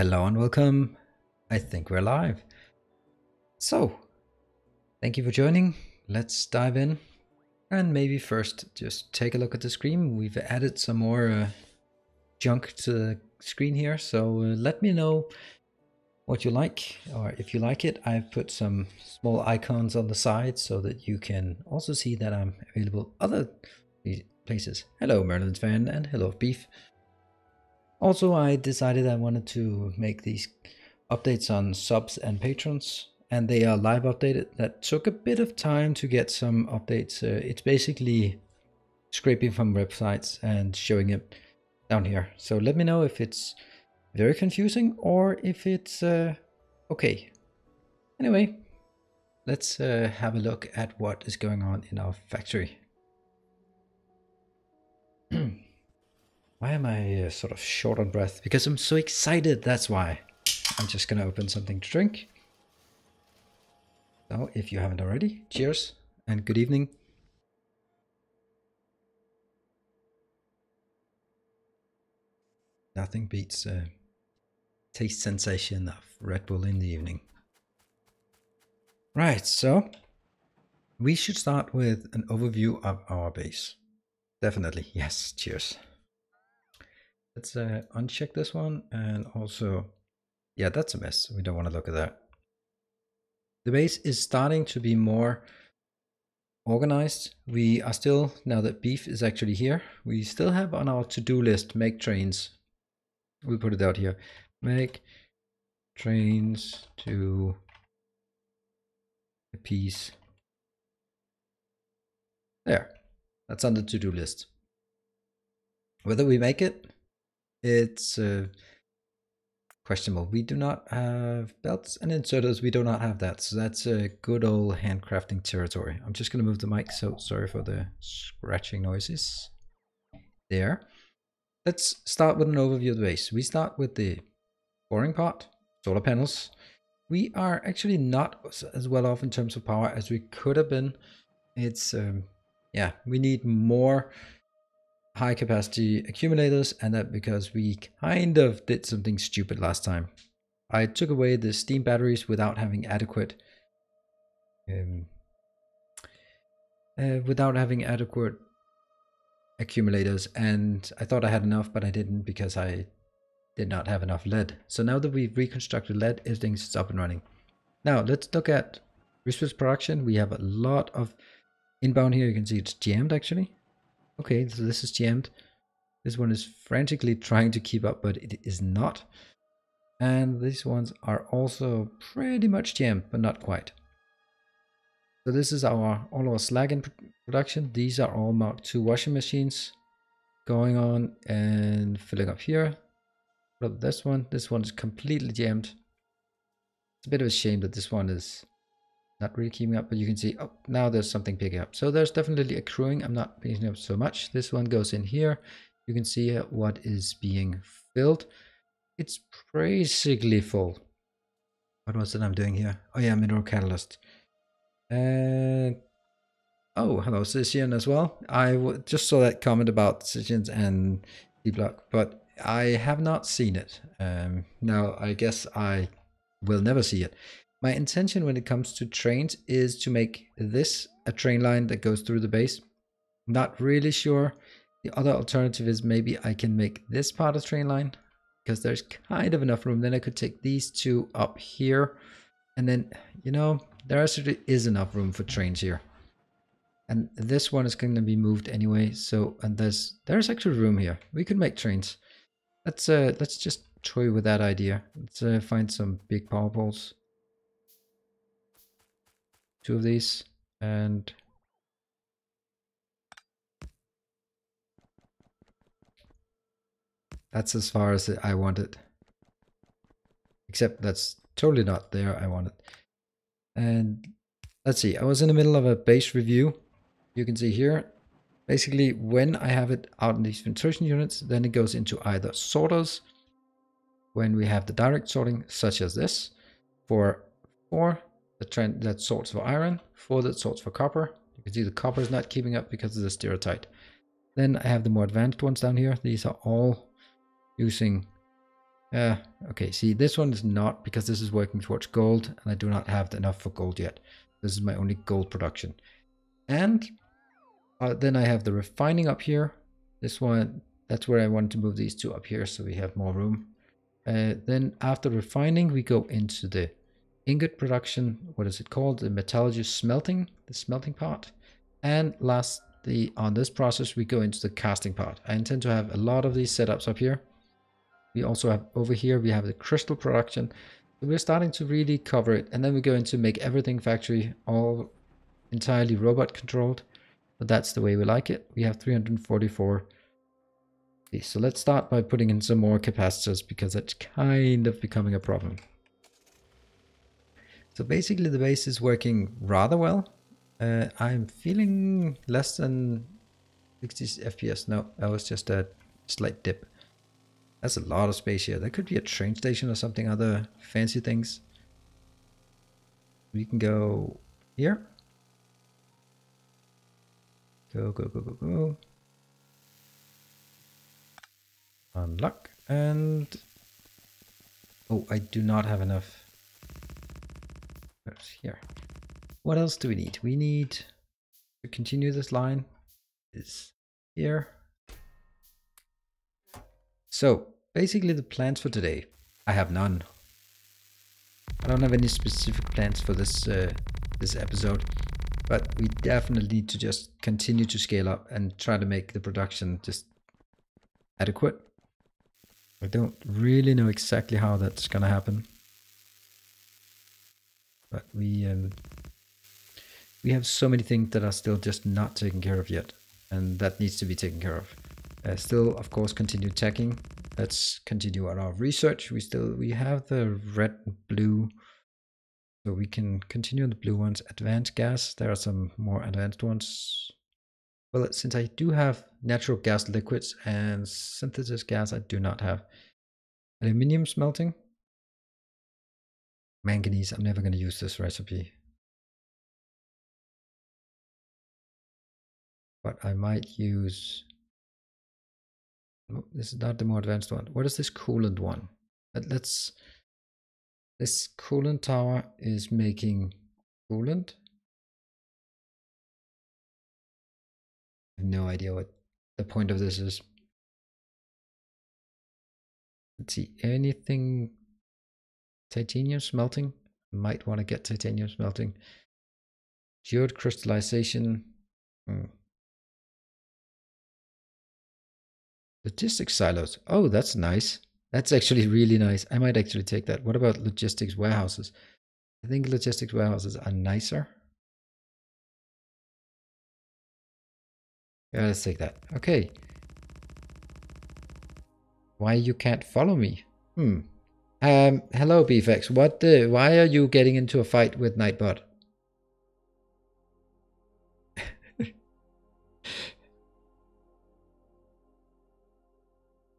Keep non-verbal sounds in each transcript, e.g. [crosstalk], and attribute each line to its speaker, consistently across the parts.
Speaker 1: Hello and welcome. I think we're live. So, thank you for joining. Let's dive in. And maybe first, just take a look at the screen. We've added some more uh, junk to the screen here. So uh, let me know what you like, or if you like it. I've put some small icons on the side so that you can also see that I'm available other places. Hello, Merlin's fan, and hello, Beef. Also, I decided I wanted to make these updates on subs and patrons, and they are live updated. That took a bit of time to get some updates. Uh, it's basically scraping from websites and showing it down here. So let me know if it's very confusing or if it's uh, okay. Anyway, let's uh, have a look at what is going on in our factory. [clears throat] Why am I uh, sort of short on breath? Because I'm so excited, that's why. I'm just gonna open something to drink. So, if you haven't already, cheers and good evening. Nothing beats a taste sensation of Red Bull in the evening. Right, so we should start with an overview of our base. Definitely, yes, cheers. Let's uh, uncheck this one and also, yeah, that's a mess. We don't want to look at that. The base is starting to be more organized. We are still, now that beef is actually here, we still have on our to-do list, make trains. We'll put it out here. Make trains to a piece. There, that's on the to-do list. Whether we make it it's uh, questionable. We do not have belts and inserters. We do not have that. So that's a good old handcrafting territory. I'm just going to move the mic. So sorry for the scratching noises there. Let's start with an overview of the base. We start with the boring part, solar panels. We are actually not as well off in terms of power as we could have been. It's, um, yeah, we need more high capacity accumulators and that because we kind of did something stupid last time. I took away the steam batteries without having adequate um, uh, without having adequate accumulators and I thought I had enough but I didn't because I did not have enough lead. So now that we've reconstructed lead, everything's up and running. Now let's look at resource production. We have a lot of inbound here. You can see it's jammed actually. Okay, so this is jammed. This one is frantically trying to keep up, but it is not. And these ones are also pretty much jammed, but not quite. So this is our all our slag in production. These are all Mark II washing machines going on and filling up here. But this one, this one is completely jammed. It's a bit of a shame that this one is not really keeping up, but you can see, oh, now there's something picking up. So there's definitely accruing. I'm not picking up so much. This one goes in here. You can see what is being filled. It's basically full. What was it I'm doing here? Oh yeah, mineral catalyst. And oh, hello, Sician as well. I just saw that comment about Sicians and D-Block, but I have not seen it. Um, now, I guess I will never see it. My intention when it comes to trains is to make this a train line that goes through the base. Not really sure. The other alternative is maybe I can make this part a train line because there's kind of enough room. Then I could take these two up here and then, you know, there actually is enough room for trains here. And this one is going to be moved anyway. So, and there's, there's actually room here. We could make trains. Let's, uh, let's just toy with that idea. Let's uh, find some big power poles two of these and that's as far as I want it. Except that's totally not there I want it. And let's see I was in the middle of a base review. You can see here basically when I have it out in these filtration units then it goes into either sorters when we have the direct sorting such as this for four the trend that sorts for iron, four that sorts for copper. You can see the copper is not keeping up because of the stereotype. Then I have the more advanced ones down here. These are all using Uh, okay, see, this one is not because this is working towards gold and I do not have enough for gold yet. This is my only gold production. And uh, then I have the refining up here. This one, that's where I want to move these two up here so we have more room. Uh, then after refining, we go into the ingot production. What is it called? The metallurgy smelting, the smelting part. And lastly, on this process, we go into the casting part. I intend to have a lot of these setups up here. We also have over here, we have the crystal production. So we're starting to really cover it. And then we're going to make everything factory all entirely robot controlled. But that's the way we like it. We have 344. Okay, so let's start by putting in some more capacitors because that's kind of becoming a problem. So basically the base is working rather well. Uh, I'm feeling less than 60 FPS. No, that was just a slight dip. That's a lot of space here. There could be a train station or something, other fancy things. We can go here. Go, go, go, go, go. Unlock. And... Oh, I do not have enough. Here? What else do we need? We need to continue this line. Is here. So basically the plans for today, I have none. I don't have any specific plans for this uh, this episode, but we definitely need to just continue to scale up and try to make the production just adequate. I don't really know exactly how that's gonna happen, but we um, we have so many things that are still just not taken care of yet, and that needs to be taken care of. Uh, still, of course, continue checking. Let's continue on our research. We still we have the red blue, so we can continue the blue ones. Advanced gas. There are some more advanced ones. Well, since I do have natural gas liquids and synthesis gas, I do not have aluminium smelting. Manganese. I'm never going to use this recipe. But I might use oh, this is not the more advanced one. What is this coolant one? Let's. This coolant tower is making coolant. I have no idea what the point of this is. Let's see, anything titanium smelting? Might want to get titanium smelting. Geode crystallization. Hmm. Logistics silos. Oh, that's nice. That's actually [laughs] really nice. I might actually take that. What about logistics warehouses? I think logistics warehouses are nicer. Yeah, let's take that. Okay. Why you can't follow me? Hmm. Um, hello, BFX. What the, why are you getting into a fight with Nightbot? [laughs]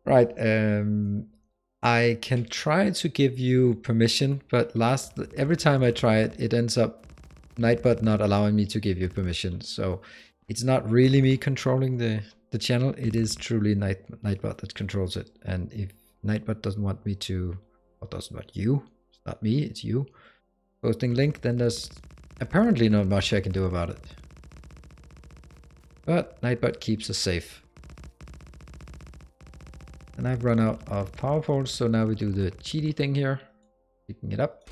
Speaker 1: Right. Um, I can try to give you permission, but last every time I try it, it ends up Nightbot not allowing me to give you permission. So it's not really me controlling the the channel. It is truly Night Nightbot that controls it. And if Nightbot doesn't want me to, Oh, or doesn't you, it's not me, it's you, posting link, then there's apparently not much I can do about it. But Nightbot keeps us safe. And I've run out of power so now we do the cheaty thing here. Picking it up.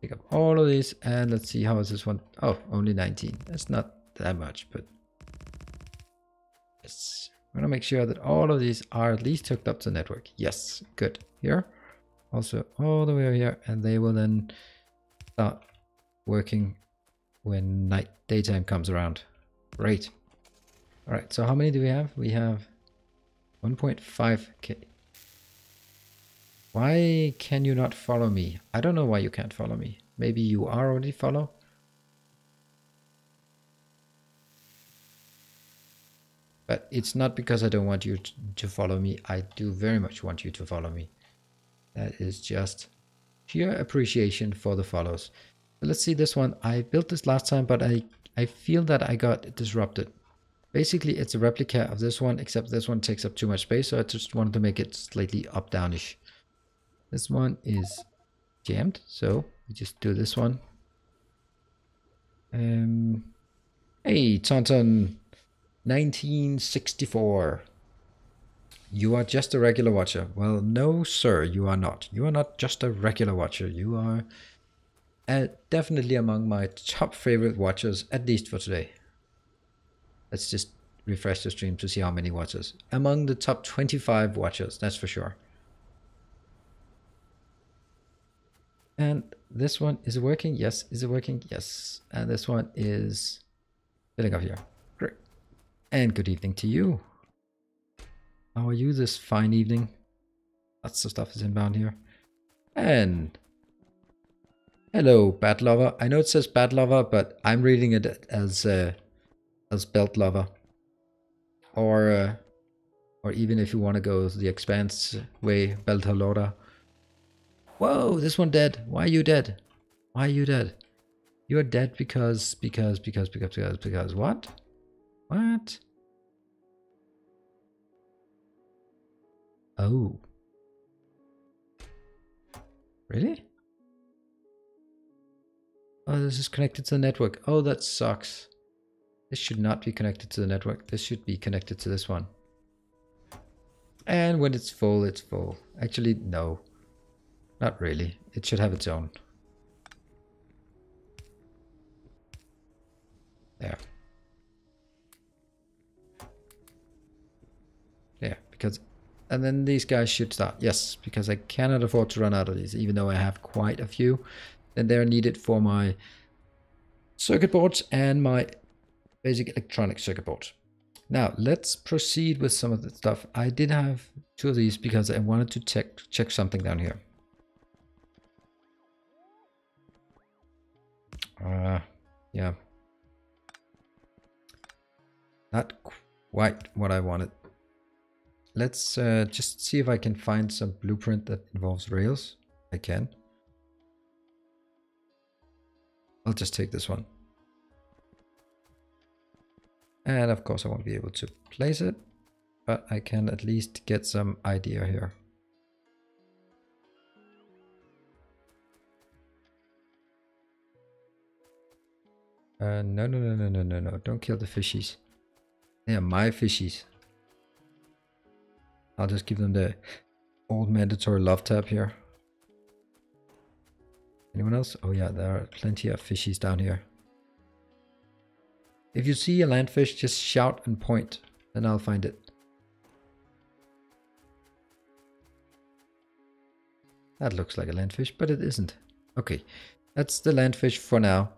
Speaker 1: Pick up all of these, and let's see how is this one. Oh, only 19. That's not that much, but... Yes. I'm gonna make sure that all of these are at least hooked up to the network. Yes, good. Here. Also all the way over here, and they will then start working when night daytime comes around. Great. All right, so how many do we have? We have 1.5k. Why can you not follow me? I don't know why you can't follow me. Maybe you are already follow? But it's not because I don't want you to follow me. I do very much want you to follow me. That is just pure appreciation for the follows. let's see this one. I built this last time, but I, I feel that I got disrupted. Basically, it's a replica of this one, except this one takes up too much space, so I just wanted to make it slightly up-downish. This one is jammed, so we just do this one. Um, hey, Tauntaun, 1964. You are just a regular watcher. Well, no, sir, you are not. You are not just a regular watcher. You are uh, definitely among my top favorite watchers, at least for today. Let's just refresh the stream to see how many watchers. Among the top 25 watchers, that's for sure. And this one is working. Yes. Is it working? Yes. And this one is filling up here. Great. And good evening to you. How are you this fine evening? Lots of stuff is inbound here. And hello, Bat Lover. I know it says Bat Lover, but I'm reading it as uh, as Belt Lover. Or uh, or even if you want to go the Expanse way, Belt Halora. Whoa, this one dead. Why are you dead? Why are you dead? You're dead because, because, because, because, because, because what? What? Oh. Really? Oh, this is connected to the network. Oh, that sucks. This should not be connected to the network. This should be connected to this one. And when it's full, it's full. Actually, no. Not really. It should have its own. There. There, because... And then these guys should start. Yes, because I cannot afford to run out of these, even though I have quite a few. Then they're needed for my circuit boards and my basic electronic circuit board. Now, let's proceed with some of the stuff. I did have two of these because I wanted to check, check something down here. Uh, yeah. Not quite what I wanted. Let's uh, just see if I can find some blueprint that involves rails. I can. I'll just take this one. And of course I won't be able to place it, but I can at least get some idea here. Uh, no, no, no, no, no, no, no. Don't kill the fishies. They are my fishies. I'll just give them the old mandatory love tap here. Anyone else? Oh yeah, there are plenty of fishies down here. If you see a landfish, just shout and and I'll find it. That looks like a landfish, but it isn't. Okay, that's the landfish for now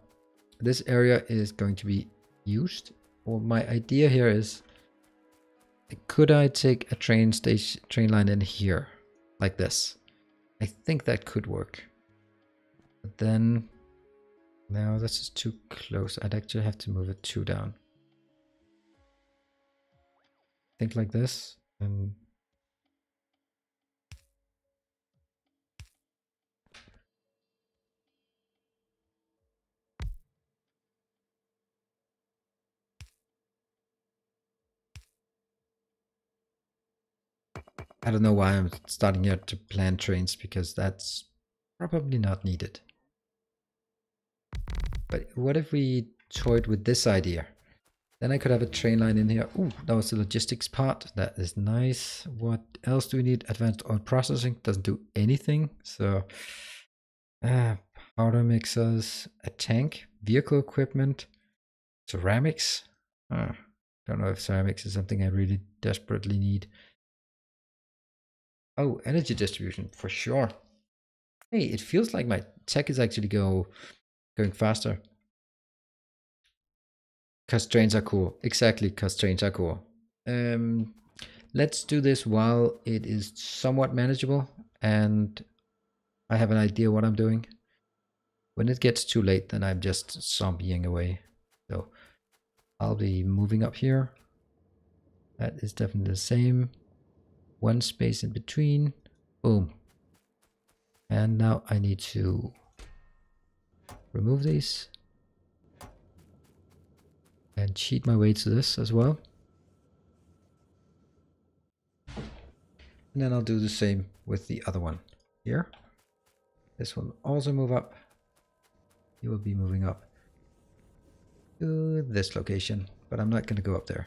Speaker 1: this area is going to be used. Well, my idea here is, could I take a train station, train line in here, like this? I think that could work. But then, no, this is too close. I'd actually have to move it two down. Think like this, and I don't know why I'm starting here to plan trains because that's probably not needed. But what if we toyed with this idea? Then I could have a train line in here. Oh, that was the logistics part. That is nice. What else do we need? Advanced oil processing doesn't do anything. So, uh, powder mixers, a tank, vehicle equipment, ceramics. Uh, don't know if ceramics is something I really desperately need. Oh, energy distribution for sure. Hey, it feels like my tech is actually go going faster. Cause trains are cool. Exactly, cause trains are cool. Um, let's do this while it is somewhat manageable and I have an idea what I'm doing. When it gets too late, then I'm just zombieing away. So I'll be moving up here. That is definitely the same one space in between. Boom. And now I need to remove these and cheat my way to this as well. And then I'll do the same with the other one here. This will also move up. You will be moving up to this location, but I'm not going to go up there.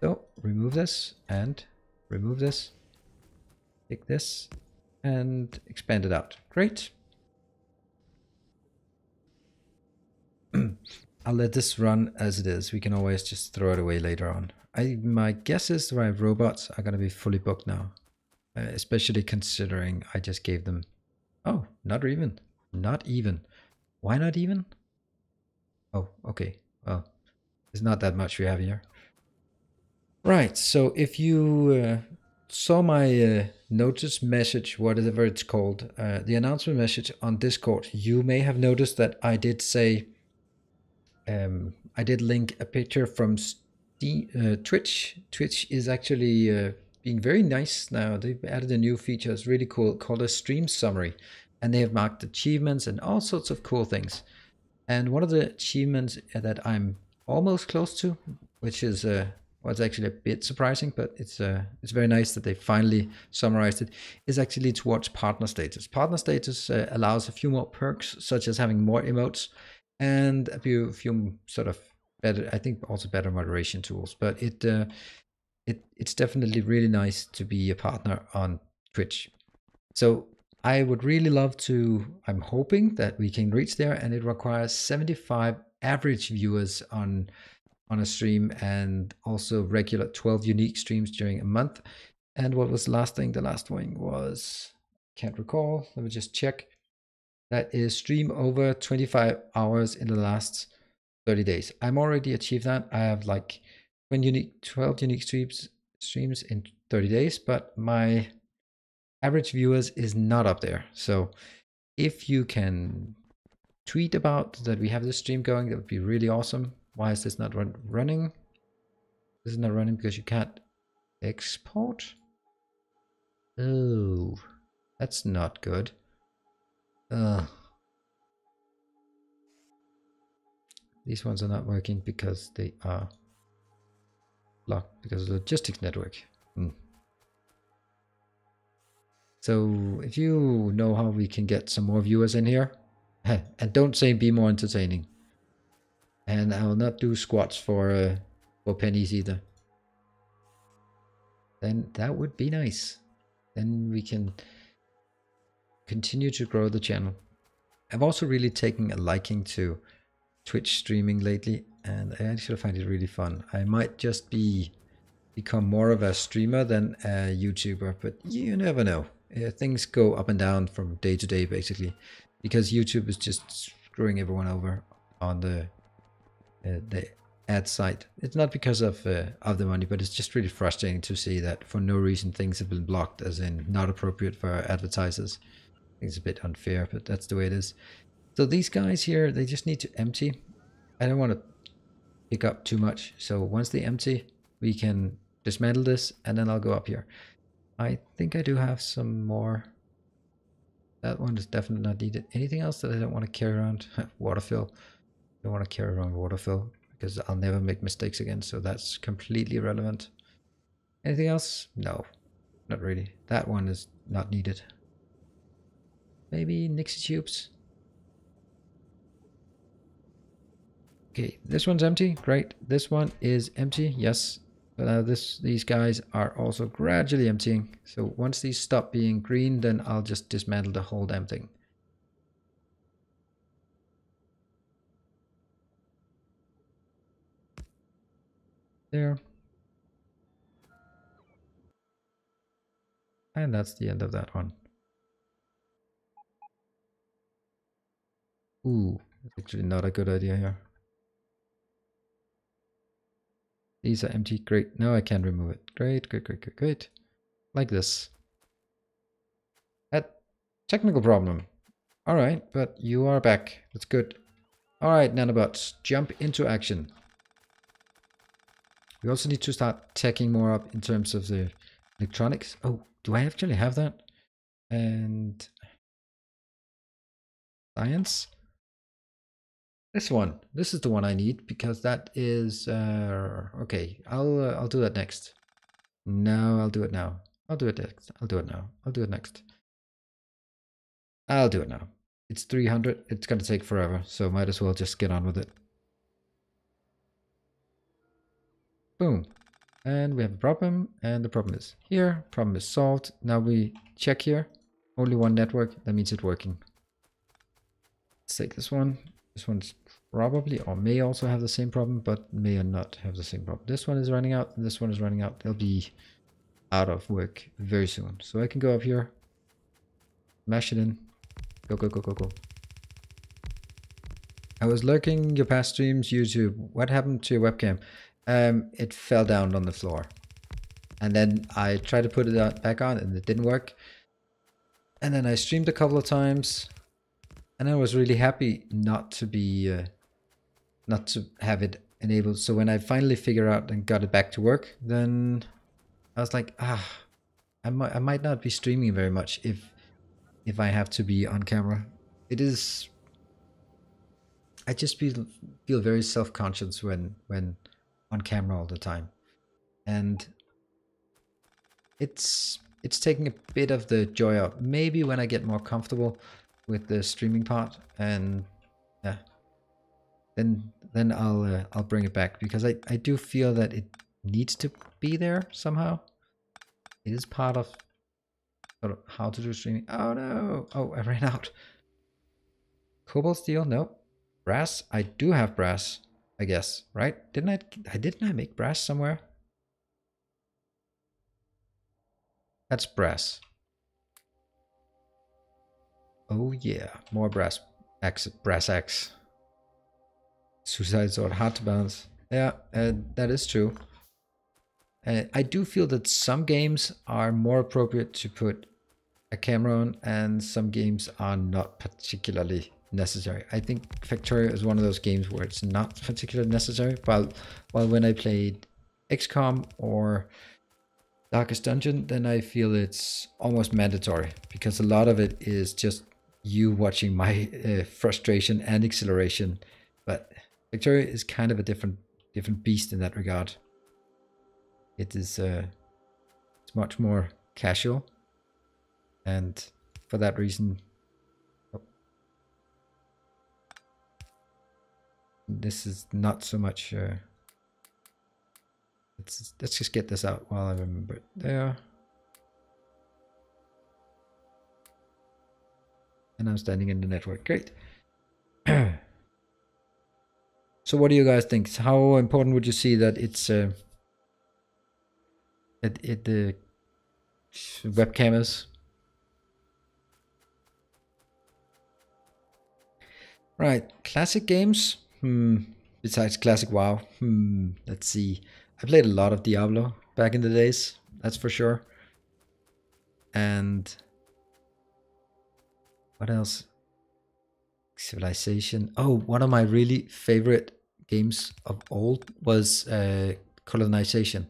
Speaker 1: So remove this and remove this. Take this and expand it out. Great. [clears throat] I'll let this run as it is. We can always just throw it away later on. I My guess is right robots are going to be fully booked now. Uh, especially considering I just gave them... Oh, not even. Not even. Why not even? Oh, okay. Well, it's not that much we have here. Right, so if you uh, saw my uh, notice message, whatever it's called, uh, the announcement message on Discord, you may have noticed that I did say, um, I did link a picture from Steam, uh, Twitch. Twitch is actually uh, being very nice now. They've added a new feature, it's really cool, called a stream summary. And they have marked achievements and all sorts of cool things. And one of the achievements that I'm almost close to, which is uh, well, it's actually a bit surprising, but it's uh, it's very nice that they finally summarized it. Is actually towards partner status. Partner status uh, allows a few more perks, such as having more emotes and a few few sort of better. I think also better moderation tools. But it uh, it it's definitely really nice to be a partner on Twitch. So I would really love to. I'm hoping that we can reach there, and it requires 75 average viewers on on a stream and also regular 12 unique streams during a month. And what was the last thing? The last one was, can't recall. Let me just check. That is stream over 25 hours in the last 30 days. I'm already achieved that. I have like 20 unique, 12 unique streams, streams in 30 days, but my average viewers is not up there. So if you can tweet about that we have this stream going, that would be really awesome. Why is this not run running? This is not running because you can't export? Oh, that's not good. Ugh. These ones are not working because they are blocked because of the logistics network. Hmm. So if you know how we can get some more viewers in here, [laughs] and don't say be more entertaining. And I will not do squats for uh, for pennies either. Then that would be nice. Then we can continue to grow the channel. I've also really taken a liking to Twitch streaming lately, and I actually find it really fun. I might just be become more of a streamer than a YouTuber, but you never know. Uh, things go up and down from day to day, basically, because YouTube is just screwing everyone over on the uh, the ad site. It's not because of uh, of the money, but it's just really frustrating to see that for no reason things have been blocked, as in not appropriate for advertisers. I think it's a bit unfair, but that's the way it is. So these guys here, they just need to empty. I don't want to pick up too much. So once they empty, we can dismantle this, and then I'll go up here. I think I do have some more. That one is definitely not needed. Anything else that I don't want to carry around? [laughs] Water fill don't want to carry around water fill because I'll never make mistakes again. So that's completely irrelevant. Anything else? No, not really. That one is not needed. Maybe Nixie tubes. Okay, this one's empty. Great. This one is empty. Yes. But now this these guys are also gradually emptying. So once these stop being green, then I'll just dismantle the whole damn thing. There. And that's the end of that one. Ooh, that's actually not a good idea here. These are empty. Great. Now I can remove it. Great, great, great, great, great. Like this. That technical problem. All right, but you are back. That's good. All right, nanobots, jump into action. We also need to start checking more up in terms of the electronics. Oh, do I actually have that? And science. This one. This is the one I need because that is uh, okay. I'll uh, I'll do that next. No, I'll do it now. I'll do it next. I'll do it now. I'll do it next. I'll do it now. It's 300. It's going to take forever, so might as well just get on with it. Boom. And we have a problem, and the problem is here. Problem is solved. Now we check here. Only one network. That means it's working. Let's take this one. This one's probably or may also have the same problem, but may or not have the same problem. This one is running out, and this one is running out. They'll be out of work very soon. So I can go up here, mash it in, go, go, go, go, go. I was lurking your past streams, YouTube. What happened to your webcam? Um, it fell down on the floor. And then I tried to put it back on and it didn't work. And then I streamed a couple of times and I was really happy not to be, uh, not to have it enabled. So when I finally figured out and got it back to work, then I was like, ah, I might, I might not be streaming very much if, if I have to be on camera. It is, I just feel, feel very self-conscious when, when on camera all the time. And it's, it's taking a bit of the joy out. Maybe when I get more comfortable with the streaming part and yeah, then, then I'll, uh, I'll bring it back because I, I do feel that it needs to be there somehow. It is part of sort of how to do streaming. Oh no! Oh, I [laughs] ran out. Cobalt steel? No. Brass? I do have brass, I guess, right? Didn't I? I didn't I make brass somewhere? That's brass. Oh yeah, more brass X, brass X. Suicide sword, hard to balance. Yeah, uh, that is true. Uh, I do feel that some games are more appropriate to put a camera on and some games are not particularly necessary. I think Factorio is one of those games where it's not particularly necessary. While, while when I played XCOM or Darkest Dungeon, then I feel it's almost mandatory because a lot of it is just you watching my uh, frustration and acceleration. But Factorio is kind of a different different beast in that regard. It is uh, it's much more casual, and for that reason, this is not so much. Uh, let's let's just get this out while I remember it. There. And I'm standing in the network. Great. [clears throat] so what do you guys think? How important would you see that it's uh, it, it the webcam is. Right, classic games. Hmm. Besides classic WoW. Hmm. Let's see. I played a lot of Diablo back in the days. That's for sure. And what else? Civilization. Oh, one of my really favorite games of old was uh, Colonization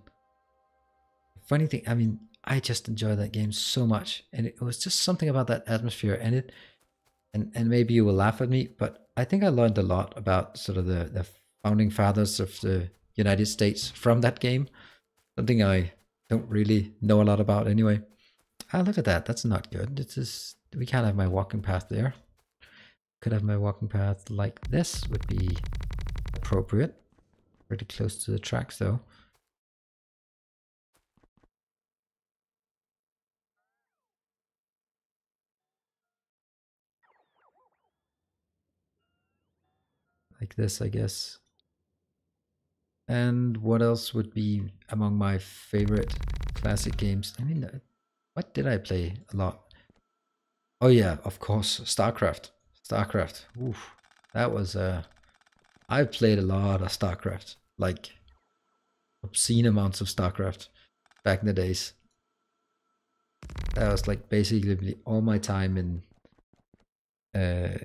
Speaker 1: funny thing, I mean, I just enjoy that game so much, and it was just something about that atmosphere and it. And and maybe you will laugh at me, but I think I learned a lot about sort of the the founding fathers of the United States from that game. Something I don't really know a lot about anyway. Ah, look at that. That's not good. It's just we can't have my walking path there. Could have my walking path like this would be appropriate. Pretty close to the tracks though. Like this, I guess. And what else would be among my favorite classic games? I mean, uh, what did I play a lot? Oh yeah, of course, StarCraft. StarCraft. Oof, that was uh I played a lot of StarCraft, like obscene amounts of StarCraft back in the days. That was like basically all my time in uh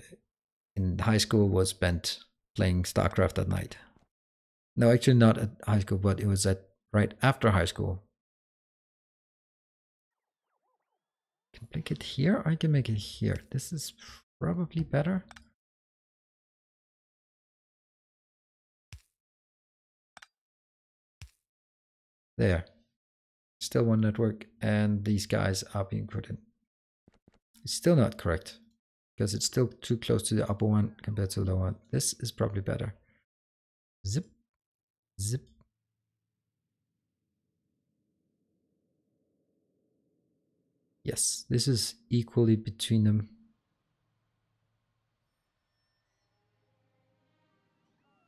Speaker 1: in high school was spent playing StarCraft at night. No, actually not at high school, but it was at right after high school. I can make it here, I can make it here. This is probably better. There. Still one network, and these guys are being put in. It's still not correct. Because it's still too close to the upper one compared to the lower one. This is probably better. Zip, zip. Yes, this is equally between them.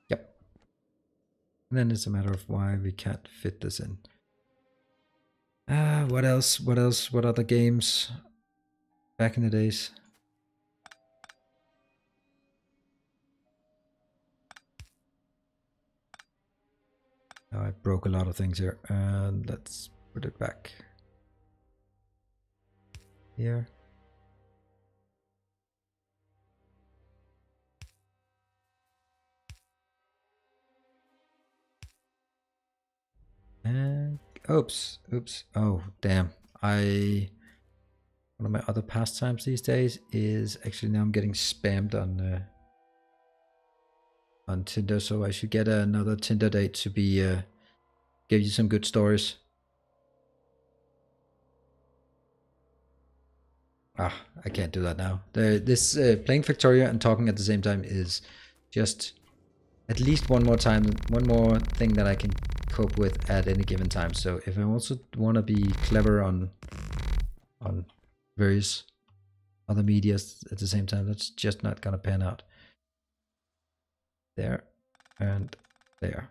Speaker 1: Yep. And then it's a matter of why we can't fit this in. Uh, what else? What else? What other games? Back in the days. I broke a lot of things here. And let's put it back. Here. And oops, oops. Oh, damn. I one of my other pastimes these days is actually now I'm getting spammed on uh, on Tinder, so I should get another Tinder date to be uh, give you some good stories. Ah, I can't do that now. The, this uh, playing Factorio and talking at the same time is just at least one more time, one more thing that I can cope with at any given time. So if I also want to be clever on on various other medias at the same time, that's just not gonna pan out. There and there.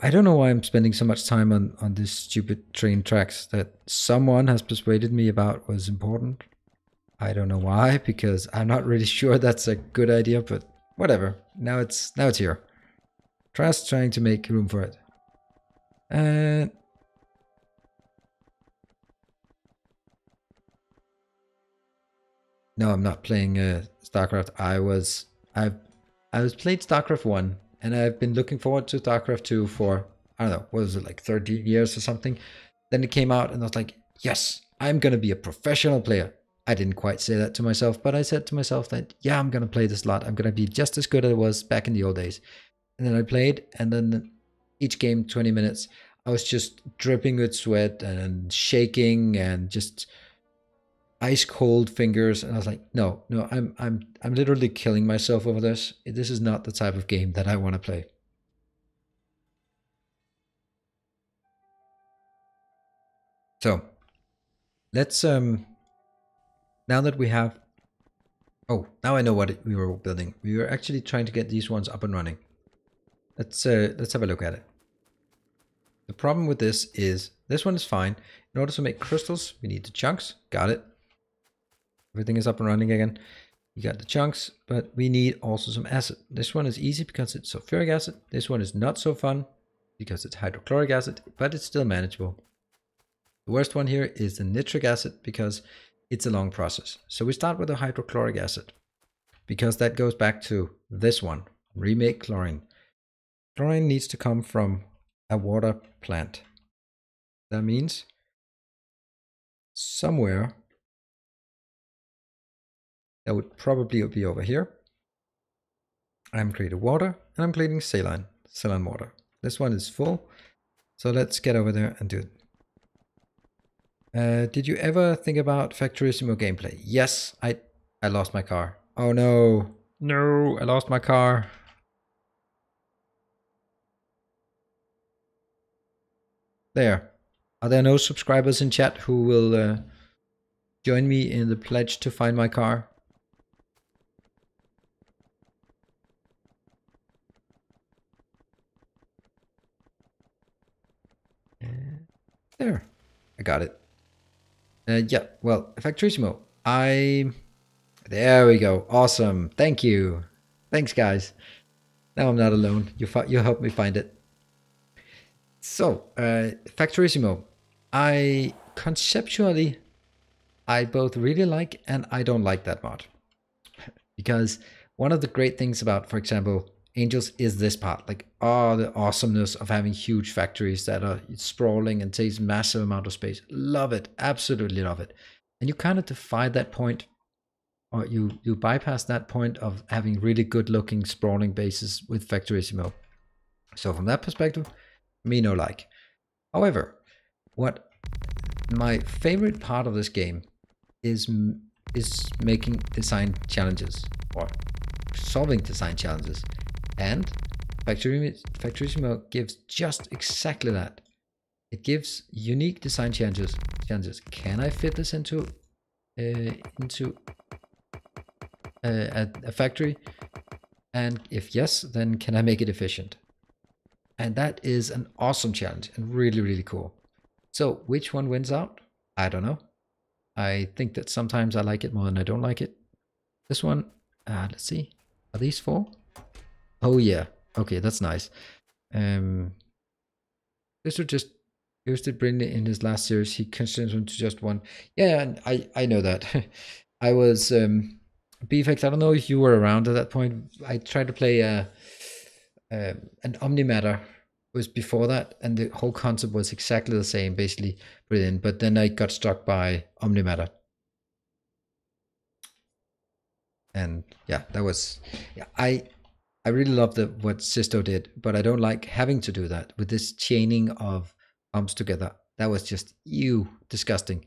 Speaker 1: I don't know why I'm spending so much time on, on this stupid train tracks that someone has persuaded me about was important. I don't know why, because I'm not really [laughs] sure that's a good idea, but whatever. Now it's now it's here. Just trying to make room for it. And no, I'm not playing uh, StarCraft. I was I've I was played StarCraft one and I've been looking forward to StarCraft 2 for, I don't know, what was it, like 30 years or something. Then it came out and I was like, yes, I'm to be a professional player. I didn't quite say that to myself, but I said to myself that, yeah, I'm to play this lot. I'm to be just as good as I was back in the old days. And then I played, and then each game, 20 minutes, I was just dripping with sweat and shaking and just ice cold fingers and I was like no no I'm I'm I'm literally killing myself over this. This is not the type of game that I want to play. So let's um now that we have oh now I know what we were building. We were actually trying to get these ones up and running. Let's uh let's have a look at it. The problem with this is this one is fine. In order to make crystals we need the chunks. Got it Everything is up and running again. You got the chunks, but we need also some acid. This one is easy because it's sulfuric acid. This one is not so fun because it's hydrochloric acid, but it's still manageable. The worst one here is the nitric acid because it's a long process. So we start with the hydrochloric acid because that goes back to this one, remake chlorine. Chlorine needs to come from a water plant. That means somewhere that would probably be over here. I'm creating water and I'm creating saline, saline water. This one is full. So let's get over there and do it. Uh, did you ever think about Factorissimo gameplay? Yes, I I lost my car. Oh no. No, I lost my car. There. Are there no subscribers in chat who will uh, join me in the pledge to find my car? There, I got it. Uh, yeah, well, Factorissimo, I... There we go. Awesome. Thank you. Thanks, guys. Now I'm not alone. You you help me find it. So, uh, Factorissimo, I conceptually, I both really like and I don't like that mod. [laughs] Because one of the great things about, for example, Angels is this part, like oh the awesomeness of having huge factories that are sprawling and takes massive amount of space. Love it, absolutely love it. And you kind of defy that point, or you you bypass that point of having really good looking sprawling bases with Factorissimo. So from that perspective, me no like. However, what My favorite part of this game is is making design challenges or solving design challenges. And Factory, Factorissimo gives just exactly that. It gives unique design challenges. Challenges. Can I fit this into uh, into uh, a, a factory? And if yes, then can I make it efficient? And that is an awesome challenge and really, really cool. So which one wins out? I don't know. I think that sometimes I like it more than I don't like it. This one, uh, let's see. Are these four? Oh yeah. Okay, that's nice. Um, this would just used it bring in his last series. He considers them to just one. Yeah, and I I know that. [laughs] I was um, BFX. I don't know if you were around at that point. I tried to play a, uh, uh, an Omnimatter was before that, and the whole concept was exactly the same, basically in. But then I got struck by Omnimatter. And yeah, that was yeah, I I really love the what Sisto did, but I don't like having to do that with this chaining of arms together. That was just you disgusting.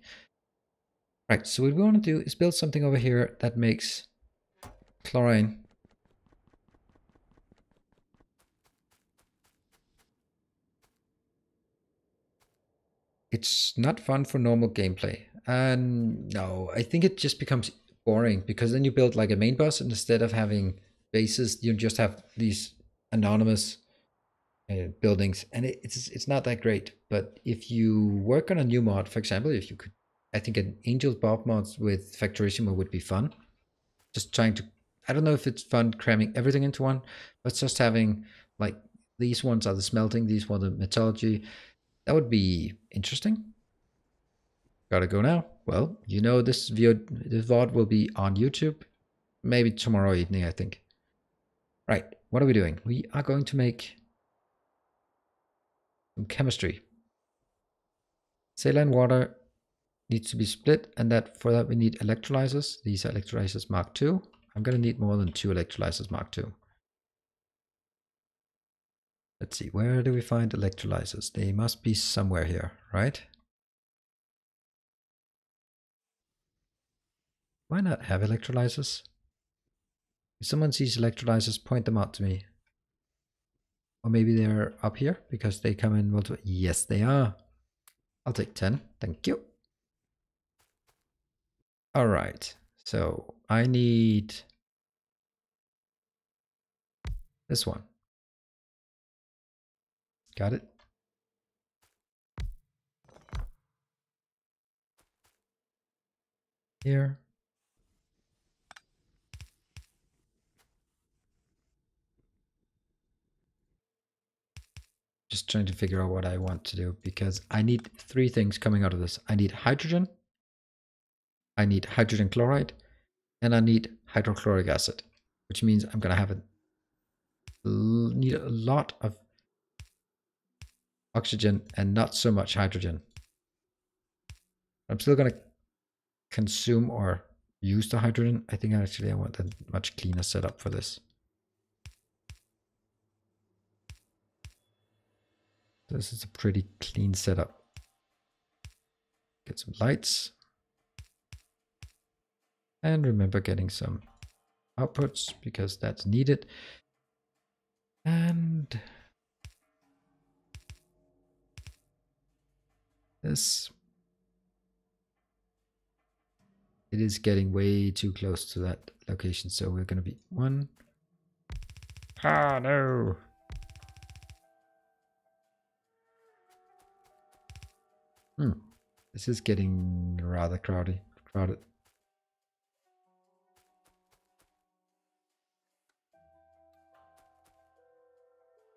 Speaker 1: Right, so what we want to do is build something over here that makes chlorine it's not fun for normal gameplay. And no, I think it just becomes boring because then you build like a main bus and instead of having bases, you just have these anonymous uh, buildings, and it, it's it's not that great. But if you work on a new mod, for example, if you could, I think an Angel Bob mod with Factorissimo would be fun. Just trying to, I don't know if it's fun cramming everything into one, but just having like these ones are the smelting, these ones are the metallurgy, that would be interesting. Gotta go now. Well, you know this video, this VOD will be on YouTube. Maybe tomorrow evening, I think. Right, what are we doing? We are going to make some chemistry. Saline water needs to be split, and that for that we need electrolyzers. These are electrolyzers Mark II. I'm gonna need more than two electrolyzers Mark II. Let's see, where do we find electrolyzers? They must be somewhere here, right? Why not have electrolyzers? If someone sees electrolyzers, point them out to me. Or maybe they're up here because they come in multiple. Yes, they are. I'll take 10. Thank you. All right. So I need this one. Got it? Here. Just trying to figure out what I want to do because I need three things coming out of this. I need hydrogen, I need hydrogen chloride, and I need hydrochloric acid, which means I'm going to have a need a lot of oxygen and not so much hydrogen. I'm still going to consume or use the hydrogen. I think actually I want a much cleaner setup for this. This is a pretty clean setup. Get some lights. And remember getting some outputs because that's needed. And this. It is getting way too close to that location, so we're going to be one. Ah, no. Hmm. This is getting rather crowded. Crowded.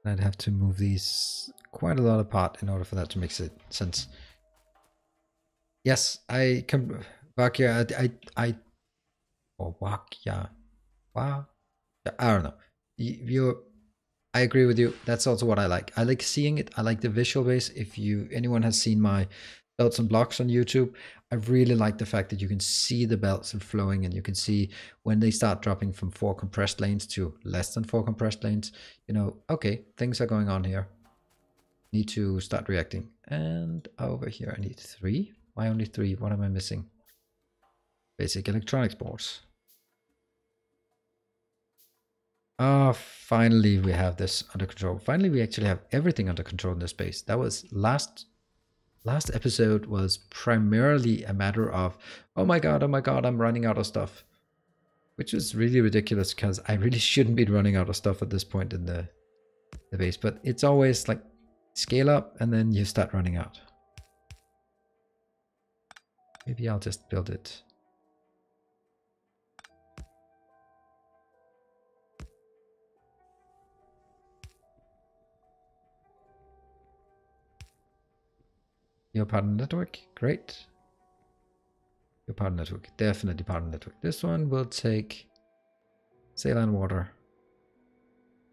Speaker 1: I'd have to move these quite a lot apart in order for that to make sense. Yes, I can. Vakya, I, I, I, or Vakya, wow. I don't know. You, I agree with you. That's also what I like. I like seeing it. I like the visual base. If you anyone has seen my belts and blocks on YouTube, I really like the fact that you can see the belts and flowing, and you can see when they start dropping from four compressed lanes to less than four compressed lanes. You know, okay, things are going on here. Need to start reacting. And over here, I need three. Why only three? What am I missing? Basic electronics boards. Ah, oh, finally we have this under control. Finally, we actually have everything under control in this base. That was last last episode was primarily a matter of, oh my god, oh my god, I'm running out of stuff. Which is really ridiculous because I really [laughs] shouldn't be running out of stuff at this point in the, the base. But it's always like scale up and then you start running out. Maybe I'll just build it Your partner network, great. Your partner network, definitely partner network. This one will take saline water.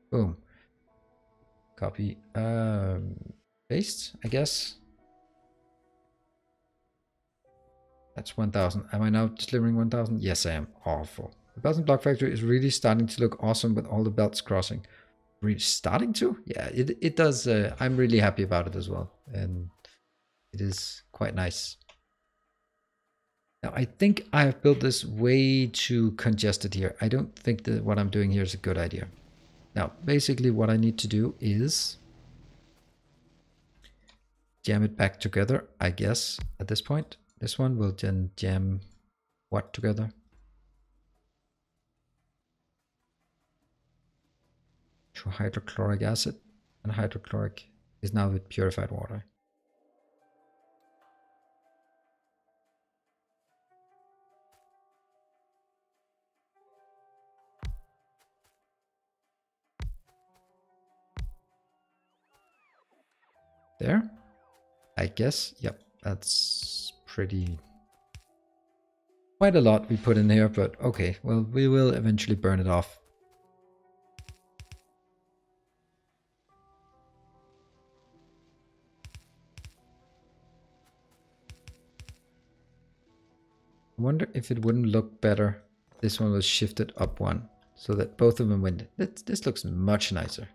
Speaker 1: Boom. Copy. Um, paste, I guess. That's 1000. Am I now delivering 1000? Yes, I am. Awful. The Belts and Block Factory is really starting to look awesome with all the belts crossing. Starting to? Yeah, it, it does. Uh, I'm really happy about it as well. And it is quite nice. Now, I think I have built this way too congested here. I don't think that what I'm doing here is a good idea. Now, basically what I need to do is jam it back together, I guess, at this point. This one will then jam what together? To hydrochloric acid and hydrochloric is now with purified water. There. I guess. Yep, that's pretty... Quite a lot we put in here, but okay. Well, we will eventually burn it off. I wonder if it wouldn't look better. This one was shifted up one so that both of them went. This, this looks much nicer.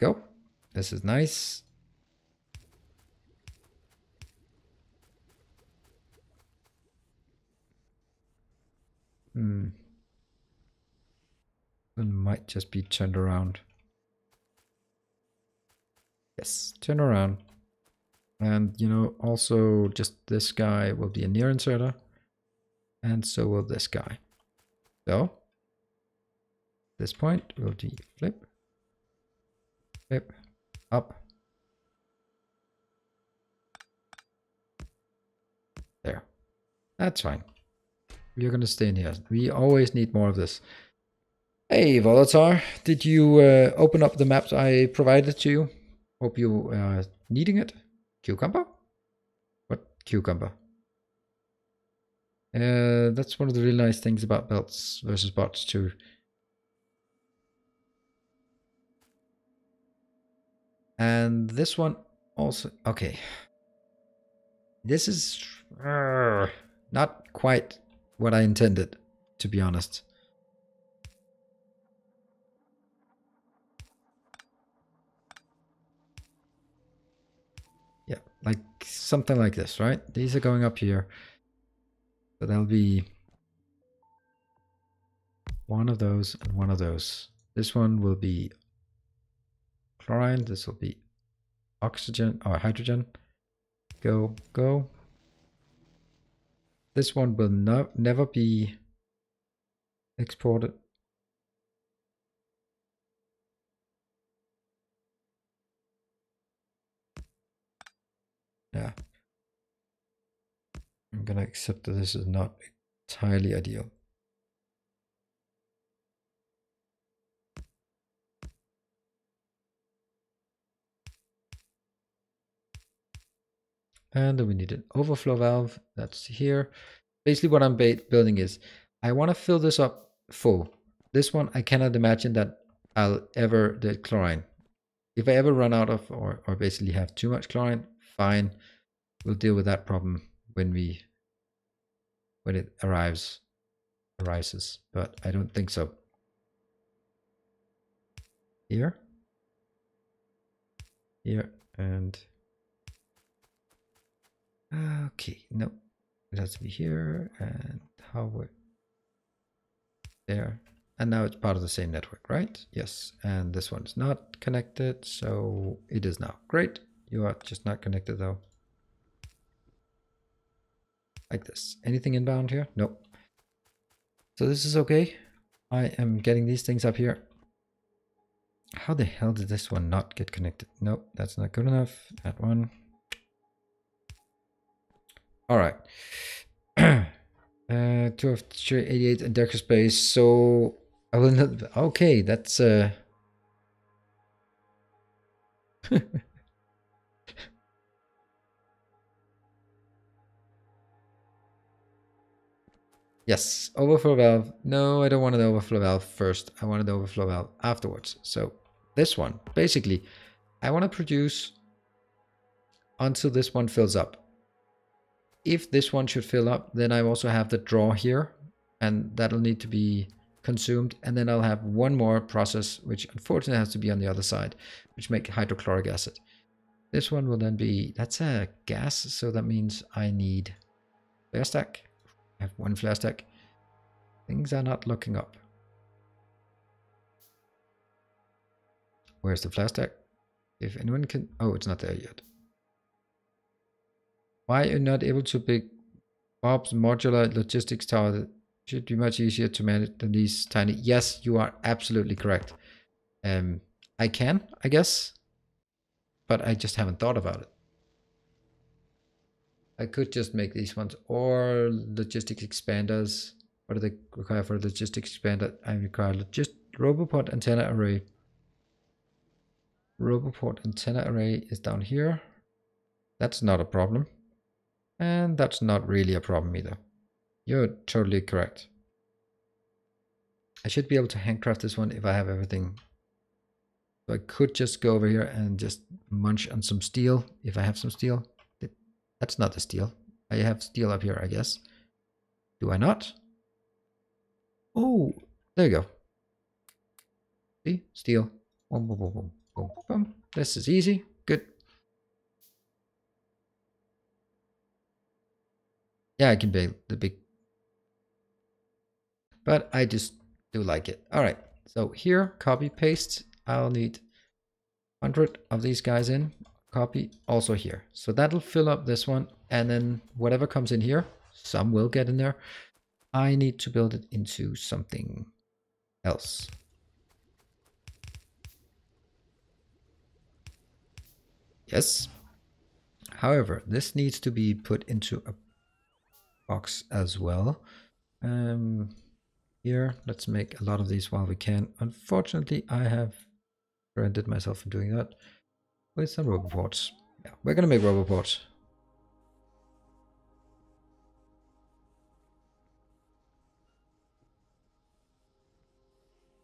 Speaker 1: Go. This is nice. Hmm. It might just be turned around. Yes, turn around. And, you know, also just this guy will be a near inserter. And so will this guy. So, this point will be flip, flip, up. There. That's fine. We're going to stay in here. We always need more of this. Hey, Volatar, did you uh, open up the maps I provided to you? Hope you are uh, needing it. Cucumber? What cucumber? Uh, that's one of the really nice things about belts versus bots too. And this one also, okay. This is uh, not quite what I intended, to be honest. Yeah, like something like this, right? These are going up here. So that'll be one of those and one of those. This one will be chlorine. This will be oxygen or hydrogen. Go, go. This one will no, never be exported. Yeah. I'm gonna accept that this is not entirely ideal. And then we need an overflow valve. That's here. Basically what I'm building is I want to fill this up full. This one, I cannot imagine that I'll ever, the chlorine. If I ever run out of, or, or basically have too much chlorine, fine. We'll deal with that problem when we when it arrives arises, but I don't think so. Here, here, and okay, no, to be here, and how would there, and now it's part of the same network, right? Yes, and this one is not connected, so it is now. Great, you are just not connected though. Like this. Anything inbound here? Nope. So this is okay. I am getting these things up here. How the hell did this one not get connected? Nope, that's not good enough. That one. All right. [clears throat] uh, two of 88 in Decker space. So I will not. Okay, that's uh. [laughs] Yes, overflow valve. No, I don't want an overflow valve first. I want an overflow valve afterwards. So this one, basically, I want to produce until this one fills up. If this one should fill up, then I also have the draw here, and that'll need to be consumed. And then I'll have one more process, which unfortunately has to be on the other side, which make hydrochloric acid. This one will then be, that's a gas, so that means I need flare stack. I have one flare stack. Things are not looking up. Where's the flare stack? If anyone can... Oh, it's not there yet. Why are you not able to pick Bob's modular logistics tower? That should be much easier to manage than these tiny... Yes, you are absolutely correct. Um, I can, I guess. But I just haven't thought about it. I could just make these ones or logistics expanders. What do they require for logistics expander? I require logist Roboport antenna array. Roboport antenna array is down here. That's not a problem. And that's not really a problem either. You're totally correct. I should be able to handcraft this one if I have everything. So I could just go over here and just munch on some steel if I have some steel. That's not the steel. I have steel up here, I guess. Do I not? Oh, there you go. See? Steel. Boom, boom, boom, boom, boom, boom. This is easy. Good. Yeah, I can be the big... But I just do like it. All right. So here, copy, paste. I'll need 100 of these guys in copy also here. So that'll fill up this one. And then whatever comes in here, some will get in there. I need to build it into something else. Yes. However, this needs to be put into a box as well. Um, here, let's make a lot of these while we can. Unfortunately, I have prevented myself from doing that. with some roboports? Yeah, we're gonna make roboports.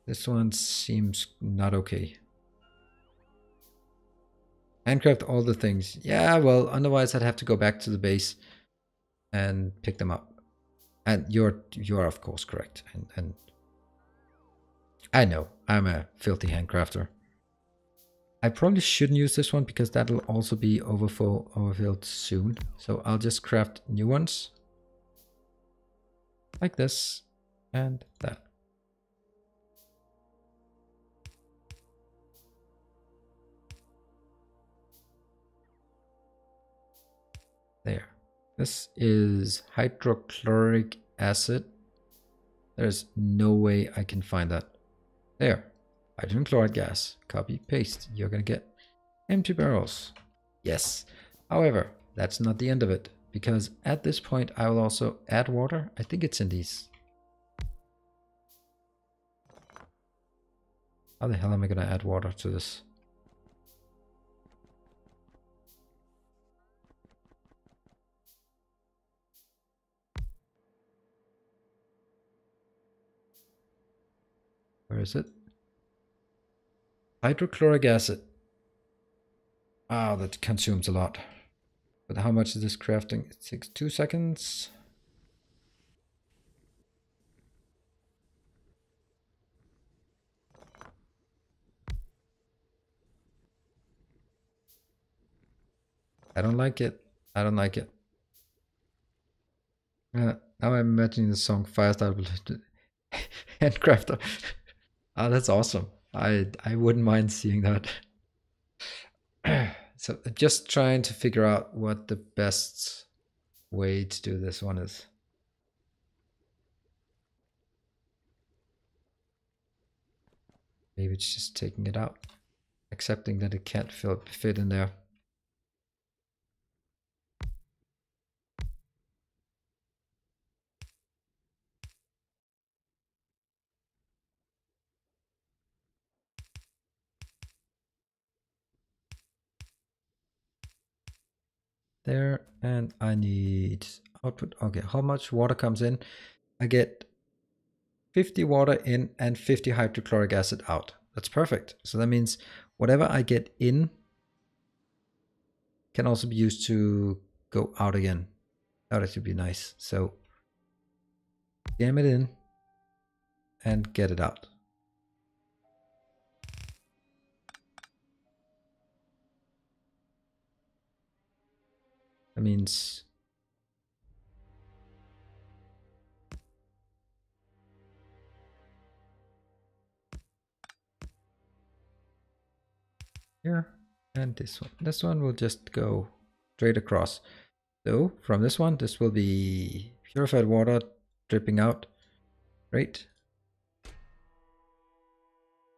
Speaker 1: This one seems not okay. Handcraft all the things. Yeah, well, otherwise I'd have to go back to the base and pick them up. And you're you are of course correct. And and I know I'm a filthy handcrafter. I probably shouldn't use this one because that'll also be overfill, overfilled soon. So I'll just craft new ones. Like this and that. This is hydrochloric acid. There's no way I can find that. There hydrogen chloride gas. Copy, paste. You're to get empty barrels. Yes. However, that's not the end of it because at this point I will also add water. I think it's in these. How the hell am I to add water to this? Where is it? Hydrochloric acid. Ah, oh, that consumes a lot. But how much is this crafting? It takes two seconds. I don't like it. I don't like it. Uh, now I'm imagining the song Firestarter [laughs] Handcrafter oh, that's awesome. I I wouldn't mind seeing that. [clears throat] so uh, just trying to figure out what the best way to do this one is. Maybe it's just taking it out, accepting that it can't fit in there. There and I need output. Okay, how much water comes in? I get 50 water in and 50 hydrochloric acid out. That's perfect. So that means whatever I get in can also be used to go out again. That should be nice. So jam it in and get it out. That means here and this one. This one will just go straight across. So from this one, this will be purified water dripping out. Great.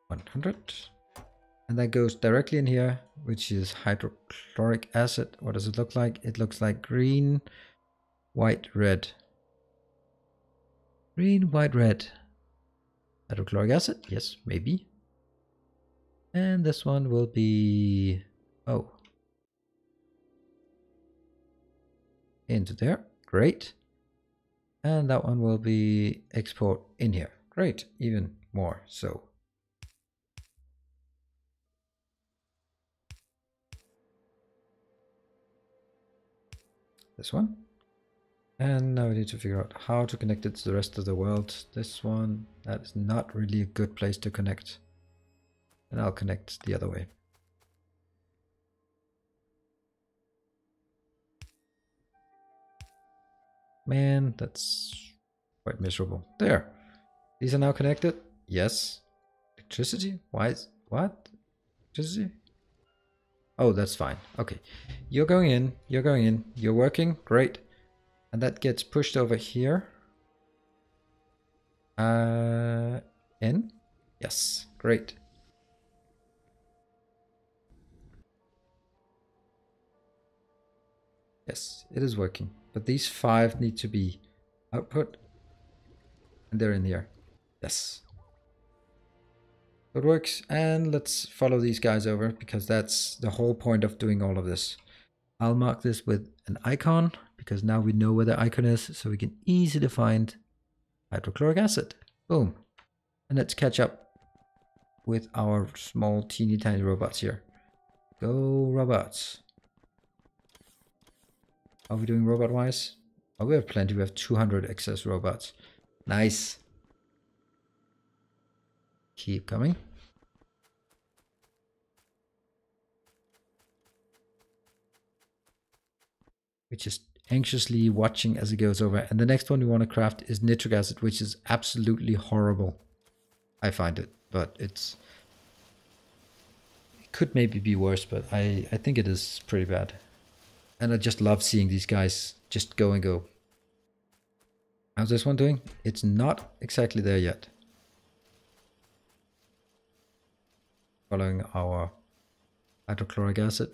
Speaker 1: 100 and that goes directly in here which is hydrochloric acid. What does it look like? It looks like green white red. Green white red. Hydrochloric acid? Yes maybe. And this one will be oh. Into there. Great. And that one will be export in here. Great. Even more. So this one. And now we need to figure out how to connect it to the rest of the world. This one, that is not really a good place to connect. And I'll connect the other way. Man, that's quite miserable. There. These are now connected. Yes. Electricity? Why is... What? Electricity? Oh, that's fine. Okay. You're going in. You're going in. You're working. Great. And that gets pushed over here. Uh, in? Yes. Great. Yes, it is working. But these five need to be output. And they're in here. Yes. It works. And let's follow these guys over because that's the whole point of doing all of this. I'll mark this with an icon because now we know where the icon is so we can easily find hydrochloric acid. Boom. And let's catch up with our small teeny tiny robots here. Go robots. Are we doing robot wise? Oh, we have plenty. We have 200 excess robots. Nice. Keep coming. We're just anxiously watching as it goes over. And the next one we want to craft is nitric acid, which is absolutely horrible. I find it, but it's... It could maybe be worse, but I, I think it is pretty bad. And I just love seeing these guys just go and go. How's this one doing? It's not exactly there yet. Following our hydrochloric acid.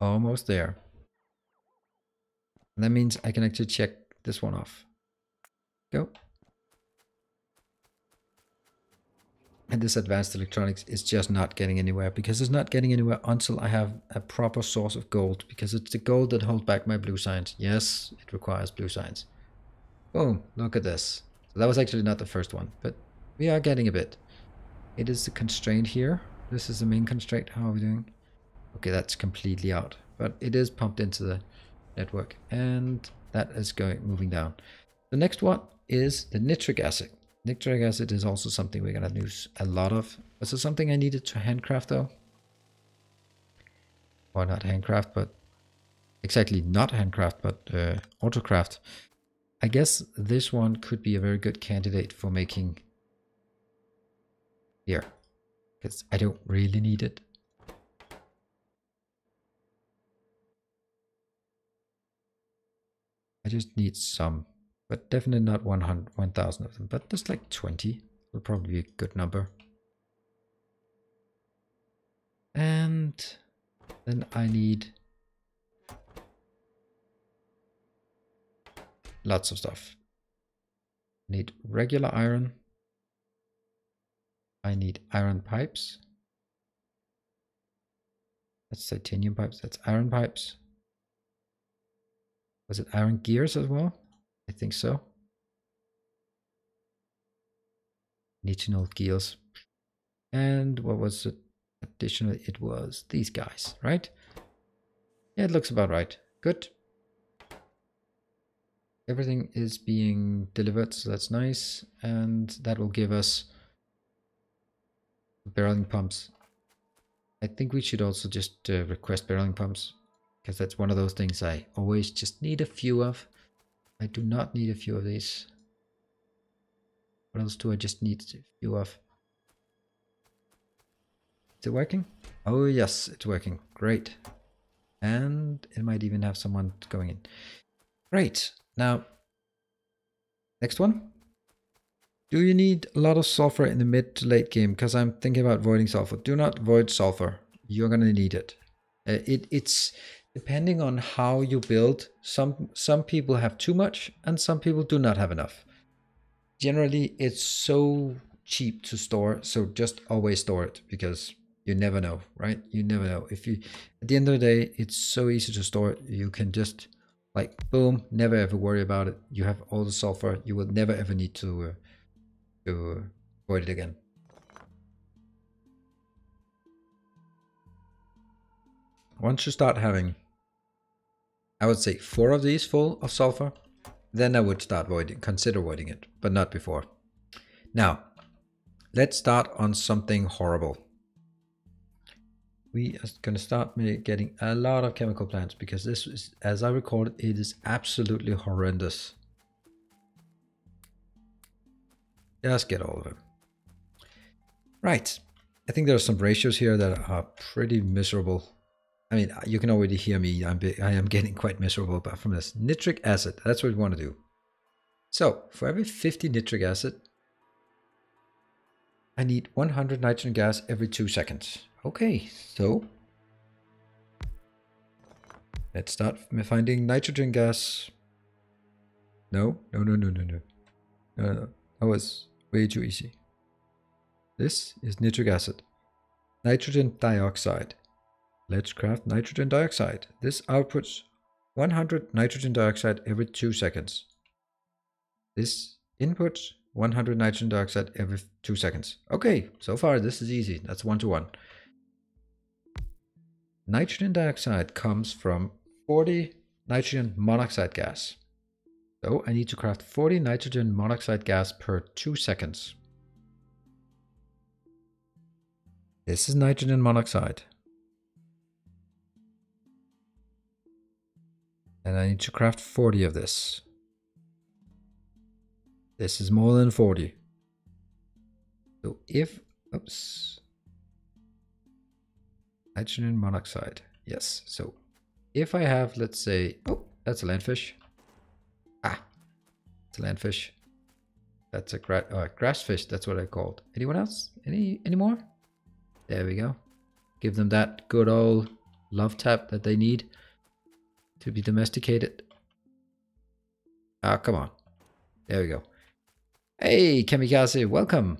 Speaker 1: Almost there. And that means I can actually check this one off. Go. And this advanced electronics is just not getting anywhere because it's not getting anywhere until I have a proper source of gold because it's the gold that holds back my blue science. Yes, it requires blue science. Boom, look at this. So that was actually not the first one, but we are getting a bit. It is the constraint here. This is the main constraint. How are we doing? Okay, that's completely out. But it is pumped into the network. And that is going moving down. The next one is the nitric acid. Nitric acid is also something we're going to use a lot of. This is something I needed to handcraft though. or not handcraft, but exactly not handcraft, but uh, autocraft. I guess this one could be a very good candidate for making here, because I don't really need it. I just need some, but definitely not 100, 1000 of them, but just like 20 will probably be a good number. And then I need lots of stuff. Need regular iron. I need iron pipes. That's titanium pipes. That's iron pipes. Was it iron gears as well? I think so. Need to know gears. And what was it? Additionally, it was these guys, right? Yeah, it looks about right. Good. Everything is being delivered, so that's nice. And that will give us barreling pumps. I think we should also just uh, request barreling pumps because that's one of those things I always just need a few of. I do not need a few of these. What else do I just need a few of? Is it working? Oh yes, it's working. Great. And it might even have someone going in. Great. Now, next one. Do you need a lot of sulfur in the mid to late game? Because I'm thinking about voiding sulfur. Do not void sulfur. You're going to need it. Uh, it it's depending on how you build, some some people have too much and some people do not have enough. Generally, it's so cheap to store, so just always store it because you never know, right? You never know. If you at the end of the day, it's so easy to store it. You can just like boom, never ever worry about it. You have all the sulfur. You will never ever need to uh, to void it again. Once you start having I would say four of these full of sulfur, then I would start voiding, consider voiding it, but not before. Now, let's start on something horrible. We are going to start getting a lot of chemical plants because this is, as I recorded, it is absolutely horrendous. Just get all of them. Right. I think there are some ratios here that are pretty miserable. I mean, uh, you can already hear me. I'm I am getting quite miserable but from this. Nitric acid, that's what we want to do. So for every 50 nitric acid, I need 100 nitrogen gas every two seconds. Okay, so let's start finding nitrogen gas. No, no, no, no, no, no. No, no, that was way too easy. This is nitric acid. Nitrogen dioxide. Let's craft nitrogen dioxide. This outputs 100 nitrogen dioxide every 2 seconds. This inputs 100 nitrogen dioxide every 2 seconds. Okay, so far this is easy. That's one to one. Nitrogen dioxide comes from 40 nitrogen monoxide gas. So I need to craft 40 nitrogen monoxide gas per 2 seconds. This is nitrogen monoxide. And I need to craft 40 of this. This is more than 40. So if, oops, nitrogen monoxide. Yes, so if I have, let's say, oh, that's a landfish. It's a landfish. That's a gra uh, grass fish, that's what I called. Anyone else? Any, any more? There we go. Give them that good old love tap that they need to be domesticated. Ah, come on. There we go. Hey, Kamikaze, welcome.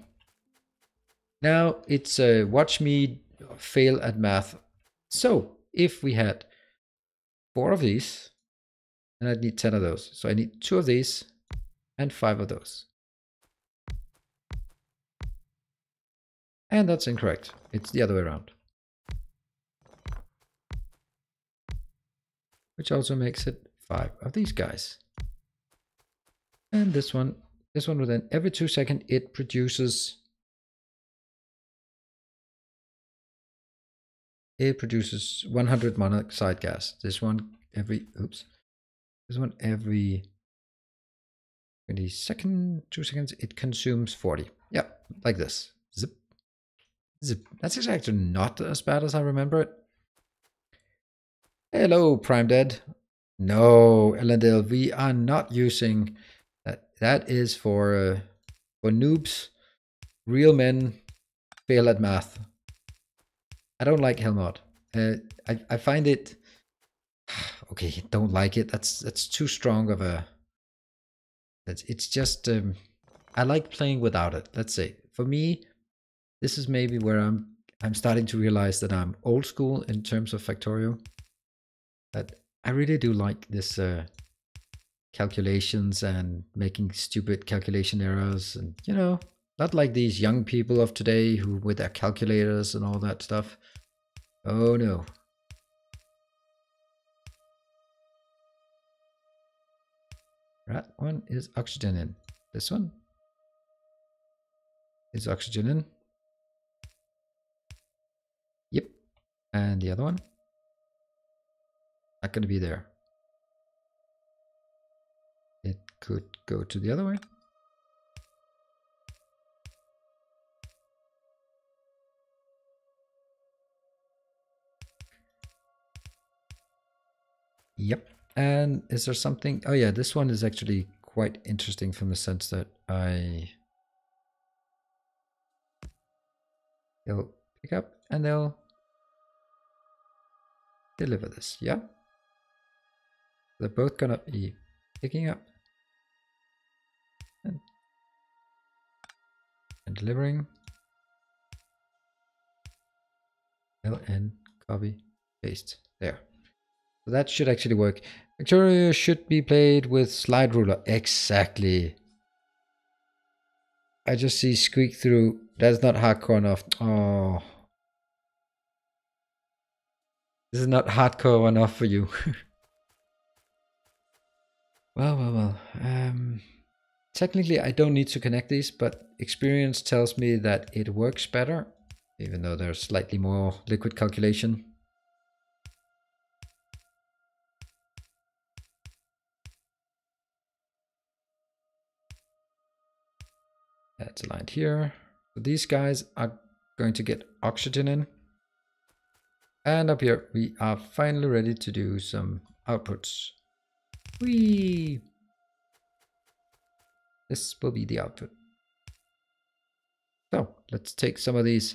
Speaker 1: Now it's uh, watch me fail at math. So if we had four of these, and I'd need 10 of those. So I need two of these and five of those. And that's incorrect. It's the other way around. which also makes it five of these guys. And this one, this one will then every two seconds it produces it produces 100 monoxide gas. This one every, oops, this one every 20 second, two seconds, it consumes 40. Yeah, like this. Zip, zip. That's actually not as bad as I remember it. Hello, Prime Dead. No, Elendil, we are not using that. That is for uh, for noobs. Real men fail at math. I don't like Helmod. Uh, I I find it. [sighs] Okay, don't like it. That's that's too strong of a. That's it's just. Um, I like playing without it. Let's say for me, this is maybe where I'm. I'm starting to realize that I'm old school in terms of Factorio. That I really do like this uh, calculations and making stupid calculation errors and you know not like these young people of today who with their calculators and all that stuff oh no that one is oxygen in this one is oxygen in yep and the other one not to be there. It could go to the other way. Yep. And is there something? Oh yeah, this one is actually quite interesting from the sense that I... They'll pick up and they'll deliver this. Yeah. They're both gonna be picking up and, and delivering. LN copy paste there. So that should actually work. Factorio should be played with slide ruler. Exactly. I just see squeak through. That's not hardcore enough. Oh. This is not hardcore enough for you. [laughs] Well, well, well. Um, technically, I don't need to connect these, but experience tells me that it works better, even though there's slightly more liquid calculation. That's aligned here. So these guys are going to get oxygen in. And up here, we are finally ready to do some outputs. Whee! This will be the output. So let's take some of these.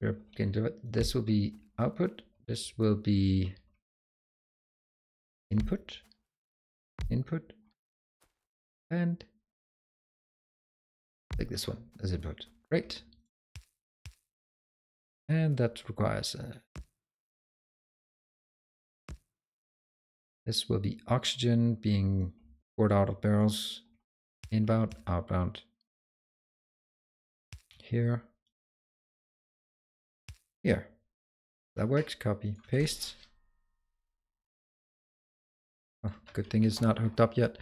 Speaker 1: This will be output. This will be input, input, and take this one as input. Great. And that requires a This will be oxygen being poured out of barrels, inbound, outbound. Here, here. That works. Copy, paste. Oh, good thing it's not hooked up yet.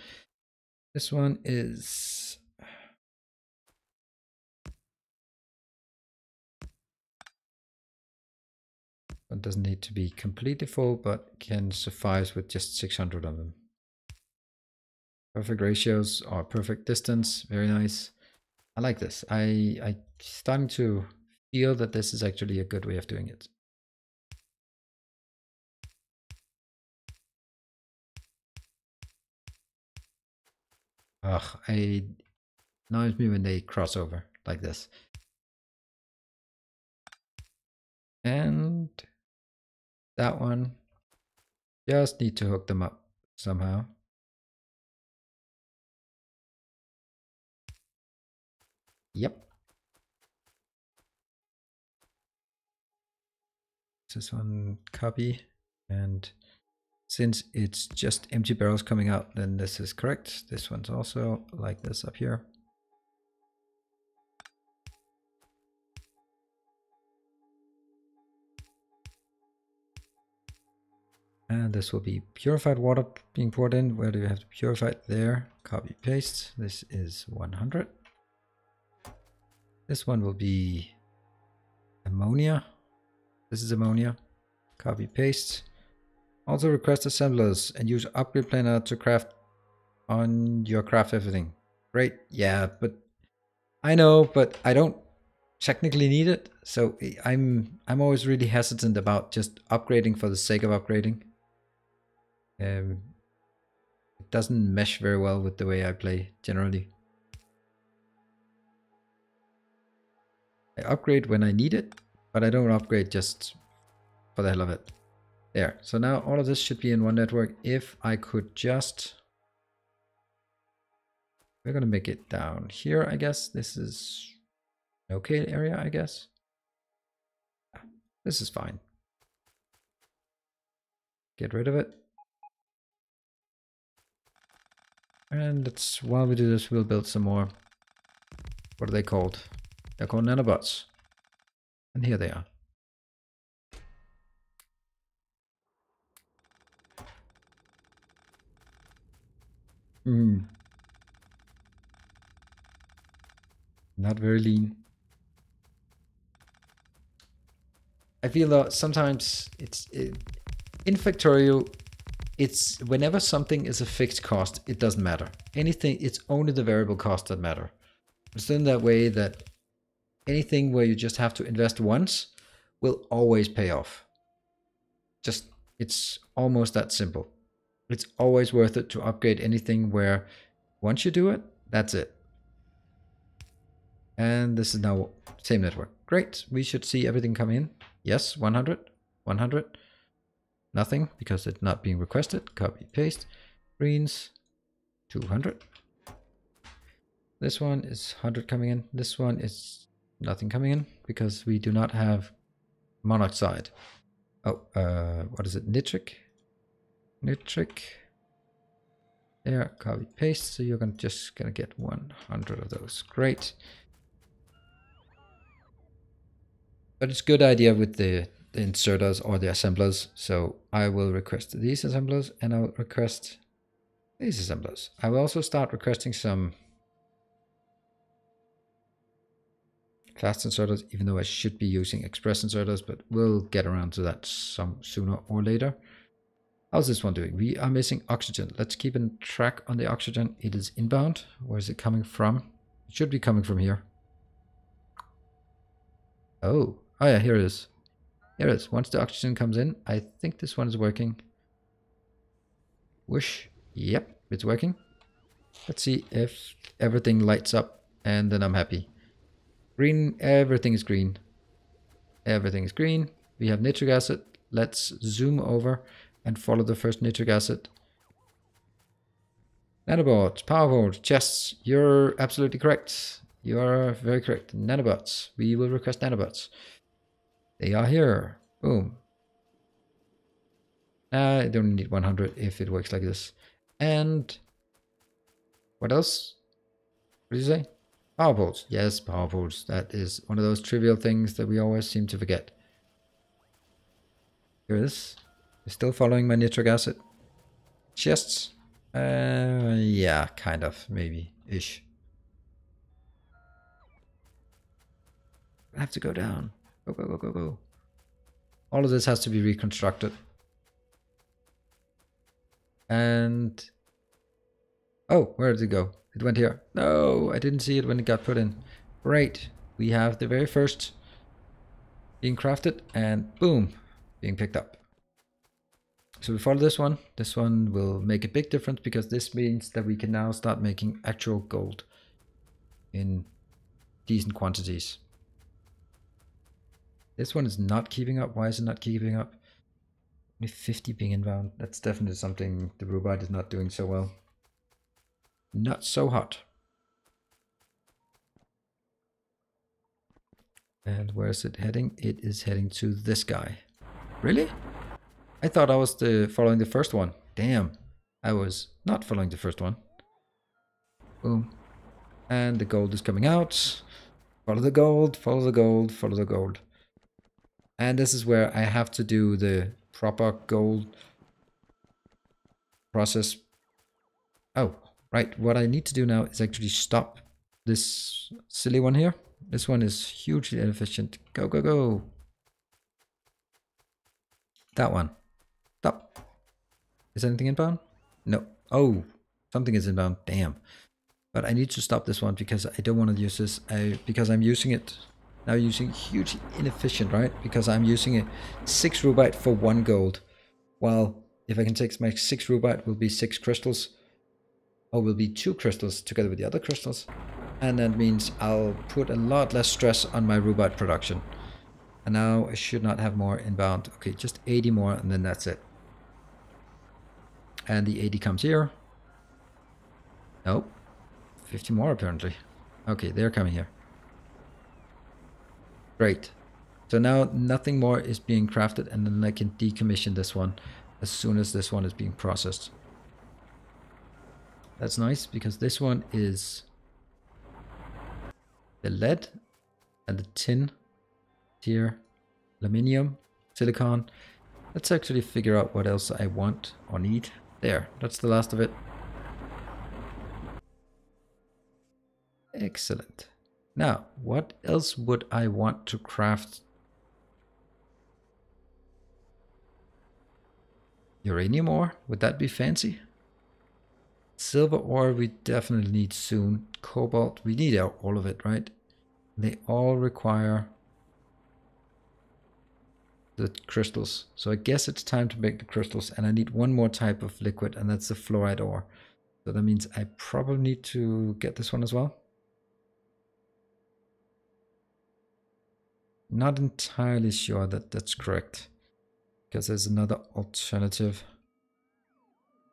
Speaker 1: This one is It doesn't need to be completely full, but can suffice with just 600 of them. Perfect ratios or perfect distance, very nice. I like this. I I starting to feel that this is actually a good way of doing it. Ugh, I annoys me when they cross over like this. And that one. Just need to hook them up somehow. Yep. This one copy and since it's just empty barrels coming out then this is correct. This one's also like this up here. And this will be purified water being poured in. Where do you have to purify it? There. Copy paste. This is 100. This one will be ammonia. This is ammonia. Copy, paste. Also request assemblers and use upgrade planner to craft on your craft everything. Great, yeah, but I know, but I don't technically need it. So I'm I'm always really hesitant about just upgrading for the sake of upgrading. Um, it doesn't mesh very well with the way I play generally. I upgrade when I need it, but I don't upgrade just for the hell of it. There. So now all of this should be in one network. If I could just... We're to make it down here, I guess. This is okay area, I guess. This is fine. Get rid of it. And let's, while we do this, we'll build some more. What are they called? They're called nanobots. And here they are. Hmm. Not very lean. I feel that sometimes it's it, in Factorio, it's whenever something is a fixed cost, it doesn't matter. Anything, it's only the variable cost that matter. It's in that way that anything where you just have to invest once will always pay off. Just, it's almost that simple. It's always worth it to upgrade anything where once you do it, that's it. And this is now same network. Great. We should see everything come in. Yes, 100, 100. Nothing because it's not being requested. Copy, paste. Greens, 200. This one is 100 coming in. This one is nothing coming in because we do not have monoxide. Oh, uh, what is it? Nitric? Nitric. There, copy paste. So you're gonna just gonna get 100 of those. Great. But it's good idea with the, the inserters or the assemblers. So I will request these assemblers and I'll request these assemblers. I will also start requesting some fast inserters, even though I should be using express inserters, but we'll get around to that some sooner or later. How's this one doing? We are missing oxygen. Let's keep a track on the oxygen. It is inbound. Where is it coming from? It should be coming from here. Oh, oh yeah, here it is. Here it is. Once the oxygen comes in, I think this one is working. Whoosh. Yep, it's working. Let's see if everything lights up and then I'm happy. Green, everything is green. Everything is green. We have nitric acid. Let's zoom over and follow the first nitric acid. Nanobots, Power powerboard, chests. You're absolutely correct. You are very correct. Nanobots. We will request nanobots. They are here. Boom. I don't need 100 if it works like this. And what else? What did you say? Power poles. Yes, power poles. That is one of those trivial things that we always seem to forget. Here it is. You're still following my nitric acid. Chests. Uh, yeah, kind of, maybe, ish. I have to go down. Go, go, go, go, go. All of this has to be reconstructed. And... Oh, where did it go? It went here. No, I didn't see it when it got put in. Great. We have the very first being crafted and boom, being picked up. So we follow this one. This one will make a big difference because this means that we can now start making actual gold in decent quantities. This one is not keeping up. Why is it not keeping up? Only 50 being inbound. That's definitely something the robot is not doing so well. Not so hot. And where is it heading? It is heading to this guy. Really? I thought I was the following the first one. Damn. I was not following the first one. Boom. And the gold is coming out. Follow the gold, follow the gold, follow the gold. And this is where I have to do the proper gold process. Oh, Right, what I need to do now is actually stop this silly one here. This one is hugely inefficient. Go, go, go. That one. Stop. Is anything inbound? No. Oh, something is inbound. Damn. But I need to stop this one because I don't want to use this. I, because I'm using it now using hugely inefficient, right? Because I'm using a six rubyte for one gold. While if I can take my six rubyte will be six crystals. Or will be two crystals together with the other crystals. And that means I'll put a lot less stress on my rubyte production. And now I should not have more inbound. Okay, just 80 more and then that's it. And the 80 comes here. Nope. 50 more apparently. Okay, they're coming here. Great. So now nothing more is being crafted and then I can decommission this one as soon as this one is being processed. That's nice because this one is the lead and the tin here, aluminium, silicon. Let's actually figure out what else I want or need. There, that's the last of it. Excellent. Now, what else would I want to craft? Uranium ore? Would that be fancy? Silver ore we definitely need soon. Cobalt, we need all of it, right? They all require the crystals. So I guess it's time to make the crystals and I need one more type of liquid and that's the fluoride ore. So that means I probably need to get this one as well. Not entirely sure that that's correct because there's another alternative.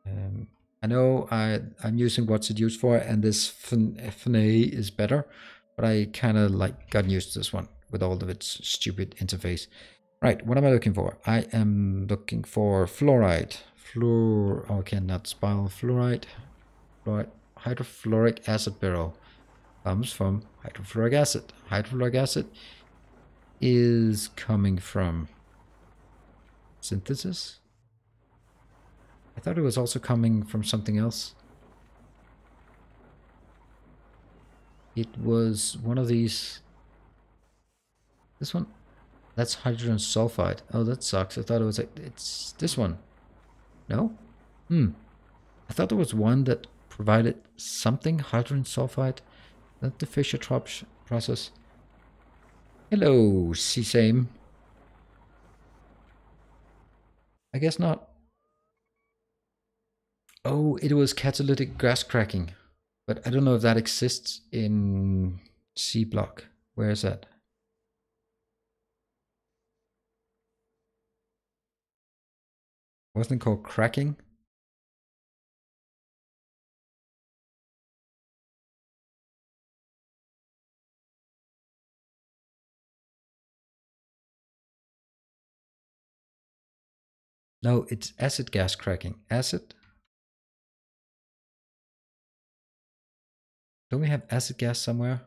Speaker 1: Um, I know I, I'm using what's it used for and this FNA is better, but I kind of like got used to this one with all of its stupid interface. Right, what am I looking for? I am looking for fluoride. Fluor, okay, not spile, fluoride. Fluoride, hydrofluoric acid barrel comes from hydrofluoric acid. Hydrofluoric acid is coming from synthesis. I thought it was also coming from something else. It was one of these. This one? That's hydrogen sulfide. Oh, that sucks. I thought it was like, it's this one. No? Hmm. I thought there was one that provided something, hydrogen sulfide. That the Fischer-Tropsch process. Hello, C-Same. I guess not. Oh, it was catalytic gas cracking. But I don't know if that exists in Sea Block. Where is that? Wasn't it called cracking? No, it's acid gas cracking. Acid? Don't we have acid gas somewhere?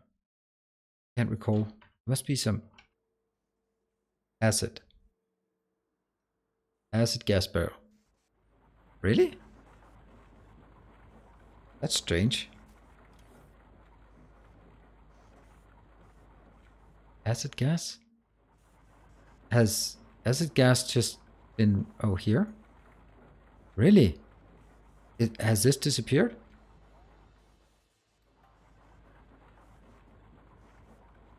Speaker 1: Can't recall. Must be some acid. Acid gas barrel. Really? That's strange. Acid gas? Has acid gas just in oh here? Really? It has this disappeared?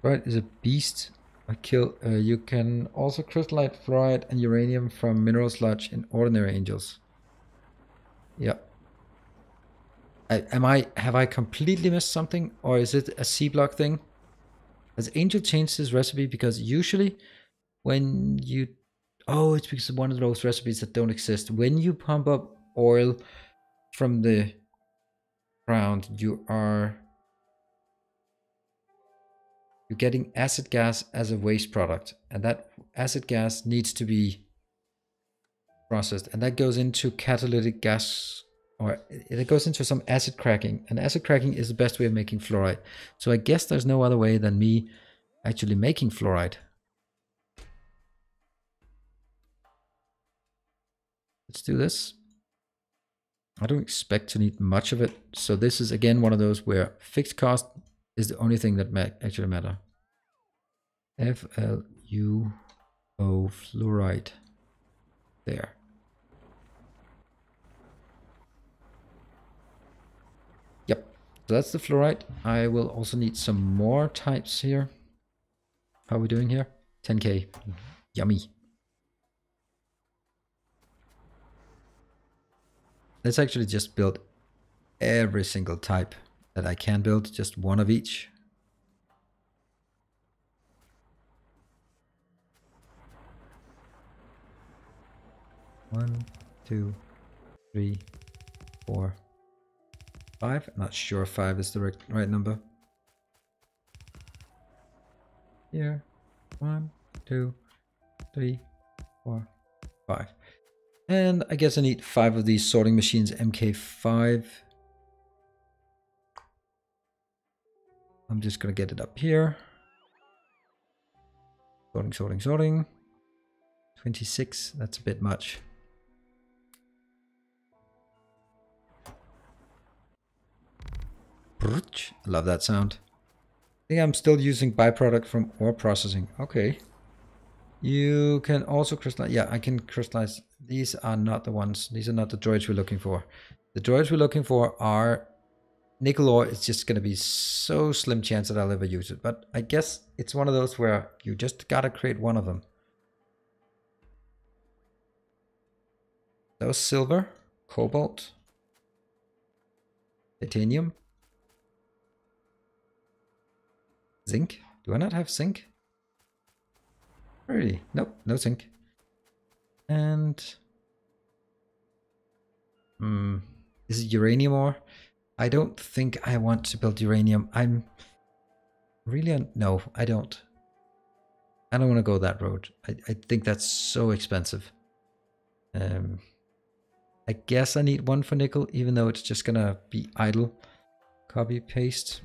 Speaker 1: Right is a beast I kill uh, you can also crystallize fluoride and uranium from mineral sludge in ordinary angels. Yeah. I, am I have I completely missed something or is it a Sea Block thing? Has angel changed his recipe? Because usually when you Oh, it's because of one of those recipes that don't exist. When you pump up oil from the ground, you are you're getting acid gas as a waste product. And that acid gas needs to be processed. And that goes into catalytic gas or it goes into some acid cracking. And acid cracking is the best way of making fluoride. So I guess there's no other way than me actually making fluoride. Let's do this. I don't expect to need much of it. So this is again one of those where fixed cost is the only thing that ma actually matter. FLUO fluoride. There. Yep, so that's the fluorite. I will also need some more types here. How are we doing here? 10k. Mm-hmm. Yummy. Let's actually just build every single type that I can build, just one of each. One, two, three, four, five. I'm not sure five is the right, right number. Here, one, two, three, four, five. And I guess I need five of these sorting machines, MK5. I'm just gonna get it up here. Sorting, sorting, sorting. 26, that's a bit much. I love that sound. I think I'm still using byproduct from ore processing. Okay. You can also crystallize. Yeah, I can crystallize. These are not the ones. These are not the droids we're looking for. The droids we're looking for are nickel ore. It's just going to be so slim chance that I'll ever use it. But I guess it's one of those where you just got to create one of them. That was silver, cobalt, titanium, zinc. Do I not have zinc? Really? Nope, no zinc. And... Hmm... Is it uranium ore? I don't think I want to build uranium. I'm... Really? No, I don't. I don't want to go that road. I, I think that's so expensive. Um, I guess I need one for nickel, even though it's just gonna be idle. Copy, paste.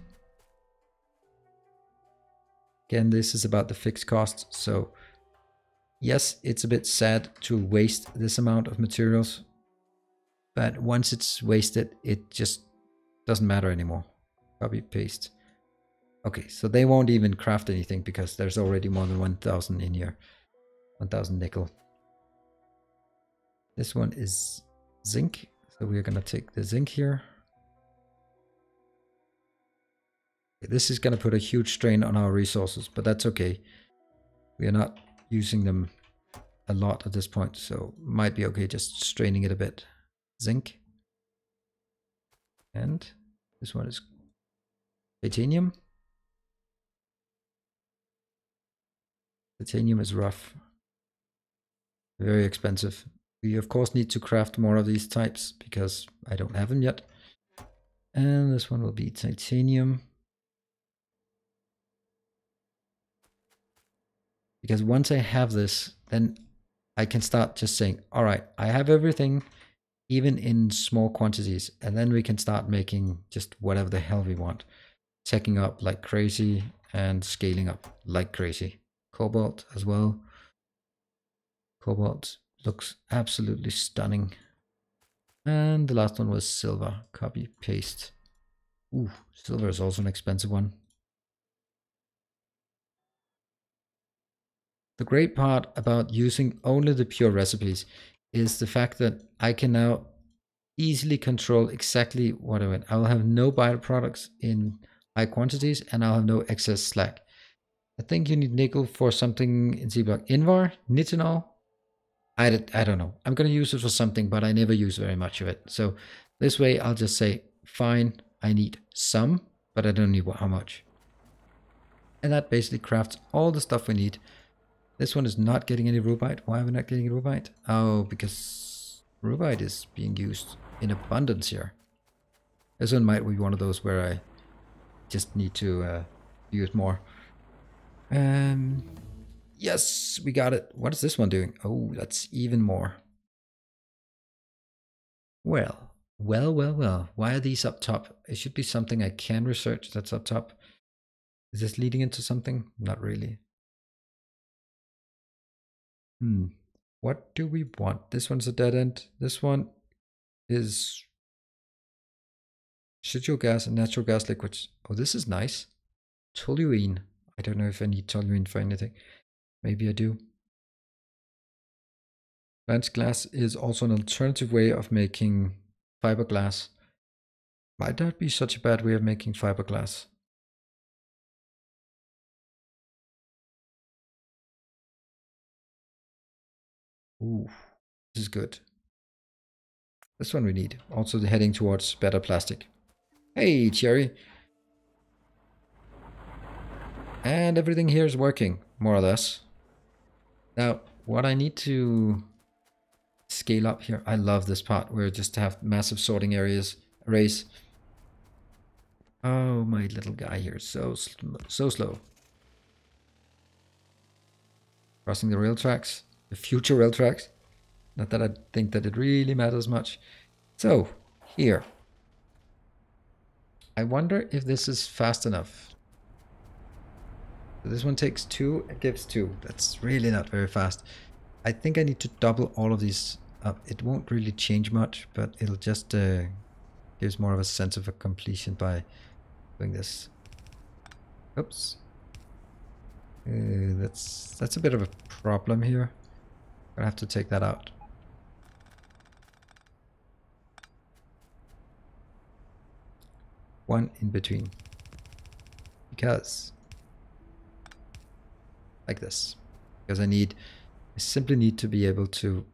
Speaker 1: Again, this is about the fixed costs, so yes, it's a bit sad to waste this amount of materials, but once it's wasted, it just doesn't matter anymore. Copy, paste. Okay, so they won't even craft anything because there's already more than 1000 in here. 1000 nickel. This one is zinc, so we're gonna take the zinc here. This is gonna put a huge strain on our resources, but that's okay. We are not using them a lot at this point, so might be okay just straining it a bit. Zinc. And this one is titanium. Titanium is rough. Very expensive. We of course need to craft more of these types because I don't have them yet. And this one will be titanium. Because once I have this, then I can start just saying, all right, I have everything, even in small quantities. And then we can start making just whatever the hell we want. Taking up like crazy and scaling up like crazy. Cobalt as well. Cobalt looks absolutely stunning. And the last one was silver. Copy, paste. Ooh, silver is also an expensive one. The great part about using only the pure recipes is the fact that I can now easily control exactly what I want. I'll have no byproducts in high quantities and I'll have no excess slack. I think you need nickel for something in Sea Block. Invar, nitinol. I, I don't know. I'm going to use it for something, but I never use very much of it. So this way I'll just say, fine, I need some, but I don't need how much. And that basically crafts all the stuff we need this one is not getting any rubyte. Why are we not getting rubyte? Oh, because rubyte is being used in abundance here. This one might be one of those where I just need to uh, use more. Um, yes, we got it. What is this one doing? Oh, that's even more. Well, well, well, well. Why are these up top? It should be something I can research that's up top. Is this leading into something? Not really. Hmm. What do we want? This one's a dead end. This one is residual gas and natural gas liquids. Oh, this is nice. Toluene. I don't know if I need toluene for anything. Maybe I do. Flange glass is also an alternative way of making fiberglass. Might that be such a bad way of making fiberglass? Ooh, this is good. This one we need. Also heading towards better plastic. Hey, Cherry. And everything here is working, more or less. Now, what I need to scale up here, I love this part where just have massive sorting areas, arrays. Oh, my little guy here so, so slow. Crossing the rail tracks, the future rail tracks. Not that I think that it really matters much. So, here. I wonder if this is fast enough. This one takes two, it gives two. That's really not very fast. I think I need to double all of these up. It won't really change much, but it'll just uh, gives more of a sense of a completion by doing this. Oops. Uh, that's that's a bit of a problem here. I have to take that out. One in between. Because like this. Because I need, I simply need to be able to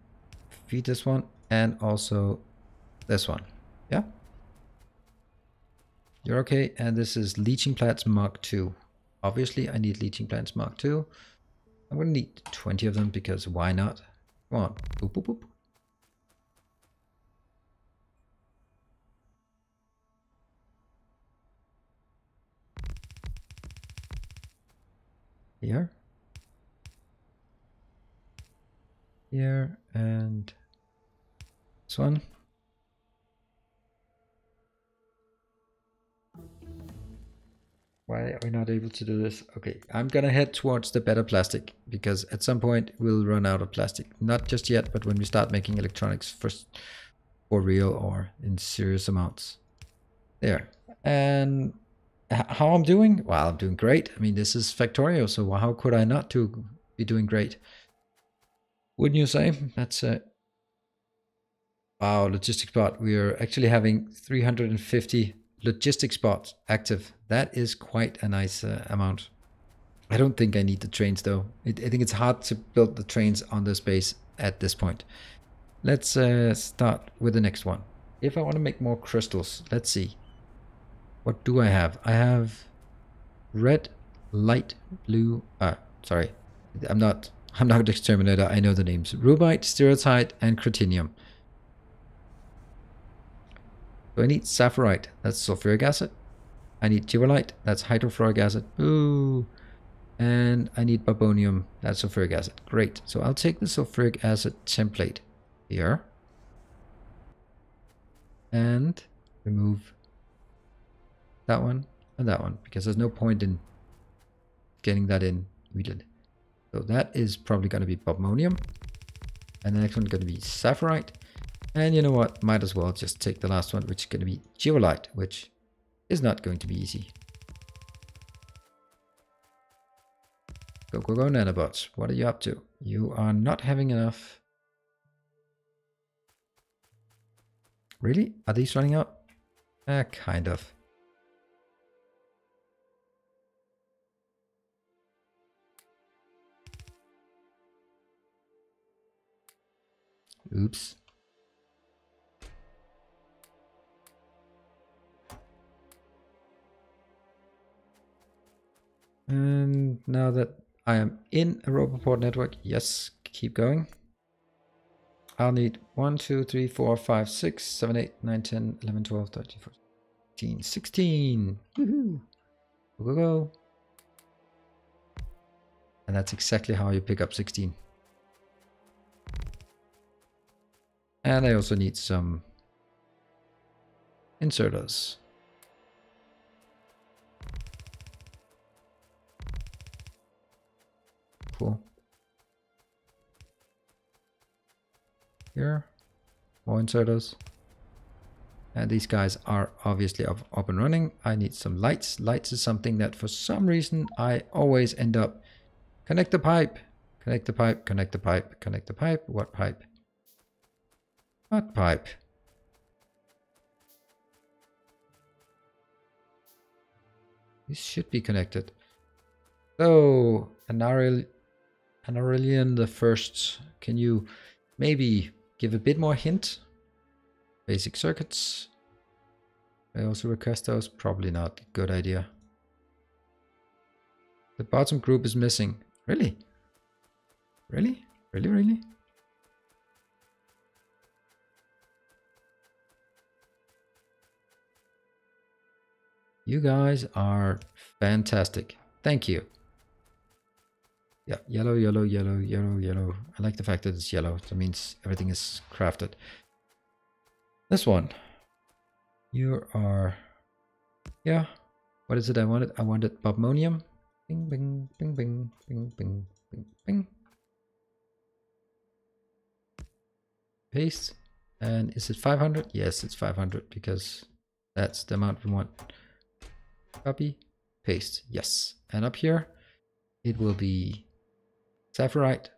Speaker 1: feed this one and also this one. Yeah? You're okay. And this is leaching plants Mark II. Obviously, I need leaching plants Mark II. I'm going to need 20 of them because why not? Come on. Boop, boop, boop. Here. here and this one. Why are we not able to do this? Okay, I'm gonna head towards the better plastic because at some point we'll run out of plastic. Not just yet, but when we start making electronics first for real or in serious amounts. There. And how I'm doing? Well, I'm doing great. I mean, this is Factorio, so how could I not do be doing great? Wouldn't you say? That's a wow logistics bot. We are actually having 350 logistics bots active. That is quite a nice uh, amount. I don't think I need the trains though. I think it's hard to build the trains on this base at this point. Let's uh, start with the next one. If I want to make more crystals, let's see. What do I have? I have red, light blue. Uh, sorry, I'm not I'm not exterminator, [laughs] I know the names. Rubyte, Stiratite, and Crotinnium. So I need Saphirite, that's sulfuric acid. I need Jivolite, that's hydrofluoric acid. Ooh. And I need Bobmonium, that's sulfuric acid. Great. So I'll take the sulfuric acid template here. And remove that one and that one because there's no point in getting that in immediately. So that is probably going to be Bobmonium. And the next one going to be Saphirite. And you know what? Might as well just take the last one, which is going to be Jivolite, which is not going to be easy. Go, go, go, nanobots. What are you up to? You are not having enough. Really? Are these running out? Eh, kind of. Oops. And now that I am in a Roboport network, yes, keep going. I'll need 1, 2, 3, 4, 5, 6, 7, 8, 9, 10, 11, 12, 13, 14, 15, 16. Woohoo! Go, go, go. And that's exactly how you pick up 16. And I also need some inserters. Cool. Here, more inserters. And these guys are obviously up, up and running. I need some lights. Lights is something that for some reason I always end up connect the pipe, connect the pipe, connect the pipe, connect the pipe. What pipe? Hot pipe. This should be connected. So, Anaril, Anarilian the first, can you maybe give a bit more hint? Basic circuits. I also request those? Probably not. A good idea. The bottom group is missing. Really? Really? Really, really? You guys are fantastic. Thank you. Yeah, yellow, yellow, yellow, yellow, yellow. I like the fact that it's yellow. That means everything is crafted. This one. You are... Yeah. What is it I wanted? I wanted Bobmonium. Bing, bing, bing, bing, bing, bing, bing, bing. Paste. And is it 500? Yes, it's 500 because that's the amount we want. Copy, paste, yes. And up here, it will be Saphirite,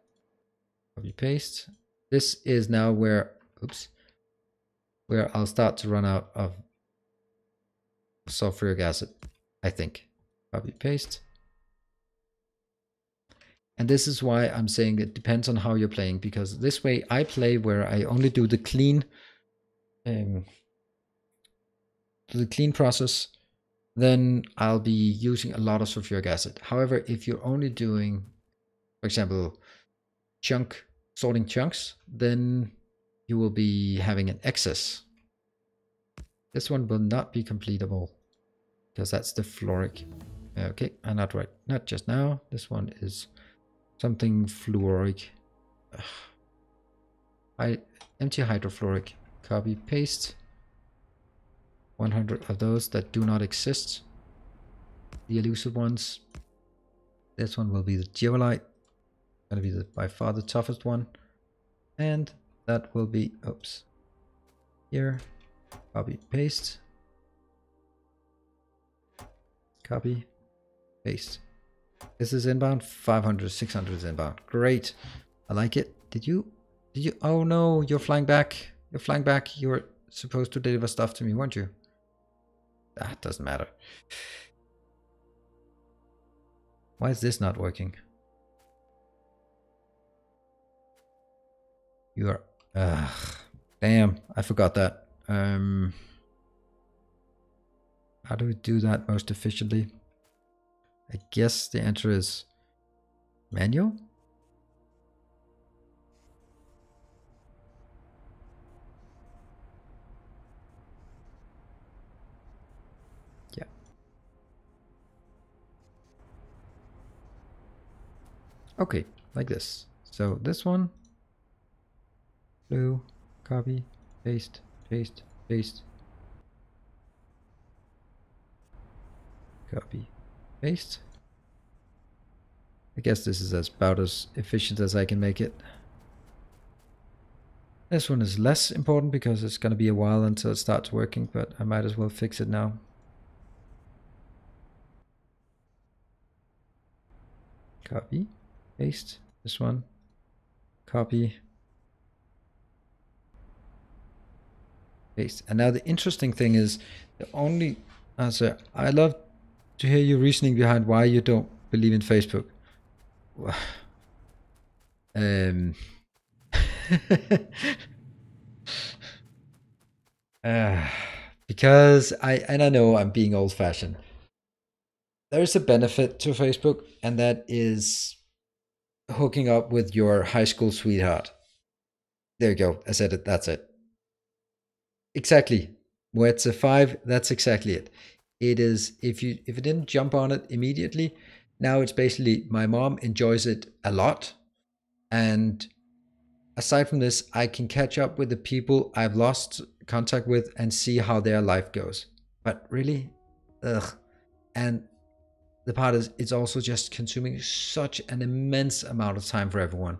Speaker 1: copy, paste. This is now where, oops, where I'll start to run out of sulfuric acid, I think. Copy, paste. And this is why I'm saying it depends on how you're playing, because this way I play where I only do the clean, um, the clean process then I'll be using a lot of sulfuric acid. However, if you're only doing, for example, chunk sorting chunks, then you will be having an excess. This one will not be completable because that's the fluoric. Okay, I'm not right. Not just now. This one is something fluoric. [sighs] I empty hydrofluoric. Copy paste. 100 of those that do not exist. The elusive ones. This one will be the Jivolite. Gonna be the, by far the toughest one. And that will be, oops. Here, copy, paste. Copy, paste. This is inbound, 500, 600 is inbound. Great. I like it. Did you, did you, oh no, you're flying back. You're flying back. You were supposed to deliver stuff to me, weren't you? That doesn't matter. Why is this not working? You are... Ugh. Damn, I forgot that. Um, how do we do that most efficiently? I guess the answer is manual? Yeah. Okay, like this. So this one, blue, copy, paste, paste, paste, copy, paste. I guess this is as about as efficient as I can make it. This one is less important because it's going to be a while until it starts working, but I might as well fix it now. Copy paste this one, copy, paste. And now the interesting thing is the only answer, I love to hear your reasoning behind why you don't believe in Facebook. [sighs] um, [laughs] uh, because I, and I know I'm being old fashioned. There's a benefit to Facebook, and that is hooking up with your high school sweetheart. There you go. I said it. That's it. Exactly. Muetze 5, that's exactly it. It is if you if you didn't jump on it immediately, now it's basically my mom enjoys it a lot. And aside from this, I can catch up with the people I've lost contact with and see how their life goes. But really, ugh. And the part is it's also just consuming such an immense amount of time for everyone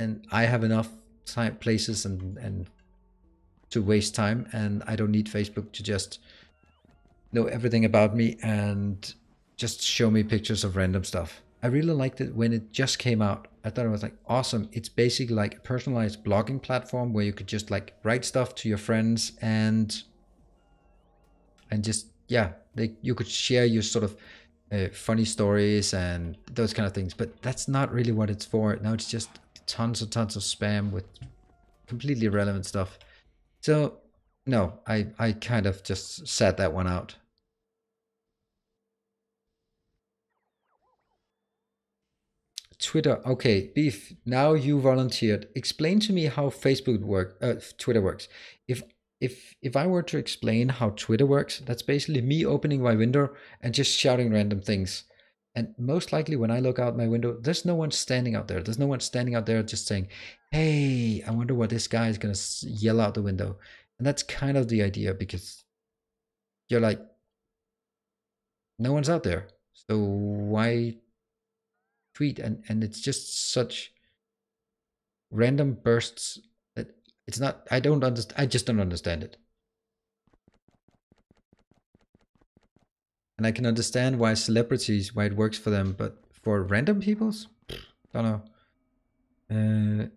Speaker 1: and i have enough time places and and to waste time and i don't need facebook to just know everything about me and just show me pictures of random stuff i really liked it when it just came out I thought it was like awesome. It's basically like a personalized blogging platform where you could just like write stuff to your friends and and just yeah, they you could share your sort of uh, funny stories and those kind of things. But that's not really what it's for. Now it's just tons and tons of spam with completely irrelevant stuff. So no, I I kind of just sat that one out. Twitter. Okay, Beef. Now you volunteered. Explain to me how Facebook work. Uh, Twitter works. If if if I were to explain how Twitter works, that's basically me opening my window and just shouting random things. And most likely, when I look out my window, there's no one standing out there. There's no one standing out there just saying, "Hey, I wonder what this guy is gonna yell out the window." And that's kind of the idea because you're like, no one's out there, so why tweet? And and it's just such random bursts that it's not, I don't understand, I just don't understand it. And I can understand why celebrities, why it works for them, but for random peoples, I don't know. Uh,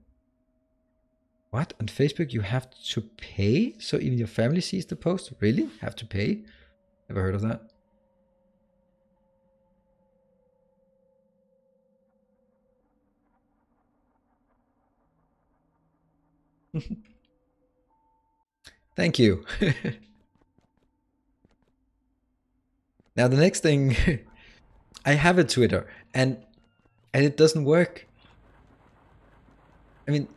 Speaker 1: what? On Facebook you have to pay? So even your family sees the post? Really? Have to pay? Never heard of that. [laughs] Thank you. [laughs] now the next thing, [laughs] I have a Twitter and and it doesn't work. I mean,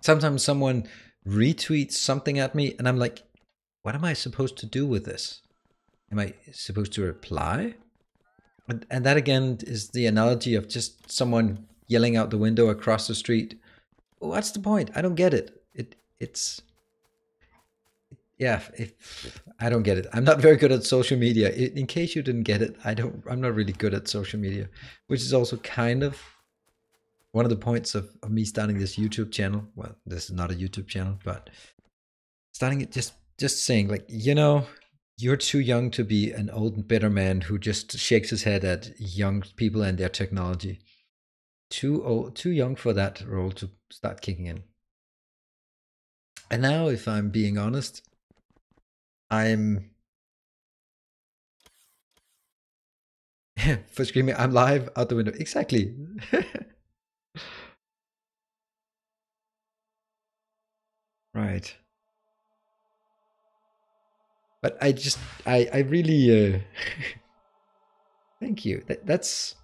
Speaker 1: sometimes someone retweets something at me and I'm like, what am I supposed to do with this? Am I supposed to reply? And, and that again is the analogy of just someone yelling out the window across the street what's the point? I don't get it. It it's yeah, if I don't get it. I'm not very good at social media. In case you didn't get it, I don't I'm not really good at social media, which is also kind of one of the points of, of me starting this YouTube channel. Well, this is not a YouTube channel, but starting it just just saying like, you know, you're too young to be an old bitter man who just shakes his head at young people and their technology too old, too young for that role to start kicking in. And now, if I'm being honest, I'm [laughs] for screaming, I'm live out the window. Exactly. [laughs] right. But I just, I, I really, uh, [laughs] thank you. That, that's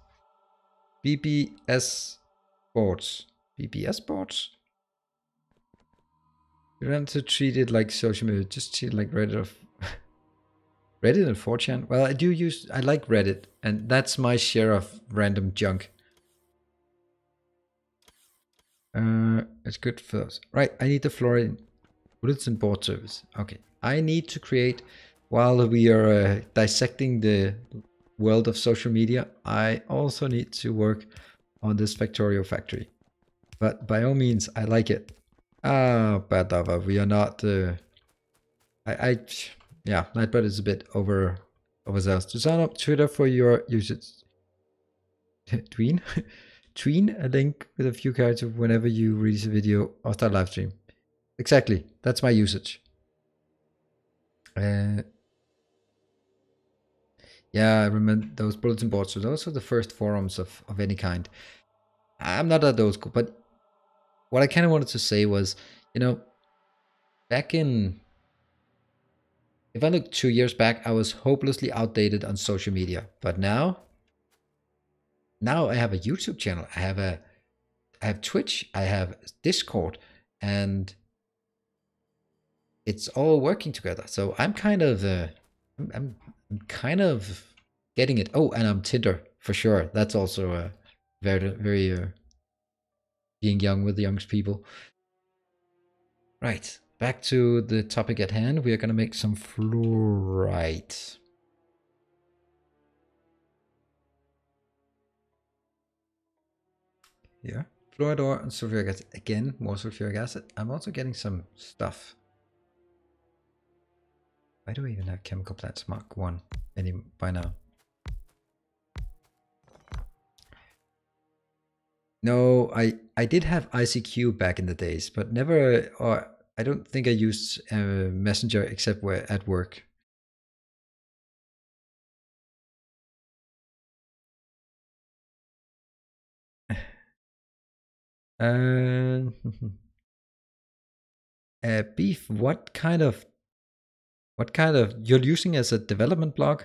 Speaker 1: BBS boards. BBS boards? You don't have to treat it like social media, just treat it like Reddit of [laughs] Reddit and 4chan. Well, I do use, I like Reddit, and that's my share of random junk. Uh, it's good for those. Right, I need the Florian bulletin board service. Okay, I need to create, while we are uh, dissecting the world of social media, I also need to work on this Factorio factory. But by all means, I like it. Ah, Badava, we are not... Uh, I, I, yeah, Nightbot is a bit over overzealous. To sign up Twitter for your usage. Tween? [laughs] Tween a link with a few characters whenever you release a video or start live stream. Exactly, that's my usage. Uh, yeah, I remember those bulletin boards. So those are the first forums of, of any kind. I'm not at those, but what I kind of wanted to say was, you know, back in, if I look two years back, I was hopelessly outdated on social media. But now, now I have a YouTube channel. I have a, I have Twitch. I have Discord, and it's all working together. So I'm kind of, uh, I'm, I'm kind of getting it. Oh, and I'm Tinder for sure. That's also a very, very uh, being young with the youngest people. Right, back to the topic at hand. We are going to make some fluorite. Yeah, fluoride and sulfuric acid. Again, more sulfuric acid. I'm also getting some stuff. Why do we even have chemical plants Mark 1 any by now? No, I I did have ICQ back in the days, but never. Or I don't think I used uh, Messenger except where at work. [laughs] Uh, [laughs] uh, beef. What kind of? What kind of? You're using as a development blog?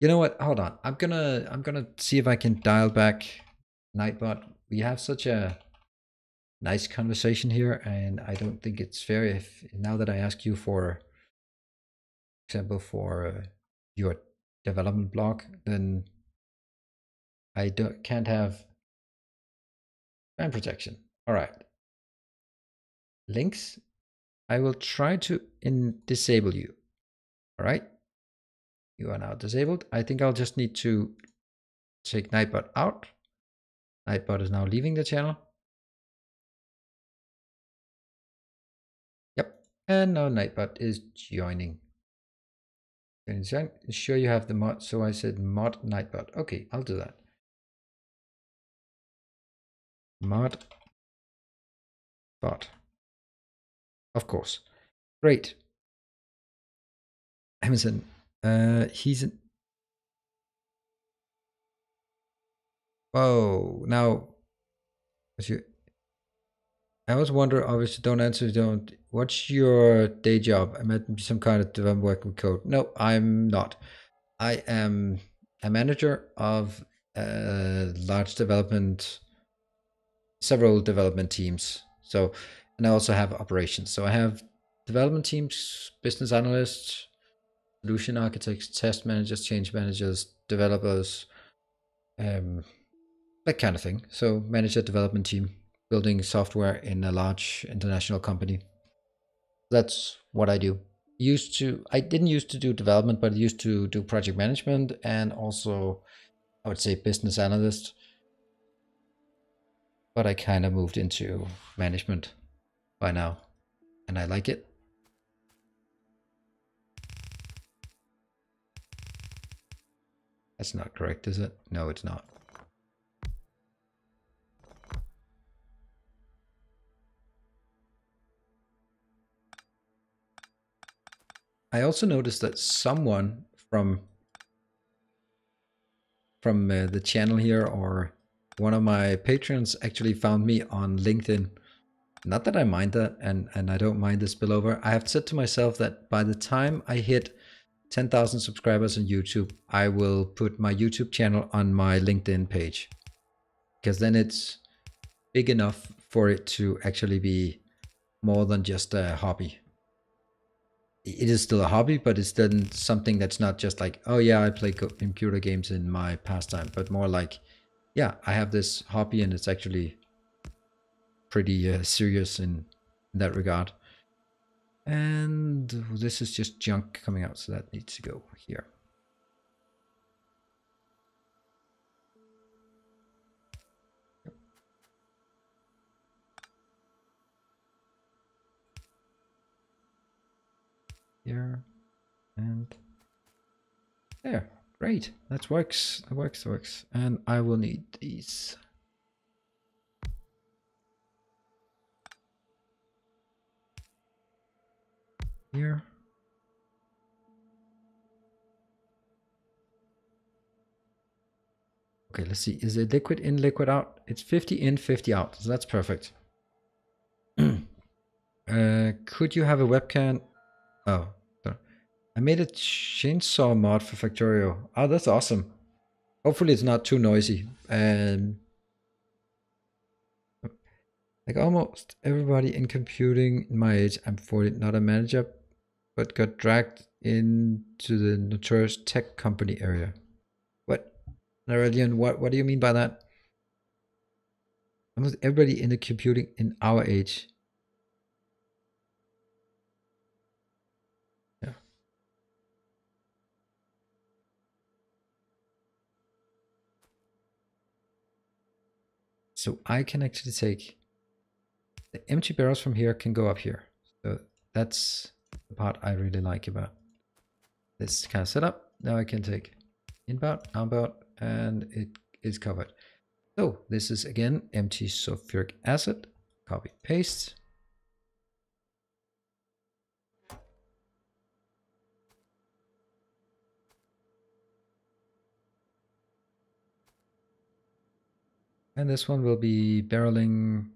Speaker 1: You know what? Hold on. I'm gonna. I'm gonna see if I can dial back Nightbot. We have such a nice conversation here, and I don't think it's fair if now that I ask you for example for uh, your development blog, then I don't can't have Brand protection. All right. Links. I will try to in disable you. All right. You are now disabled. I think I'll just need to take Nightbot out. Nightbot is now leaving the channel. Yep. And now Nightbot is joining. Sure you have the mod. So I said mod Nightbot. Okay, I'll do that. mod bot. Of course. Great. Amazon. Uh, he's an. Whoa. Now, as you, I always wonder, obviously, don't answer, don't. What's your day job? I meant some kind of development working with code. No, I'm not. I am a manager of a large development several development teams. So, and I also have operations. So I have development teams, business analysts, solution architects, test managers, change managers, developers, um, that kind of thing. So manage a development team, building software in a large international company. That's what I do. Used to, I didn't used to do development, but I used to do project management and also, I would say, business analyst but I kind of moved into management by now, and I like it. That's not correct, is it? No, it's not. I also noticed that someone from from uh, the channel here or one of my patrons actually found me on LinkedIn. Not that I mind that, and, and I don't mind the spillover. I have said to myself that by the time I hit 10,000 subscribers on YouTube, I will put my YouTube channel on my LinkedIn page. Because then it's big enough for it to actually be more than just a hobby. It is still a hobby, but it's then something that's not just like, oh yeah, I play computer games in my pastime, but more like, yeah, I have this hobby and it's actually pretty uh, serious in, in that regard. And this is just junk coming out, so that needs to go here. Here and there. Great, that works, that works, that works. And I will need these. Here. Okay, let's see. Is it liquid in, liquid out? It's 50 in, 50 out. So that's perfect. [clears throat] uh, could you have a webcam? Oh, I made a chainsaw mod for Factorio. Oh, that's awesome. Hopefully it's not too noisy. And like almost everybody in computing in my age, I'm 40, not a manager, but got dragged into the notorious tech company area. What? Narelian, what, what do you mean by that? Almost everybody in the computing in our age So I can actually take the empty barrels from here can go up here. So that's the part I really like about this kind of setup. Now I can take inbound, outbound, and it is covered. So this is again empty sulfuric acid. Copy paste. And this one will be barreling,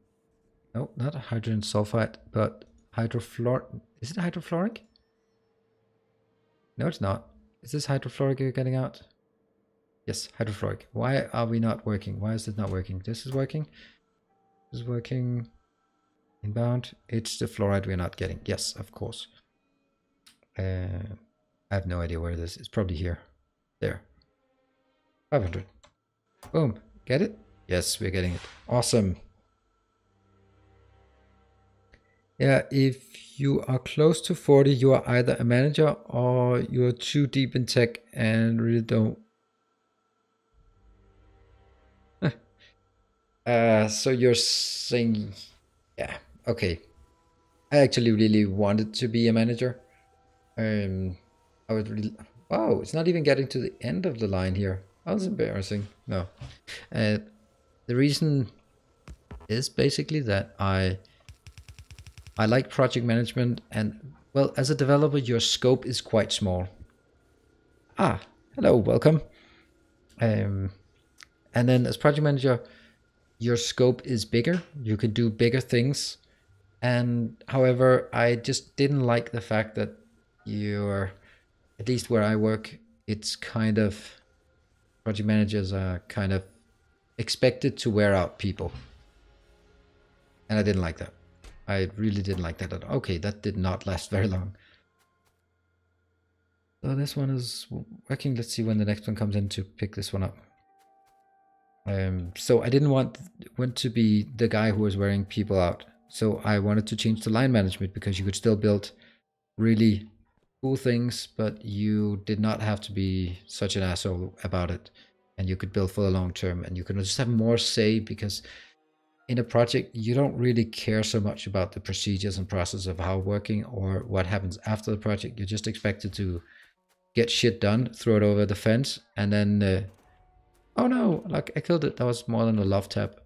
Speaker 1: no, not hydrogen sulfide, but hydrofluor, is it hydrofluoric? No, it's not. Is this hydrofluoric you're getting out? Yes, hydrofluoric. Why are we not working? Why is this not working? This is working. This is working. Inbound. It's the fluoride we're not getting. Yes, of course. Uh, I have no idea where this is. It's probably here. There. 500. Boom. Get it? Yes, we're getting it. Awesome. Yeah, if you are close to 40, you are either a manager or you're too deep in tech and really don't. [laughs] uh, so you're saying, yeah, okay. I actually really wanted to be a manager. Um, I would really, wow, it's not even getting to the end of the line here. That was embarrassing. No. Uh, the reason is basically that I I like project management and well as a developer your scope is quite small. Ah, hello, welcome. Um, and then as project manager your scope is bigger. You can do bigger things. And however, I just didn't like the fact that you're at least where I work, it's kind of project managers are kind of expected to wear out people. And I didn't like that. I really didn't like that. Okay, that did not last very long. So this one is working. Let's see when the next one comes in to pick this one up. Um, so I didn't want want to be the guy who was wearing people out. So I wanted to change the line management because you could still build really cool things, but you did not have to be such an asshole about it and you could build for the long term and you can just have more say because in a project you don't really care so much about the procedures and process of how working or what happens after the project. You're just expected to get shit done throw it over the fence and then uh, oh no like i killed it. That was more than a love tap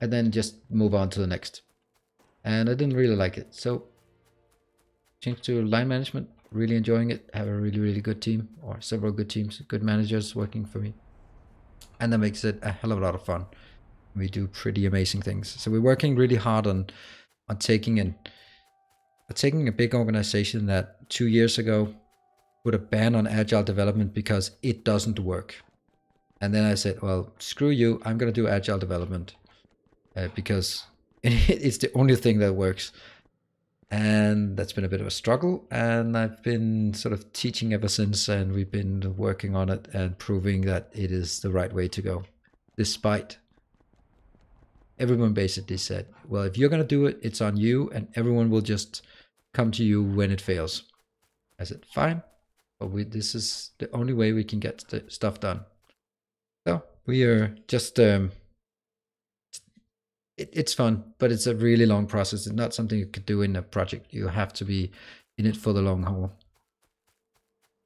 Speaker 1: and then just move on to the next. And i didn't really like it. So change to line management. Really enjoying it. Have a really really good team or several good teams good managers working for me and that makes it a hell of a lot of fun. We do pretty amazing things. So we're working really hard on on taking in taking a big organization that two years ago put a ban on agile development because it doesn't work. And then I said, well, screw you, I'm going to do agile development uh, because [laughs] it's the only thing that works and that's been a bit of a struggle. And i've been sort of teaching ever since and we've been working on it and proving that it is the right way to go despite everyone basically said well if you're going to do it it's on you and everyone will just come to you when it fails. I said fine but we, this is the only way we can get the stuff done. So we are just um, it, it's fun, but it's a really long process. It's not something you could do in a project. You have to be in it for the long haul.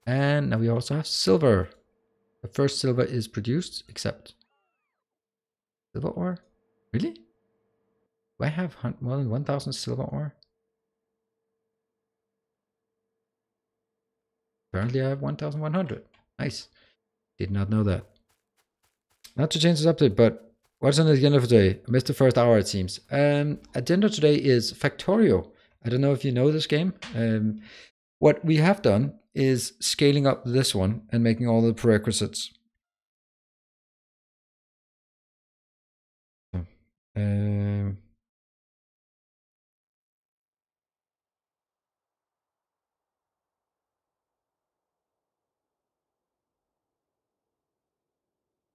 Speaker 1: And now we also have silver. The first silver is produced, except silver ore. Really? Do I have more than 1,000 silver ore? Currently I have 1,100. Nice. Did not know that. Not to change this update, but What's on the agenda for today? I missed the first hour, it seems. Um, agenda today is Factorio. I don't know if you know this game. Um, what we have done is scaling up this one and making all the prerequisites. Um,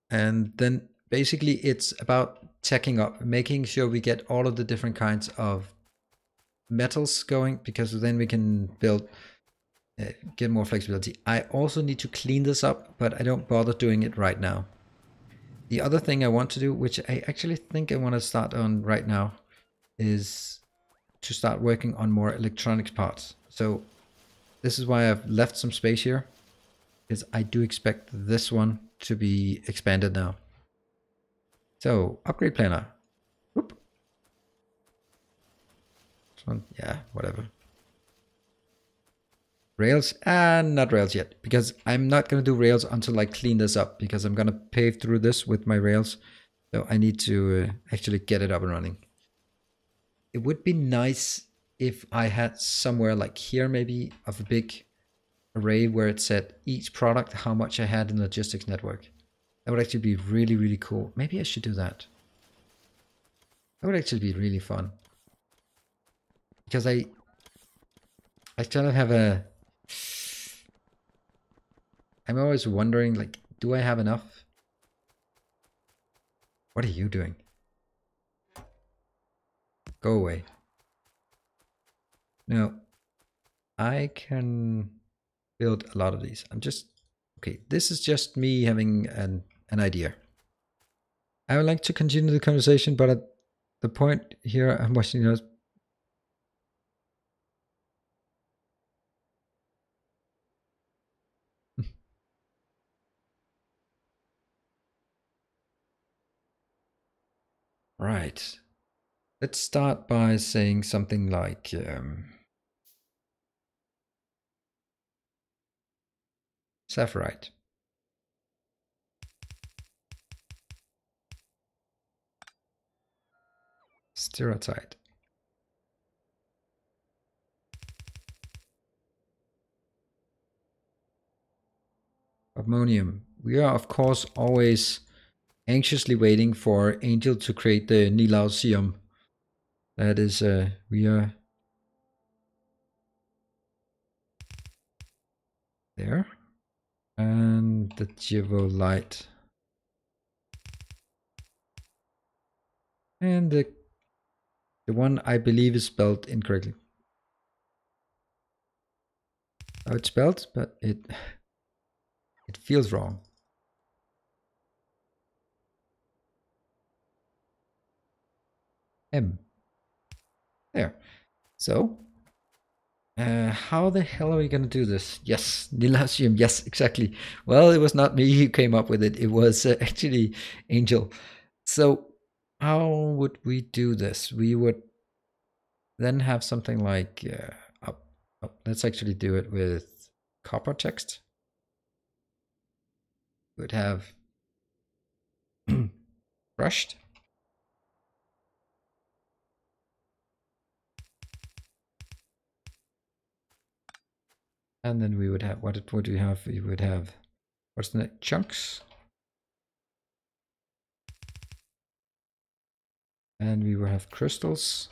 Speaker 1: and then basically it's about checking up, making sure we get all of the different kinds of metals going because then we can build uh, get more flexibility. I also need to clean this up, but I don't bother doing it right now. The other thing I want to do, which I actually think I want to start on right now, is to start working on more electronics parts. So this is why I've left some space here, is I do expect this one to be expanded now. So, upgrade planner. This one, yeah, whatever. Rails? And not rails yet, because I'm not going to do rails until I clean this up, because I'm going to pave through this with my rails. So I need to uh, actually get it up and running. It would be nice if I had somewhere like here, maybe, of a big array where it said each product, how much I had in the logistics network. That would actually be really, really cool. Maybe I should do that. That would actually be really fun. Because I I kind of have a I'm always wondering like do I have enough? What are you doing? Go away. No. I can build a lot of these. I'm just okay, this is just me having an an idea. I would like to continue the conversation, but at the point here, I'm watching those. [laughs] right. Let's start by saying something like. Um, Saphirite. Stiratite. Ammonium. We are, of course, always anxiously waiting for Angel to create the Nilausium. That is, uh, we are there. And the Jivolite. And the the one I believe is spelled incorrectly. How it's spelled, but it it feels wrong. M. There. So, uh, how the hell are we going to do this? Yes, Nilausium. Yes, exactly. Well, it was not me who came up with it. It was uh, [laughs] actually Angel. So how would we do this? We would then have something like, uh, up, up. let's actually do it with copper text. We would have [clears throat] brushed. And then we would have, what would we have? We would have, what's the chunks? And we will have crystals.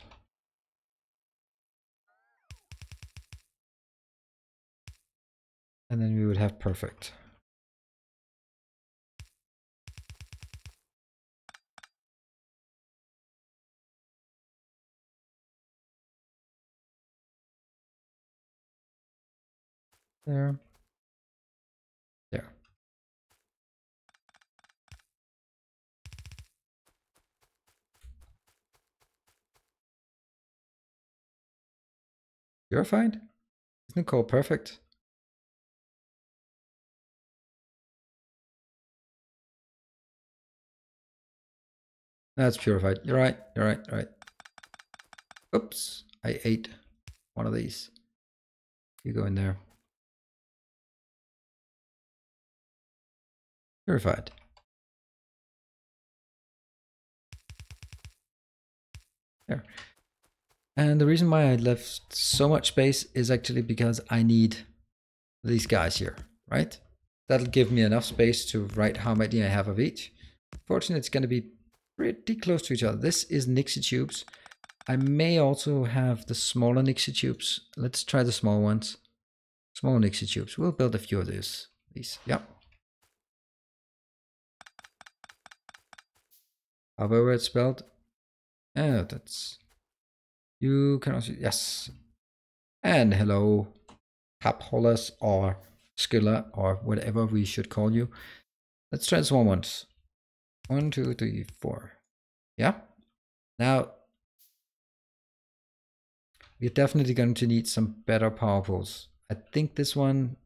Speaker 1: And then we would have perfect. There. Purified? Isn't perfect? That's purified. You're right. You're right. You're right. Oops. I ate one of these. You go in there. Purified. There. And the reason why I left so much space is actually because I need these guys here, right? That'll give me enough space to write how many I have of each. Fortunately, it's going to be pretty close to each other. This is Nixie tubes. I may also have the smaller Nixie tubes. Let's try the small ones. Small Nixie tubes. We'll build a few of these. These, yeah. However it's spelled. Oh, that's you can also, yes. And hello, Capholas or Skilla or whatever we should call you. Let's one once. One, two, three, four. Yeah. Now, we're definitely going to need some better power poles. I think this one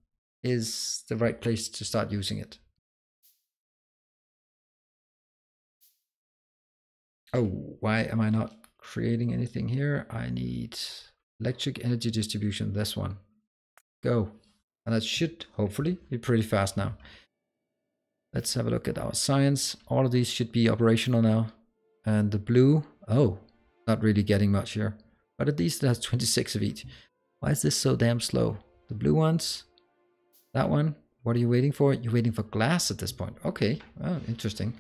Speaker 1: is the right place to start using it. Oh, why am I not creating anything here? I need electric energy distribution, this one. Go. And that should hopefully be pretty fast now. Let's have a look at our science. All of these should be operational now. And the blue, oh, not really getting much here. But at least it has 26 of each. Why is this so damn slow? The blue ones, that one, what are you waiting for? You're waiting for glass at this point. Okay, oh, interesting.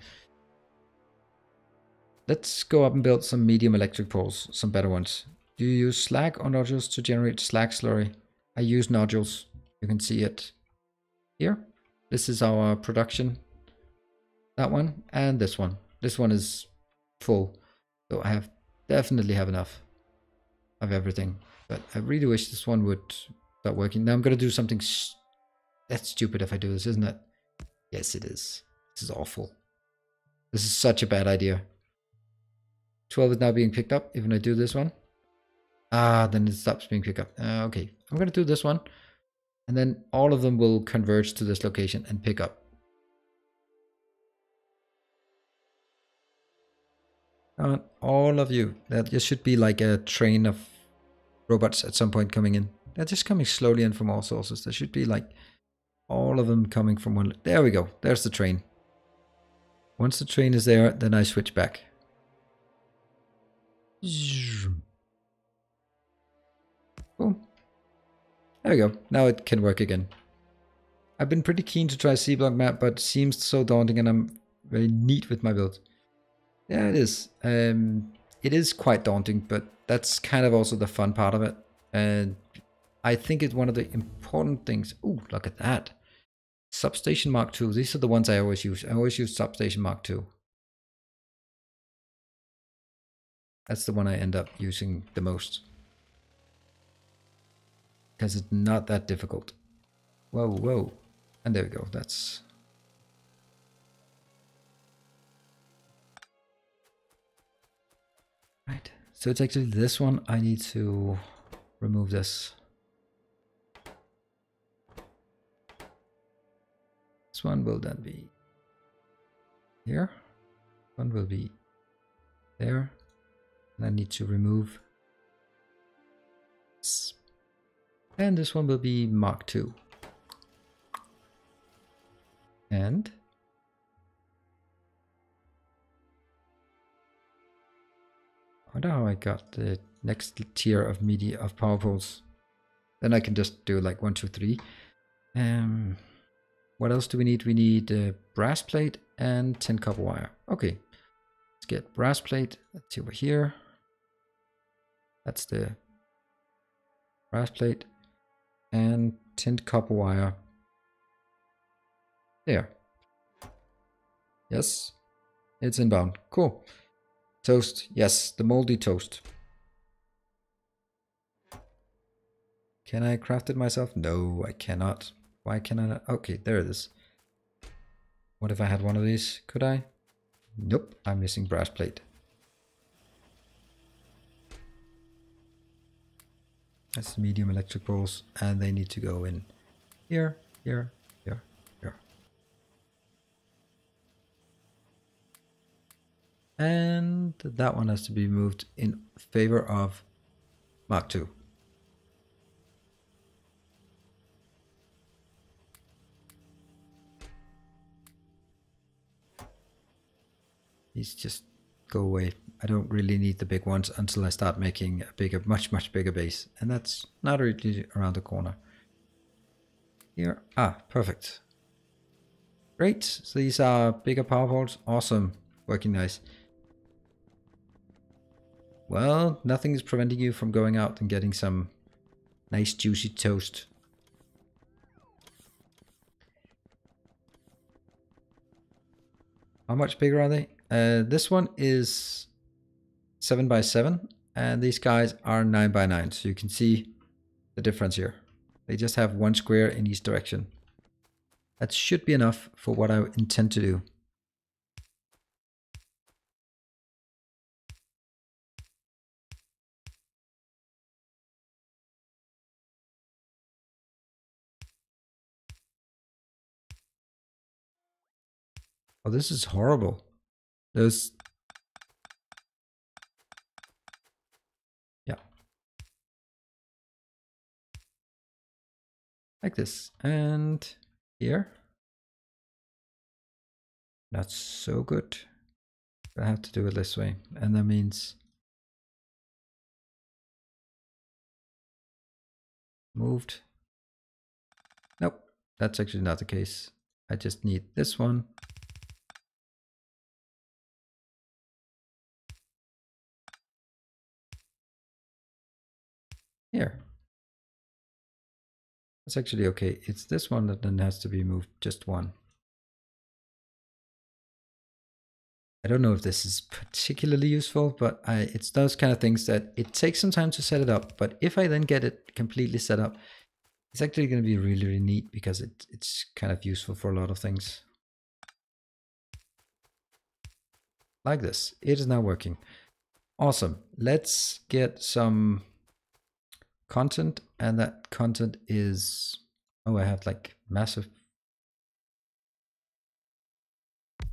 Speaker 1: Let's go up and build some medium electric poles, some better ones. Do you use slag or nodules to generate slag slurry? I use nodules. You can see it here. This is our production. That one and this one. This one is full. So I have definitely have enough of everything. But I really wish this one would start working. Now I'm going to do something that's stupid if I do this, isn't it? Yes, it is. This is awful. This is such a bad idea. 12 is now being picked up. Even I do this one. Ah, then it stops being picked up. Uh, okay, I'm going to do this one. And then all of them will converge to this location and pick up. All of you. That just should be like a train of robots at some point coming in. They're just coming slowly in from all sources. There should be like all of them coming from one. There we go. There's the train. Once the train is there, then I switch back. Boom. There we go. Now it can work again. I've been pretty keen to try Sea Block map, but seems so daunting and I'm very neat with my build. Yeah, it is. Um, it is quite daunting, but that's kind of also the fun part of it. And I think it's one of the important things. Oh, look at that. Substation Mark II. These are the ones I always use. I always use Substation Mark II. That's the one I end up using the most. Because it's not that difficult. Whoa, whoa. And there we go. That's... Right. So it's actually this one. I need to remove this. This one will then be here. One will be there. I need to remove. And this one will be Mark II. And I wonder how I got the next tier of media of power poles. Then I can just do like one, two, three. Um, what else do we need? We need a brass plate and tin copper wire. Okay, let's get brass plate. Let's see over here. That's the brass plate and tin copper wire. There. Yes, it's inbound. Cool. Toast. Yes, the moldy toast. Can I craft it myself? No, I cannot. Why can I not? Okay, there it is. What if I had one of these? Could I? Nope, I'm missing brass plate. That's the medium electric poles, and they need to go in here, here, here, here. And that one has to be moved in favor of Mark II. These just go away. I don't really need the big ones until I start making a bigger, much, much bigger base. And that's not really around the corner. Here, ah, perfect. Great, so these are bigger power poles. Awesome, working nice. Well, nothing is preventing you from going out and getting some nice juicy toast. How much bigger are they? Uh, this one is 7 by 7 and these guys are 9 by 9 so you can see the difference here. They just have one square in each direction. That should be enough for what I intend to do. Oh, this is horrible. Those like this. And here, not so good. I have to do it this way. And that means moved. Nope, that's actually not the case. I just need this one. Here. That's actually okay. It's this one that then has to be moved just one. I don't know if this is particularly useful, but I, it's those kind of things that it takes some time to set it up. But if I then get it completely set up, it's actually going to be really, really neat because it, it's kind of useful for a lot of things. Like this. It is now working. Awesome. Let's get some content and that content is, oh, I have like massive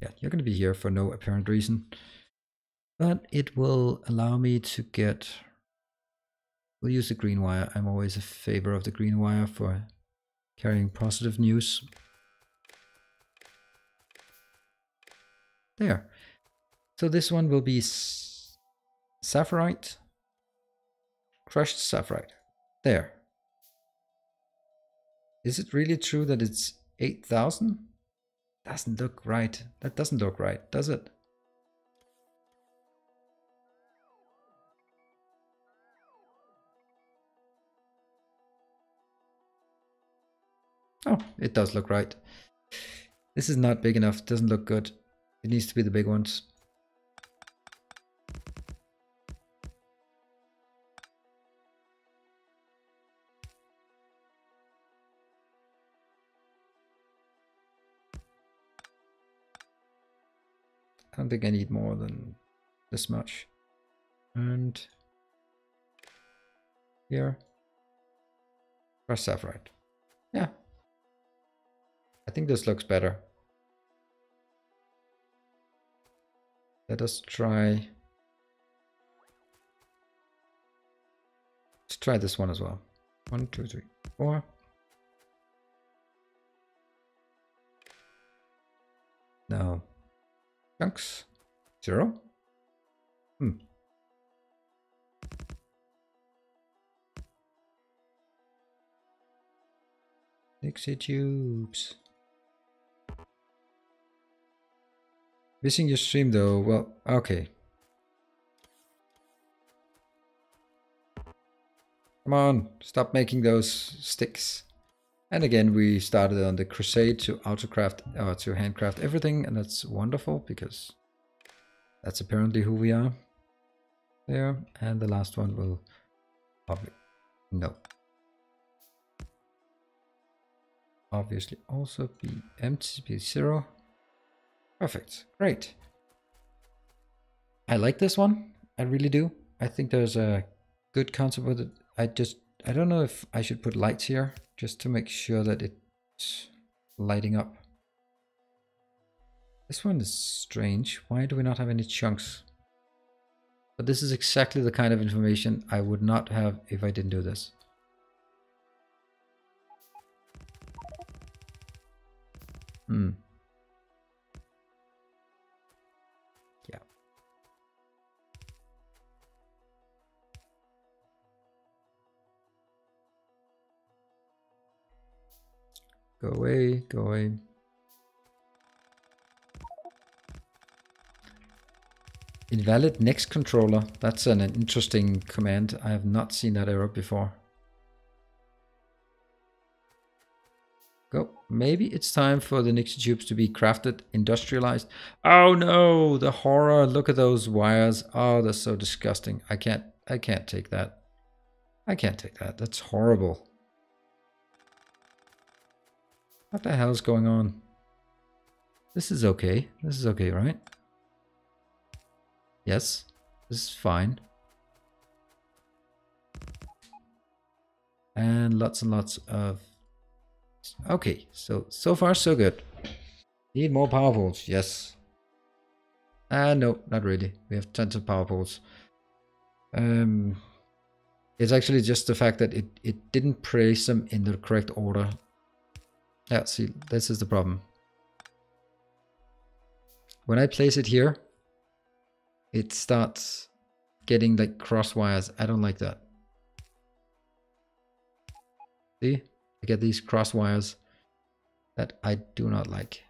Speaker 1: yeah, you're going to be here for no apparent reason. But it will allow me to get, we'll use the green wire. I'm always a favor of the green wire for carrying positive news. There. So this one will be saphirite, crushed saphirite. There. Is it really true that it's 8,000? Doesn't look right. That doesn't look right, does it? Oh, it does look right. This is not big enough. Doesn't look good. It needs to be the big ones. Don't think I need more than this much. And here, press sapphire. Yeah. I think this looks better. Let us try. Let's try this one as well. One, two, three, four. No. Chunks? Zero? Hmm. Nixie tubes. Missing your stream though, well, okay. Come on, stop making those sticks. And again, we started on the crusade to autocraft or uh, to handcraft everything, and that's wonderful because that's apparently who we are. There, and the last one will obvi no. Obviously also be empty, be zero. Perfect, great. I like this one, I really do. I think there's a good concept with it. I just, I don't know if I should put lights here just to make sure that it's lighting up. This one is strange. Why do we not have any chunks? But this is exactly the kind of information I would not have if I didn't do this. Hmm. Go away, go away. Invalid next controller. That's an, an interesting command. I have not seen that error before. Go. Maybe it's time for the Nixie tubes to be crafted, industrialized. Oh no, the horror. Look at those wires. Oh, that's so disgusting. I can't, I can't take that. I can't take that. That's horrible. What the hell's going on? This is okay. This is okay, right? Yes, this is fine. And lots and lots of... Okay, so, so far so good. Need more power poles, yes. Uh, no, not really. We have tons of power poles. Um, It's actually just the fact that it, it didn't place them in the correct order. Yeah, see, this is the problem. When I place it here, it starts getting like cross wires. I don't like that. See, I get these cross wires that I do not like.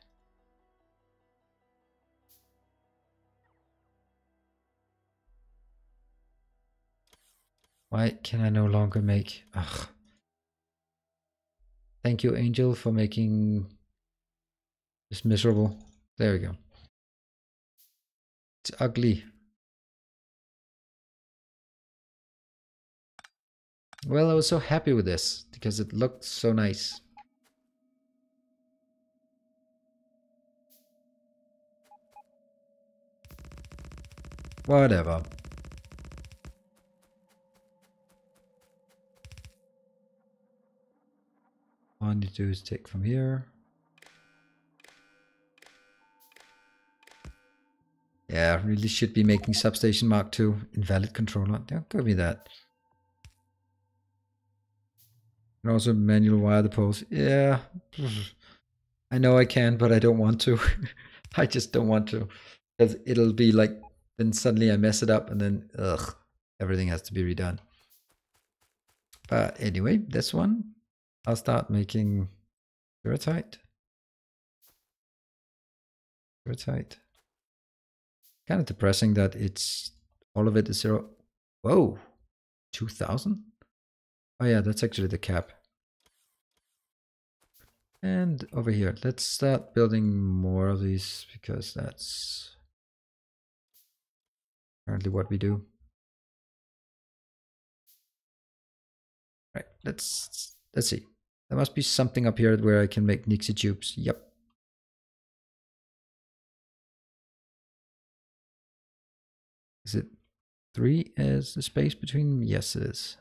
Speaker 1: Why can I no longer make... Ugh. Thank you, Angel, for making this miserable. There we go. It's ugly. Well, I was so happy with this because it looked so nice. Whatever. All I need to do is take from here. Yeah, really should be making Substation Mark 2 invalid controller. Don't give me that. And also manual wire the poles. Yeah. [sighs] I know I can, but I don't want to. [laughs] I just don't want to. Because it'll be like, then suddenly I mess it up and then, ugh, everything has to be redone. But anyway, this one, I'll start making Duratite. Duratite. Kind of depressing that it's, all of it is zero. Whoa, 2000? Oh yeah, that's actually the cap. And over here, let's start building more of these because that's apparently what we do. Right, let's let's see. There must be something up here where I can make Nixie tubes. Yep. Is it three is the space between? Yes, it is.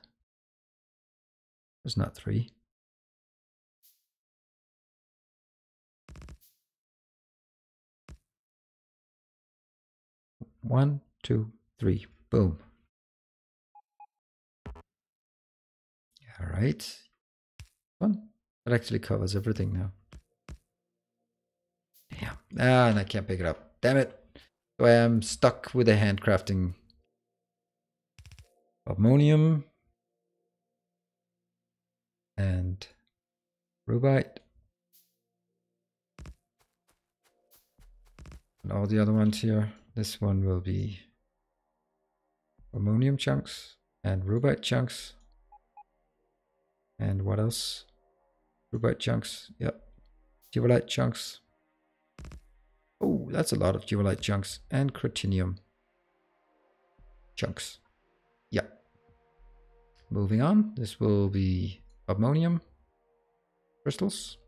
Speaker 1: It's not three. One, two, three. Boom. All right. One. That actually covers everything now. Yeah. Ah, and I can't pick it up. Damn it. So I am stuck with a handcrafting bobmonium and rubyte. And all the other ones here. This one will be bobmonium chunks and rubyte chunks. And what else? Rubyte chunks. Yep. Jivolite chunks. Oh, that's a lot of jivolite chunks and crotinnium chunks. Yep. Moving on. This will be bobmonium crystals.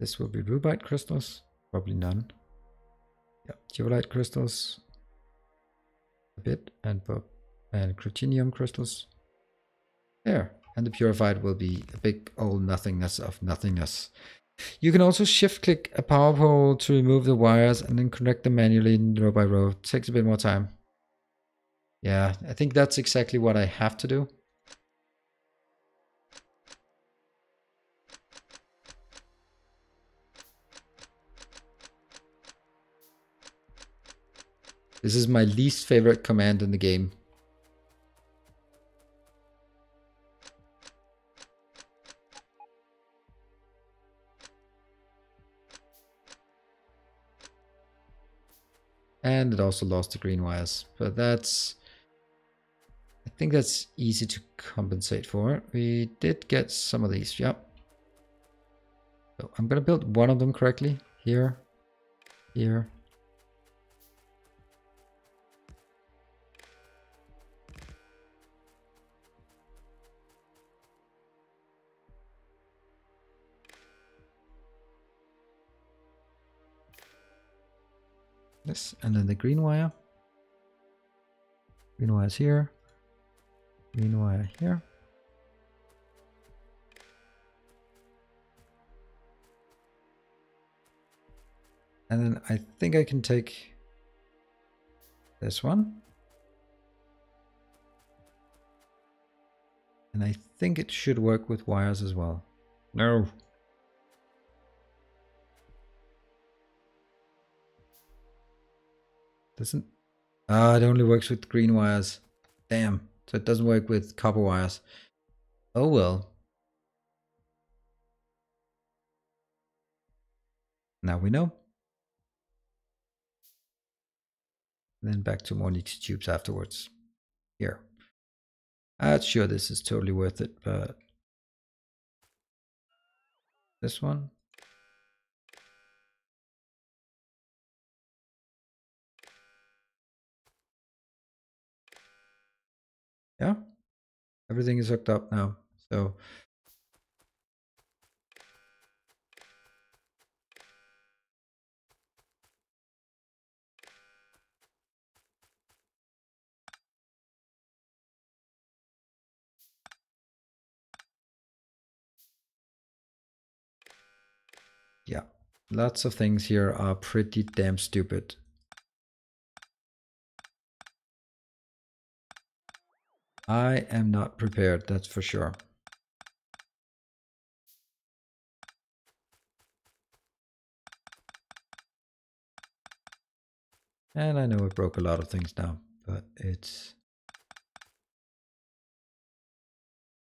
Speaker 1: This will be rubyte crystals. Probably none. Yeah, jivolite crystals. A bit and and crotinnium crystals. There. And the purified will be a big old nothingness of nothingness. You can also shift click a power pole to remove the wires and then connect them manually row by row. It takes a bit more time. Yeah, I think that's exactly what I have to do. This is my least favorite command in the game. And it also lost the green wires, but that's... I think that's easy to compensate for. We did get some of these, yep. So I'm gonna build one of them correctly. Here, here, This, and then the green wire. Green wire here. Green wire here. And then I think I can take this one. And I think it should work with wires as well. No. Doesn't... Ah, it only works with green wires. Damn. So it doesn't work with copper wires. Oh well. Now we know. then back to more Nixie tubes afterwards. Here. I'm sure this is totally worth it, but this one. Yeah, everything is hooked up now. So Yeah, lots of things here are pretty damn stupid. I am not prepared, that's for sure. And I know I broke a lot of things now, but it's...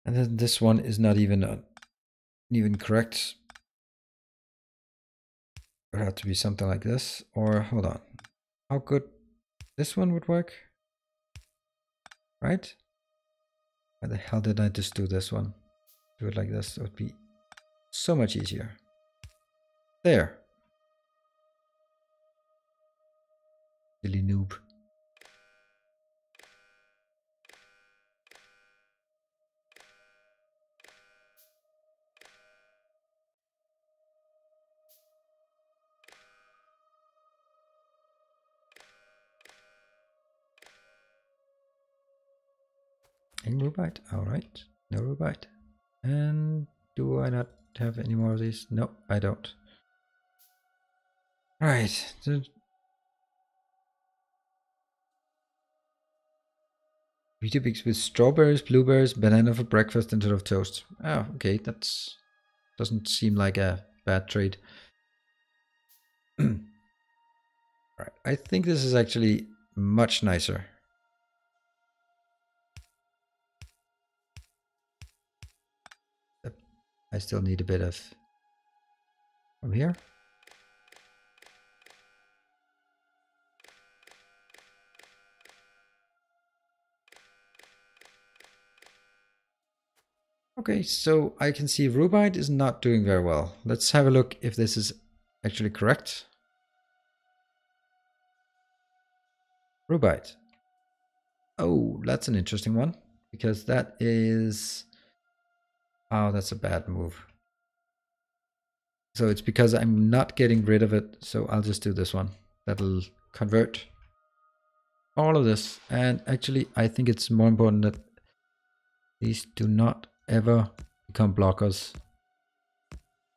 Speaker 1: And then this one is not even uh, even correct would have to be something like this. Or hold on. How good this one would work? Right? Why the hell did I just do this one? Do it like this. It would be so much easier. There. Silly noob. In rubyte, alright. No rubyte. And do I not have any more of these? No, I don't. Right. Weetabix with strawberries, blueberries, banana for breakfast instead of toast. Oh, okay, that's doesn't seem like a bad trade. [clears throat] right, I think this is actually much nicer. I still need a bit of from here. Okay, so I can see Rubyte is not doing very well. Let's have a look if this is actually correct. Rubyte. Oh, that's an interesting one because that is Oh, that's a bad move. So it's because I'm not getting rid of it. So I'll just do this one. That'll convert all of this. And actually, I think it's more important that these do not ever become blockers.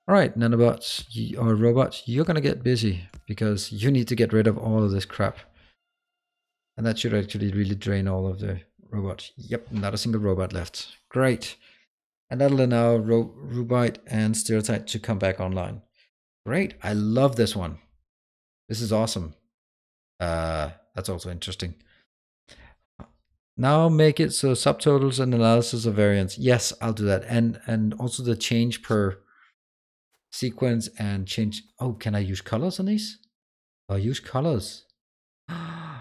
Speaker 1: All right, nanobots or robots, you're going to get busy because you need to get rid of all of this crap. And that should actually really drain all of the robots. Yep, not a single robot left. Great. And that'll allow Rubyte and Stiratite to come back online. Great. I love this one. This is awesome. Uh, that's also interesting. Now make it so subtotals and analysis of variance. Yes, I'll do that. And and also the change per sequence and change. Oh, can I use colors on these? I'll use colors. [gasps] uh,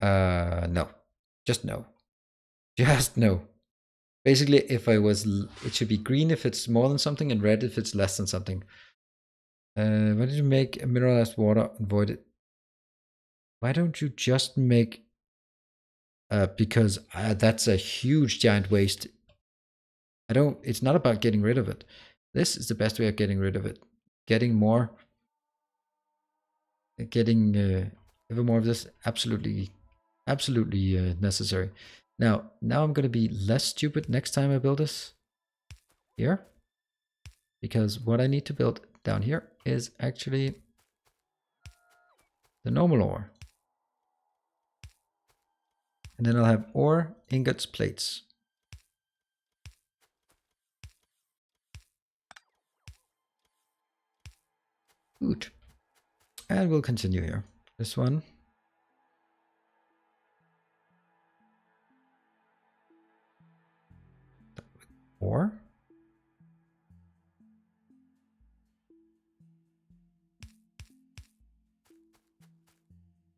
Speaker 1: no. Just no. [laughs] Just no. Basically, if I was, it should be green if it's more than something and red if it's less than something. Uh, why did you make mineralized water and void it? Why don't you just make, uh, because uh, that's a huge giant waste. I don't, it's not about getting rid of it. This is the best way of getting rid of it. Getting more, getting uh, ever more of this, absolutely, absolutely uh, necessary. Now, now I'm going to be less stupid next time I build this here. Because what I need to build down here is actually the normal ore. And then I'll have ore, ingots, plates. Good. And we'll continue here. This one. Four.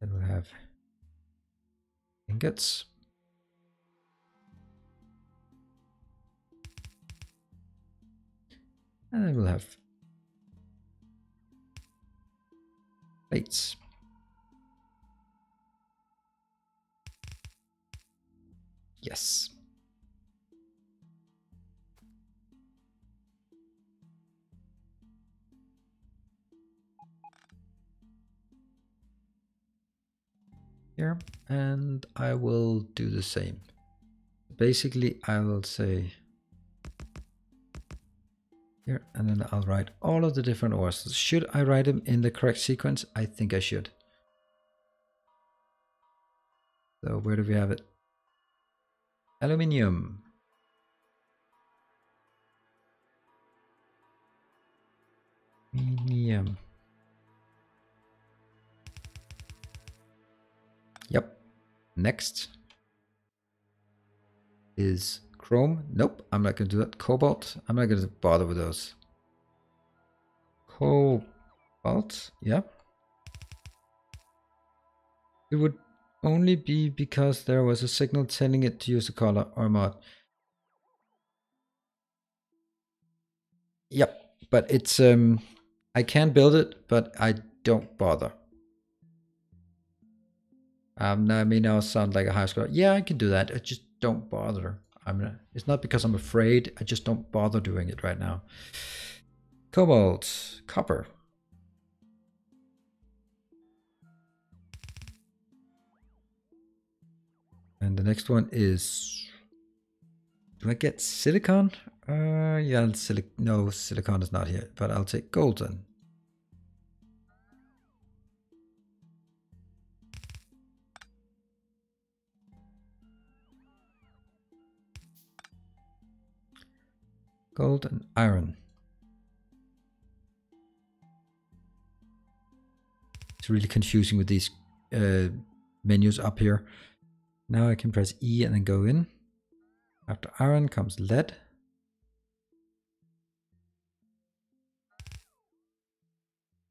Speaker 1: Then we'll have ingots. And then we'll have plates. Yes. Here, and I will do the same. Basically, I will say here, and then I'll write all of the different ores. Should I write them in the correct sequence? I think I should. So where do we have it? Aluminium. Aluminium. Next is Chrome. Nope, I'm not going to do that. Cobalt. I'm not going to bother with those. Cobalt. Yeah. It would only be because there was a signal telling it to use a color or mod. Yep, but it's um I can build it, but I don't bother. Um, now I may now sound like a high school. Yeah, I can do that. I just don't bother. I'm it's not because I'm afraid, I just don't bother doing it right now. Cobalt, copper. And the next one is do I get silicon? Uh yeah, silic no, silicon is not here, but I'll take golden. Gold and iron. It's really confusing with these uh, menus up here. Now I can press E and then go in. After iron comes lead.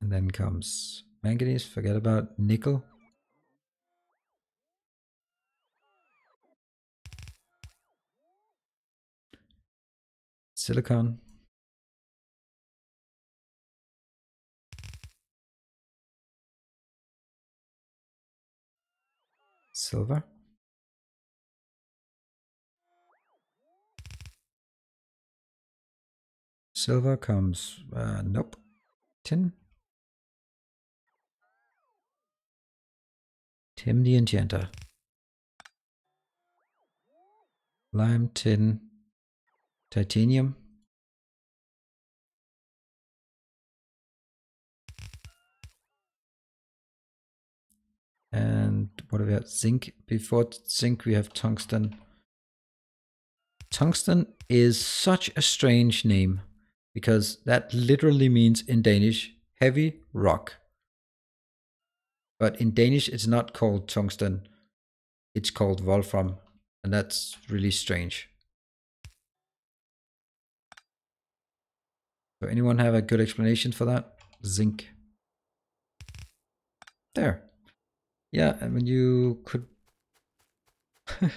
Speaker 1: And then comes manganese, forget about nickel. Silicon. Silver. Silver comes, uh, nope, tin. Tim the Enchanter. Lime, tin, titanium? And what have zinc? Before zinc we have tungsten. Tungsten is such a strange name because that literally means in danish heavy rock. But in danish it's not called tungsten. It's called wolfram and that's really strange So anyone have a good explanation for that? Zinc. There. Yeah, I mean you could [laughs]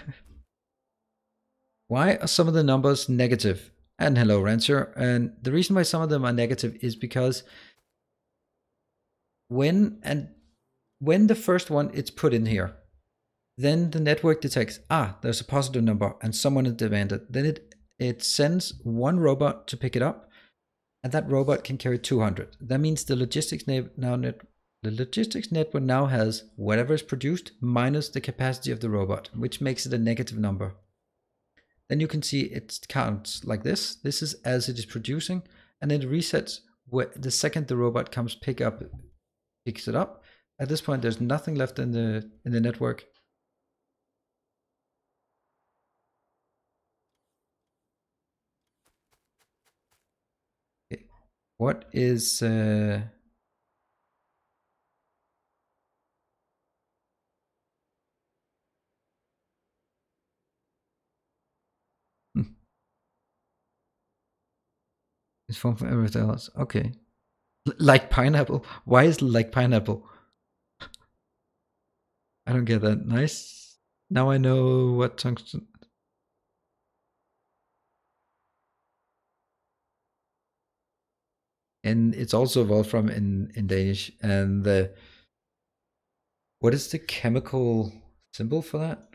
Speaker 1: Why are some of the numbers negative? And hello, Rancher. And the reason why some of them are negative is because when and when the first one it's put in here, then the network detects, ah, there's a positive number and someone has demanded. Then it it sends one robot to pick it up and that robot can carry 200. That means the logistics net now net the logistics network now has whatever is produced minus the capacity of the robot, which makes it a negative number. Then you can see it counts like this. This is as it is producing, and then it resets the second the robot comes pick up picks it up. At this point, there's nothing left in the in the network. What is... Uh, [laughs] It's formed from everything else. Okay. L like pineapple? Why is like pineapple? [laughs] I don't get that. Nice. Now I know what tungsten And it's also Wolfram in, in Danish. And the what is the chemical symbol for that?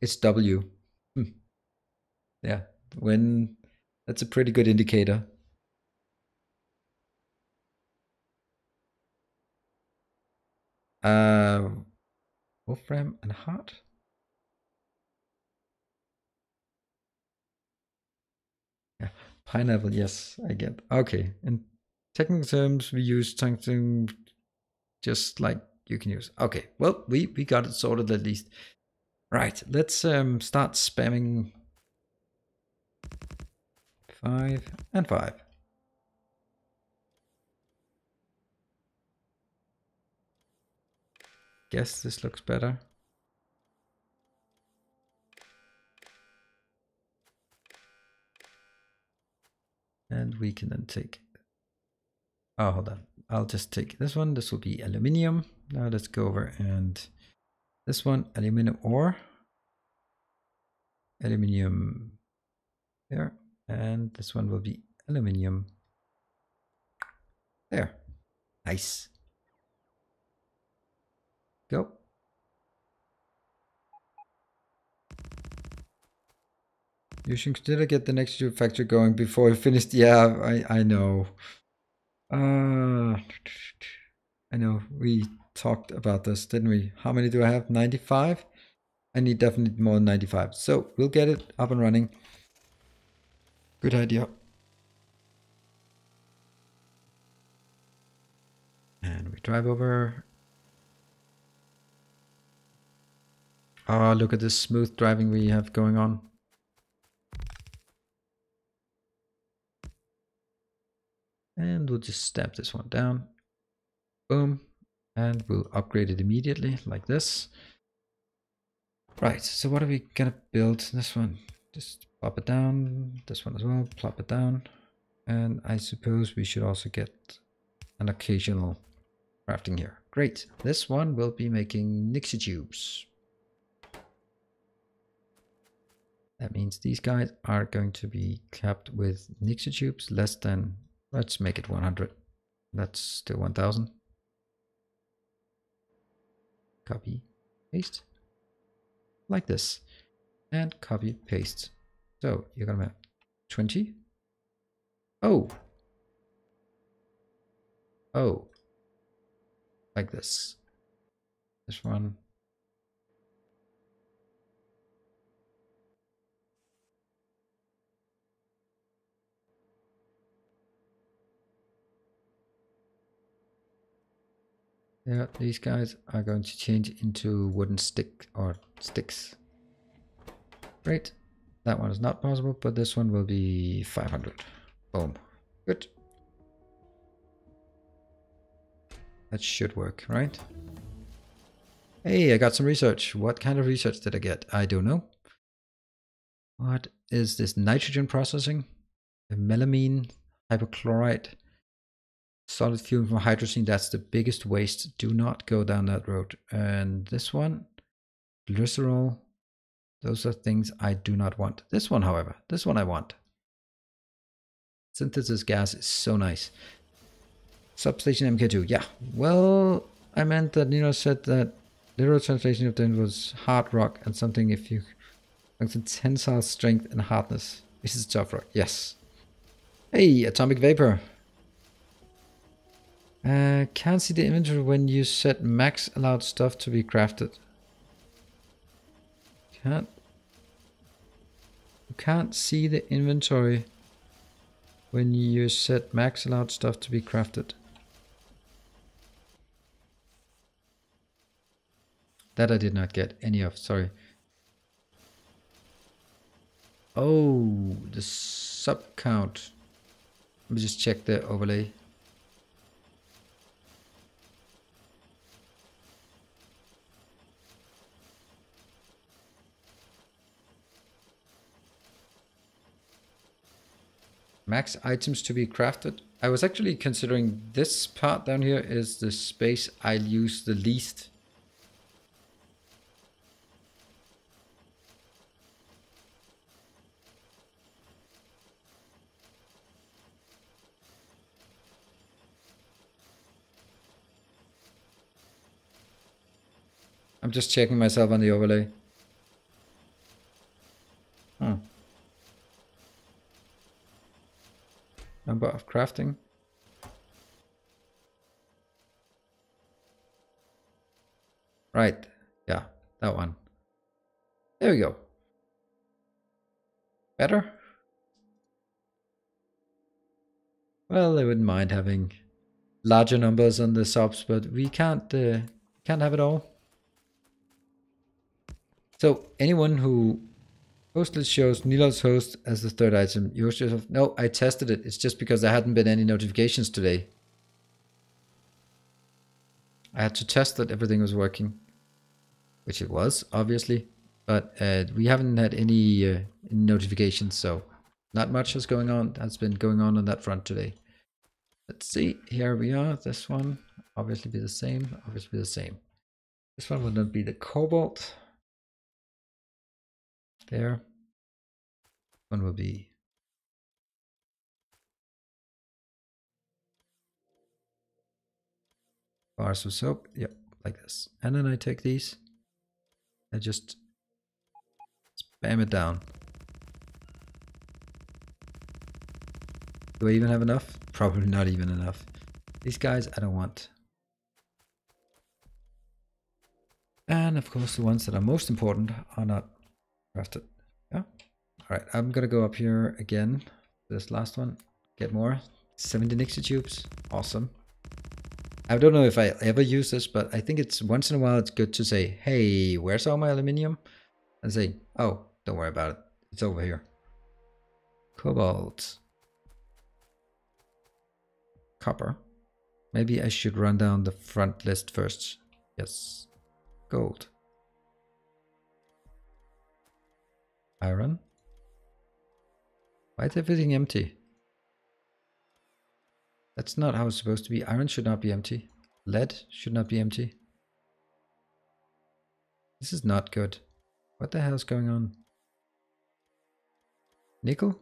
Speaker 1: It's W. Hmm. Yeah, when that's a pretty good indicator. Uh, Wolfram and Hart. Yeah, pineapple. Yes, I get. Okay, in technical terms, we use tungsten just like you can use. Okay, well, we we got it sorted at least. Right, let's um, start spamming five and five. Guess this looks better. And we can then take, oh, hold on. I'll just take this one. This will be aluminium. Now let's go over and this one, aluminum ore. Aluminium there. And this one will be aluminium there. Nice. Go. You should consider get the next tube factory going before you finish. Yeah, I, I know. Uh, I know. We talked about this, didn't we? How many do I have? 95? I need definitely more than 95. So we'll get it up and running. Good idea. And we drive over. Oh, look at this smooth driving we have going on. And we'll just stamp this one down. Boom. And we'll upgrade it immediately like this. Right, so what are we gonna build? This one. Just plop it down. This one as well. Plop it down. And I suppose we should also get an occasional crafting here. Great. This one will be making Nixie tubes. That means these guys are going to be capped with Nixie tubes less than, let's make it 100. That's still 1000. Copy, paste, like this. And copy, paste. So you're gonna have 20. Oh. Oh. Like this. This one. Yeah, these guys are going to change into wooden stick or sticks. Great. That one is not possible, but this one will be 500. Boom. Good. That should work, right? Hey, I got some research. What kind of research did I get? I don't know. What is this nitrogen processing? The melamine hypochlorite solid fuel from hydrogen that's the biggest waste. Do not go down that road. And this one glycerol those are things i do not want. This one however this one i want. Synthesis gas is so nice. Substation mk2 yeah. Well i meant that Nino said that literal translation of them was hard rock and something if you like the tensile strength and hardness. This is tough rock yes. Hey atomic vapor uh, can't see the inventory when you set max allowed stuff to be crafted. Can't. You can't see the inventory when you set max allowed stuff to be crafted. That I did not get any of, sorry. Oh, the sub count. Let me just check the overlay. Max items to be crafted. I was actually considering this part down here is the space I'll use the least. I'm just checking myself on the overlay. Hmm. Number of crafting. Right. Yeah, that one. There we go. Better? Well, I wouldn't mind having larger numbers on the subs, but we can't uh, can't have it all. So anyone who Hostless shows Nilaus host as the third item. You host yourself. No, I tested it. It's just because there hadn't been any notifications today. I had to test that everything was working, which it was, obviously. But uh, we haven't had any, uh, notifications, so not much has going on. Has been going on on that front today. Let's see. Here we are. This one obviously be the same. Obviously be the same. This one will not be the cobalt. There. One will be bars of soap. Yep, like this. And then I take these. I just spam it down. Do I even have enough? Probably not even enough. These guys I don't want. And of course the ones that are most important are not Craft it. Yeah. All right, I'm gonna go up here again. This last one. Get more. 70 Nixie tubes. Awesome. I don't know if I ever use this, but I think it's once in a while it's good to say, hey, where's all my aluminium? And say, oh, don't worry about it. It's over here. Cobalt. Copper. Maybe I should run down the front list first. Yes. Gold. Iron? Why is everything empty? That's not how it's supposed to be. Iron should not be empty. Lead should not be empty. This is not good. What the hell is going on? Nickel?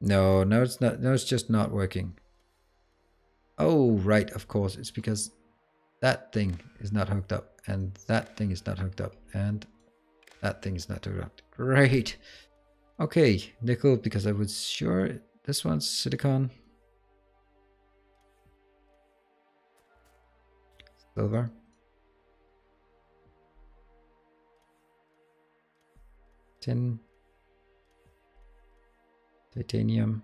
Speaker 1: No, no, it's not. No, it's just not working. Oh, right, of course. It's because that thing is not hooked up and that thing is not hooked up and that thing is not hooked up. Great. Okay, nickel because I was sure this one's silicon. Silver. Tin. Titanium.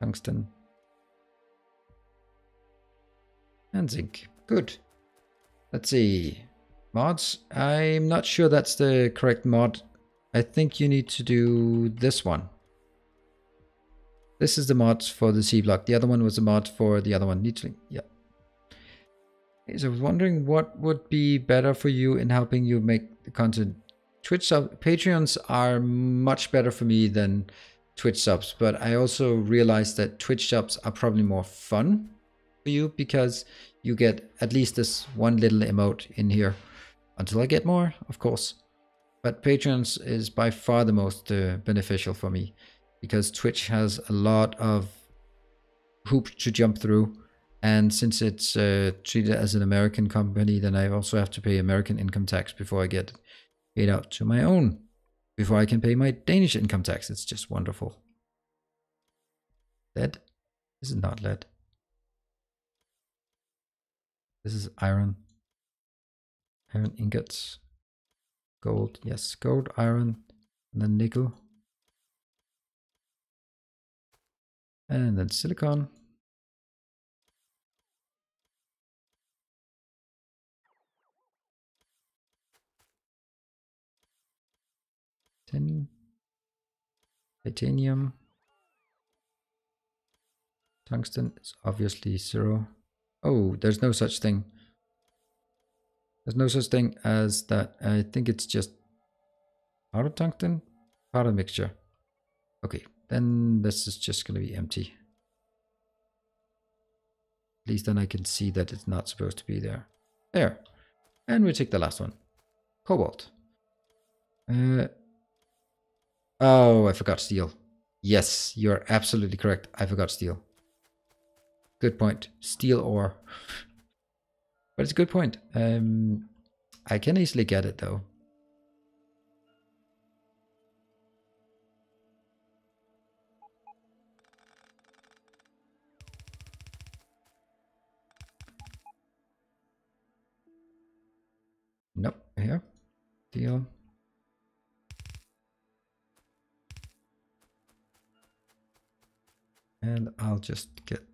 Speaker 1: Tungsten. And zinc. Good. Let's see. Mods? I'm not sure that's the correct mod. I think you need to do this one. This is the mod for the Sea Block. The other one was the mod for the other one. To, yeah. So I was wondering what would be better for you in helping you make the content. Twitch subs, Patreons are much better for me than Twitch subs, but I also realized that Twitch subs are probably more fun for you because you get at least this one little emote in here. Until I get more, of course. But Patreons is by far the most uh, beneficial for me because Twitch has a lot of hoops to jump through. And since it's uh, treated as an American company, then I also have to pay American income tax before I get paid out to my own, before I can pay my Danish income tax. It's just wonderful. Lead? This is not lead. This is iron. Iron ingots. Gold, yes, gold, iron, and then nickel. And then silicon. Tin. Titanium. Tungsten is obviously zero. Oh, there's no such thing. There's no such thing as that. I think it's just Powder tungsten? Powder mixture. Okay, then this is just going to be empty. At least then I can see that it's not supposed to be there. There. And we take the last one. Cobalt. Uh, oh, I forgot steel. Yes, you're absolutely correct. I forgot steel. Good point. Steel ore. But it's a good point. Um, I can easily get it though. Nope, here. Deal. And I'll just get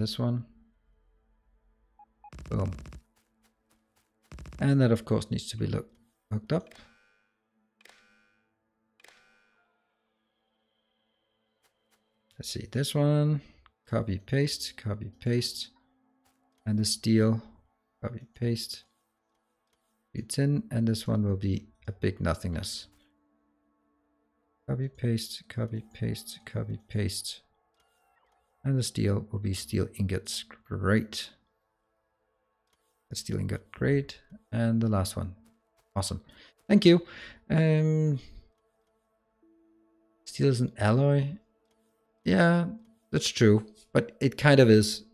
Speaker 1: this one. Boom. And that of course needs to be look, hooked up. Let's see, this one, copy, paste, copy, paste, and the steel, copy, paste, it's in, and this one will be a big nothingness. Copy, paste, copy, paste, copy, paste. And the steel will be steel ingots. Great. The steel ingot, great. And the last one. Awesome. Thank you. Um, steel is an alloy. Yeah, that's true. But it kind of is.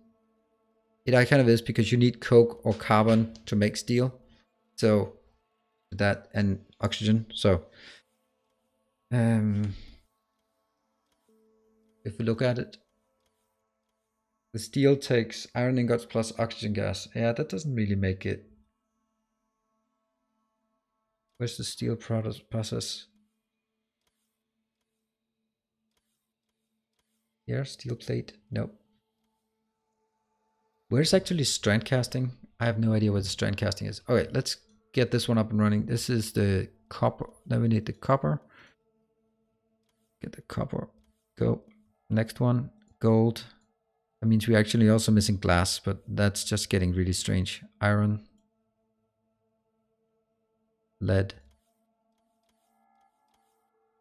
Speaker 1: It I kind of is because you need coke or carbon to make steel. So that and oxygen. So um, if we look at it, the steel takes iron ingots plus oxygen gas. Yeah, that doesn't really make it. Where's the steel process? Here, steel plate. Nope. Where's actually strand casting? I have no idea what the strand casting is. Okay, let's get this one up and running. This is the copper. Then we need the copper. Get the copper. Go. Next one, gold. That means we're actually also missing glass, but that's just getting really strange. Iron. Lead.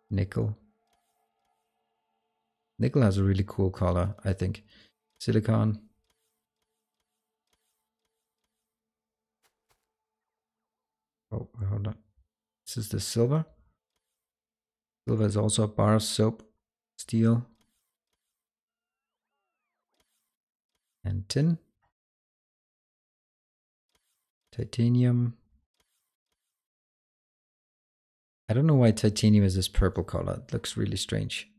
Speaker 1: Nickel. Nickel has a really cool color, I think. Silicon. Oh, hold on. This is the silver. Silver is also a bar of soap, steel, and tin. Titanium. I don't know why titanium is this purple color. It looks really strange.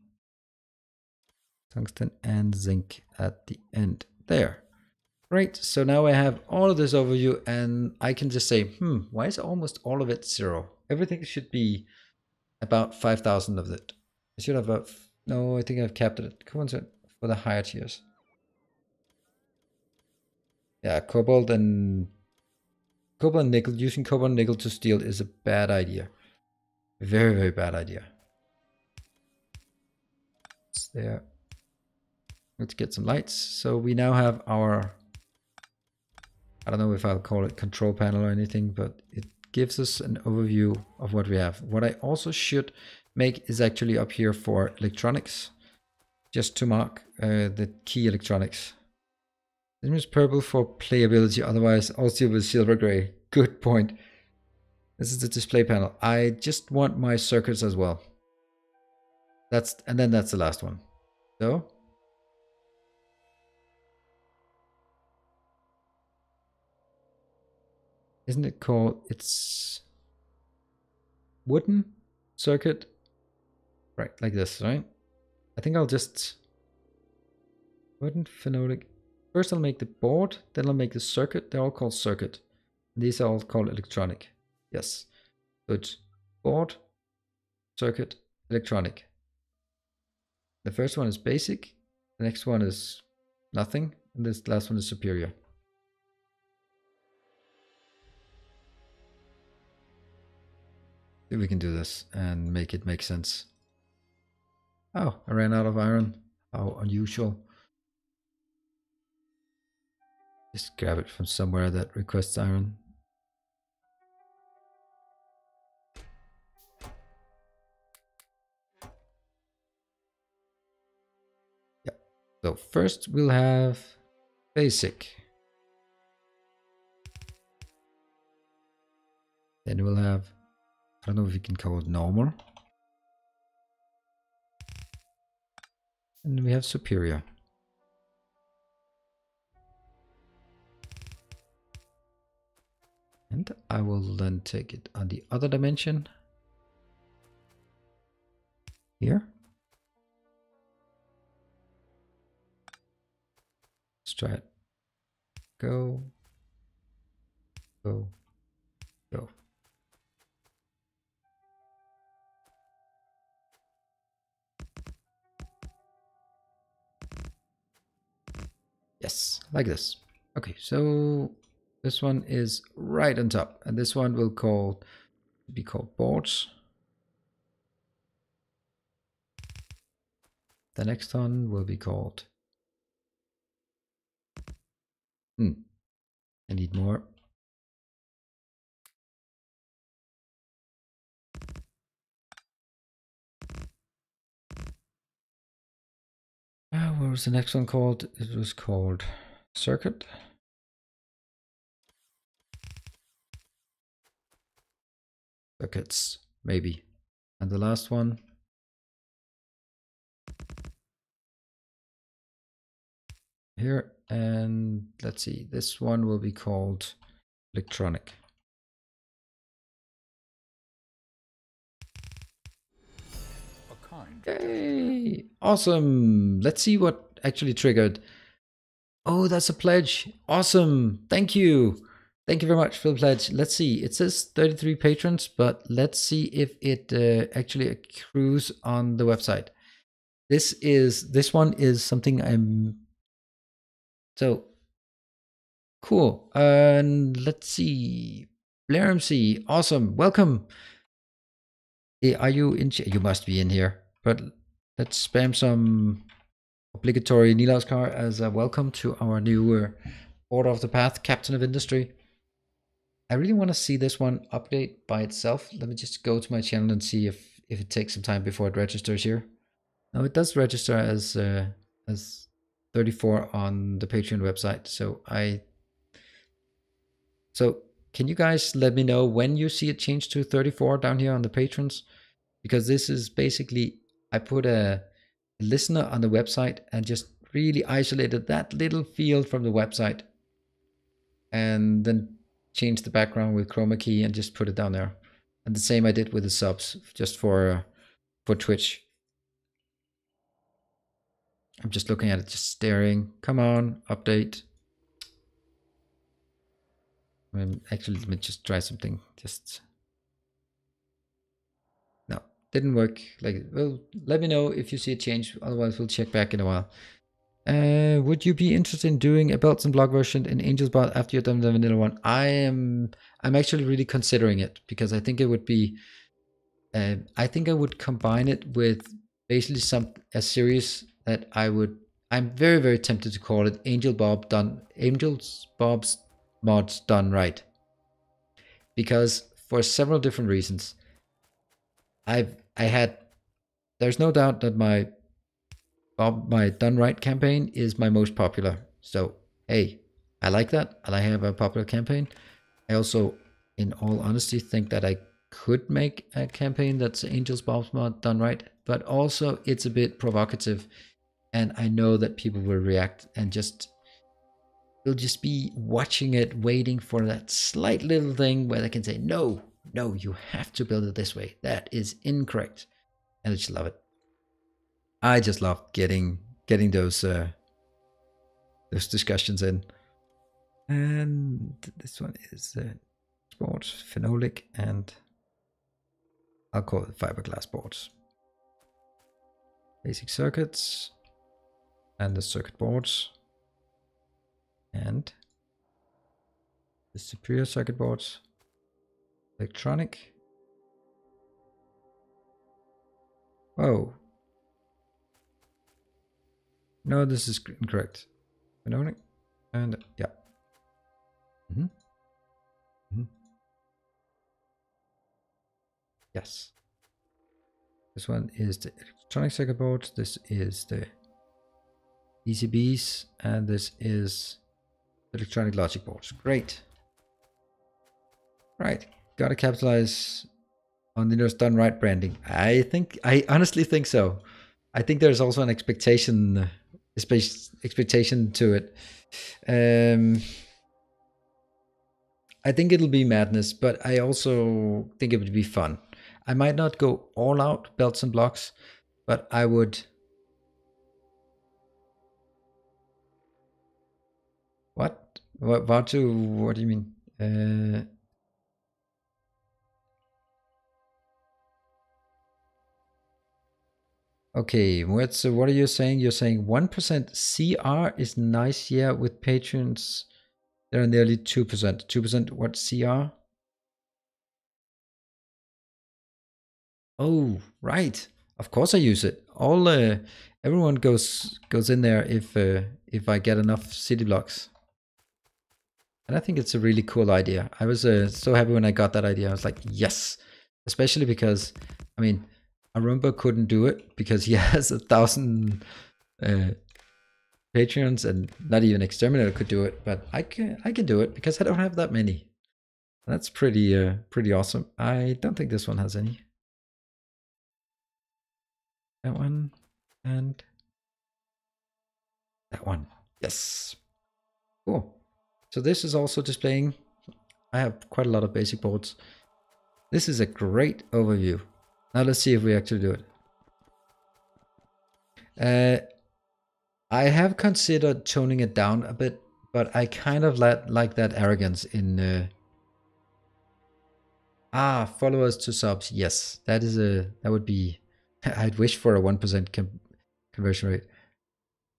Speaker 1: Tungsten and zinc at the end. There. Great, so now I have all of this overview and I can just say, hmm, why is almost all of it zero? Everything should be about 5,000 of it. I should have, a, no, I think I've capped it Come on, for the higher tiers. Yeah, cobalt and cobalt and nickel, using cobalt and nickel to steel is a bad idea. Very, very bad idea. It's there. Let's get some lights. So we now have our I don't know if I'll call it control panel or anything, but it gives us an overview of what we have. What I also should make is actually up here for electronics, just to mark uh, the key electronics. This is purple for playability, otherwise also with silver gray. Good point. This is the display panel. I just want my circuits as well. That's and then that's the last one. So isn't it called, it's wooden circuit, right, like this, right? I think I'll just, wooden phenolic, first I'll make the board, then I'll make the circuit, they're all called circuit. These are all called electronic, yes. So it's board, circuit, electronic. The first one is basic, the next one is nothing, and this last one is superior. we can do this and make it make sense. Oh, I ran out of iron. How unusual. Just grab it from somewhere that requests iron. Yeah. So first we'll have basic. Then we'll have, I don't know if we can call it normal. And we have superior. And I will then take it on the other dimension. Here. Let's try it. Go. Go. Go. Yes, like this. Okay, so this one is right on top, and this one will call be called boards. The next one will be called. Hmm. I need more. Uh, what was the next one called? It was called circuit. Circuits, maybe. And the last one. Here, and let's see, this one will be called electronic. Yay! Awesome. Let's see what actually triggered. Oh, that's a pledge. Awesome. Thank you. Thank you very much for the pledge. Let's see. It says 33 patrons, but let's see if it uh, actually accrues on the website. This is this one is something I'm so cool. And let's see. Blair MC, awesome. Welcome. Are you in? You must be in here. But let's spam some obligatory Nilaskar as a welcome to our new uh, Order of the Path Captain of Industry. I really want to see this one update by itself. Let me just go to my channel and see if, if it takes some time before it registers here. Now it does register as uh, as 34 on the Patreon website. So I so can you guys let me know when you see it change to 34 down here on the patrons? Because this is basically I put a listener on the website and just really isolated that little field from the website and then changed the background with chroma key and just put it down there. And the same I did with the subs just for uh, for Twitch. I'm just looking at it, just staring. Come on, update. I mean, actually, let me just try something. Just no, didn't work like well let me know if you see a change otherwise we'll check back in a while uh, would you be interested in doing a belts and block version in angels bob after you've done the vanilla one? I am i'm actually really considering it because i think it would be uh, i think i would combine it with basically some a series that i would i'm very very tempted to call it angel bob done angels bob's mods done right. Because for several different reasons I've I had there's no doubt that my my done right campaign is my most popular. So hey, I like that. I have a popular campaign. I also, in all honesty, think that I could make a campaign that's Angels Bob's mod done right, but also it's a bit provocative, and I know that people will react and just they'll just be watching it, waiting for that slight little thing where they can say no, no, you have to build it this way. That is incorrect. And I just love it. I just love getting getting those uh, those discussions in. And this one is uh, sports, phenolic, and I'll call it fiberglass boards. Basic circuits and the circuit boards and the superior circuit boards Electronic. Oh. No, this is incorrect. And yeah. Mm -hmm. Mm -hmm. Yes. This one is the electronic circuit board. This is the ECBs. and this is the electronic logic boards. Great. Right, gotta capitalize on the done right branding. I think, I honestly think so. I think there's also an expectation, expectation to it. Um, I think it'll be madness, but I also think it would be fun. I might not go all out belts and blocks, but I would. What? What? To, what do you mean? Uh, Okay, what's so what are you saying? You're saying 1% CR is nice, yeah, with patrons. They're nearly 2%. 2% what CR? Oh, right. Of course I use it. All uh, everyone goes goes in there if uh, if I get enough city blocks. And I think it's a really cool idea. I was uh, so happy when I got that idea. I was like, yes, especially because I mean, Arumba couldn't do it because he [laughs] has a thousand uh, patrons and not even Xterminator could do it. But I can I can do it because I don't have that many. That's pretty uh, pretty awesome. I don't think this one has any. That one and that one. Yes. Cool. So this is also displaying. I have quite a lot of basic boards. This is a great overview. Now let's see if we actually do it. Uh, I have considered toning it down a bit, but I kind of let, like that arrogance in... Uh, ah, followers to subs. Yes, that is a that would be. [laughs] I'd wish for a one percent conversion rate.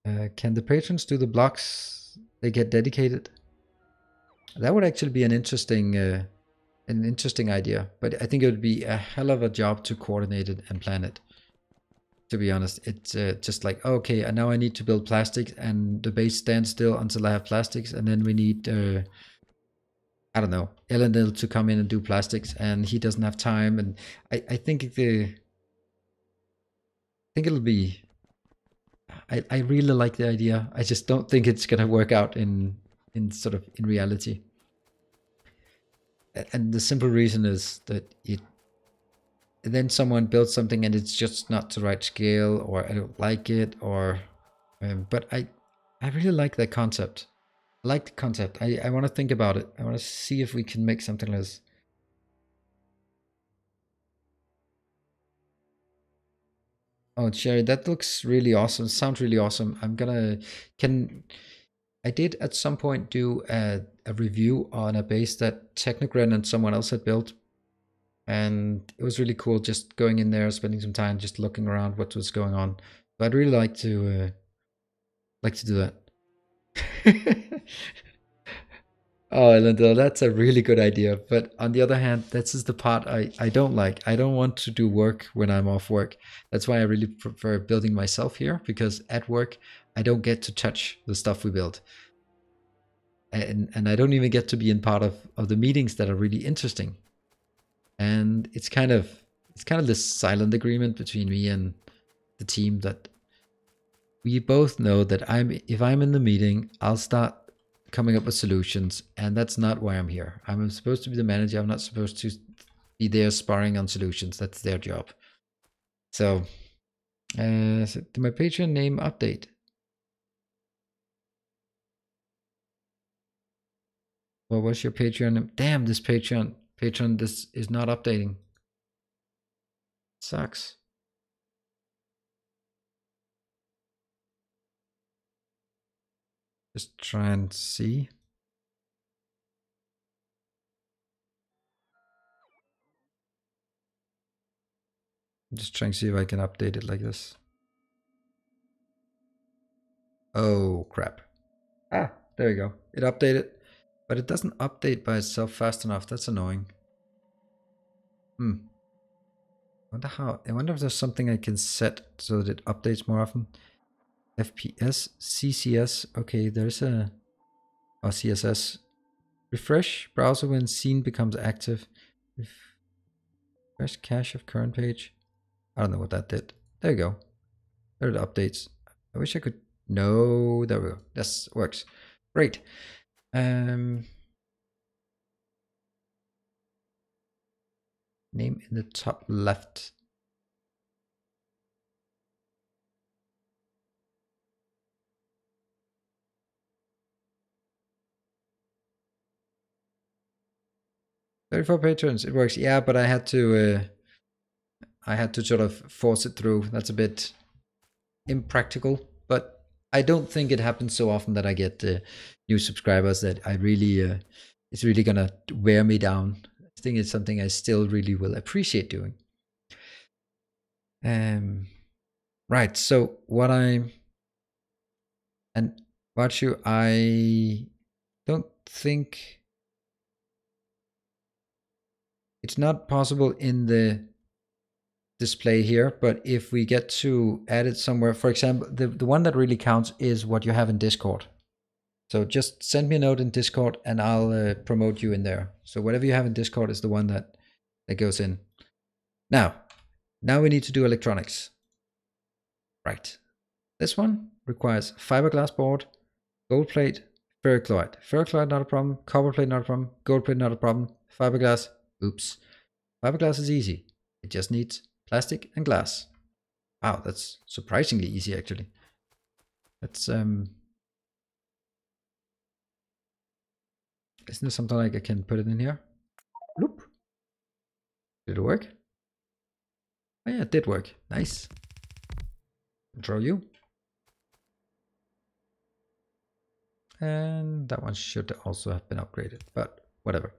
Speaker 1: Uh, can the patrons do the blocks they get dedicated? That would actually be an interesting uh, an interesting idea, but I think it would be a hell of a job to coordinate it and plan it. To be honest, it's uh, just like okay, and now I need to build plastics, and the base stands still until I have plastics, and then we need uh, I don't know Elendil to come in and do plastics, and he doesn't have time, and I I think the I think it'll be. I I really like the idea. I just don't think it's gonna work out in in sort of in reality and the simple reason is that it then someone builds something and it's just not the right scale or I don't like it or um, but I I really like that concept. I like the concept. I, I want to think about it. I want to see if we can make something this. Oh, Jerry, that looks really awesome. Sounds really awesome. I'm gonna can I did at some point do a, a review on a base that Technogren and someone else had built. And it was really cool just going in there, spending some time just looking around what was going on. I'd really like to uh, like to do that. [laughs] oh, Elendil, that's a really good idea. But on the other hand, this is the part I, I don't like. I don't want to do work when I'm off work. That's why I really prefer building myself here because at work I don't get to touch the stuff we build. And, and I don't even get to be in part of, of the meetings that are really interesting. And it's kind of it's kind of this silent agreement between me and the team that we both know that I'm if I'm in the meeting, I'll start coming up with solutions, and that's not why I'm here. I'm supposed to be the manager. I'm not supposed to be there sparring on solutions. That's their job. So, uh, so my Patreon name update. What was your Patreon? Damn, this Patreon, Patreon, this is not updating. Sucks. Just try and see. I'm just trying to see if I can update it like this. Oh, crap. Ah, there we go. It updated. But it doesn't update by itself fast enough. That's annoying. Hmm. Wonder how. I wonder if there's something I can set so that it updates more often. FPS, CCS. Okay, there's a. Oh, CSS. Refresh browser when scene becomes active. Refresh cache of current page. I don't know what that did. There you go. There it updates. I wish I could No, there we go. This works. Great. Um, name in the top left. Thirty-four patrons. It works. Yeah, but I had to. Uh, I had to sort of force it through. That's a bit impractical, but I don't think it happens so often that I get uh, new subscribers that I really, uh, it's really gonna wear me down. I think it's something I still really will appreciate doing. Um, right. So what I'm, and what you, I don't think it's not possible in the display here, but if we get to add it somewhere, for example, the, the one that really counts is what you have in Discord. So just send me a note in Discord and I'll uh, promote you in there. So whatever you have in Discord is the one that, that goes in. Now, now we need to do electronics. Right. This one requires fiberglass board, gold plate, ferrochloride. Ferrochloride not a problem, copper plate not a problem, gold plate not a problem, fiberglass, oops. Fiberglass is easy. It just needs plastic and glass. Wow, that's surprisingly easy actually. That's um Isn't there something like I can put it in here? Loop. Did it work? Oh yeah, it did work. Nice. Control U. And that one should also have been upgraded, but whatever.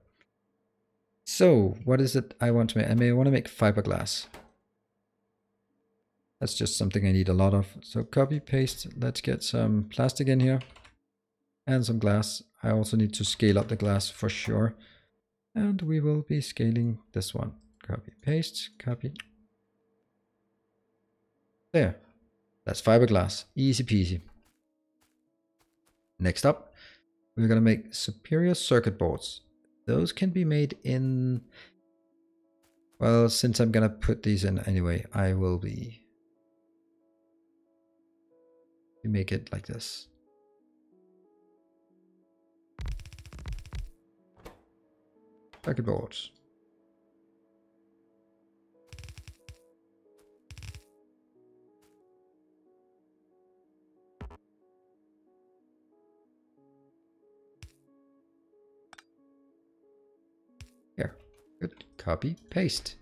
Speaker 1: So, what is it I want to make? I may want to make fiberglass. That's just something I need a lot of. So copy, paste. Let's get some plastic in here and some glass. I also need to scale up the glass for sure. And we will be scaling this one. Copy, paste, copy. There. That's fiberglass. Easy peasy. Next up, we're going to make superior circuit boards. Those can be made in... Well, since I'm going to put these in anyway, I will be you make it like this. Circuit boards. Here, good. Copy, paste.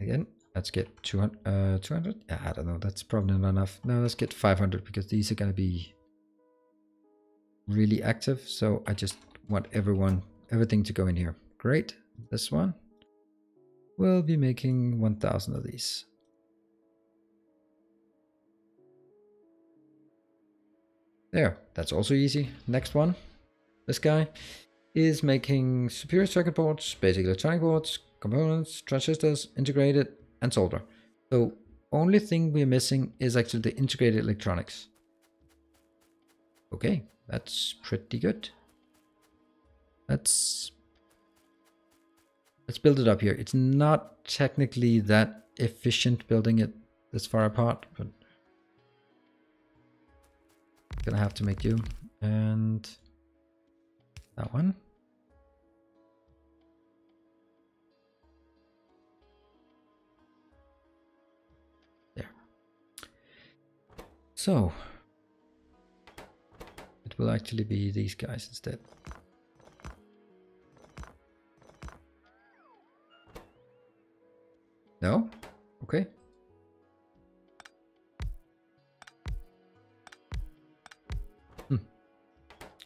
Speaker 1: Again, Let's get 200, uh, 200? I don't know. That's probably not enough. No, let's get 500 because these are going to be really active. So I just want everyone, everything to go in here. Great. This one. We'll be making 1000 of these. There, that's also easy. Next one. This guy is making superior circuit boards, basic electronic boards, components, transistors, integrated, and solder. So only thing we're missing is actually the integrated electronics. Okay, that's pretty good. Let's let's build it up here. It's not technically that efficient building it this far apart, but gonna have to make do. And that one. So, it will actually be these guys instead. No? Okay. Hmm.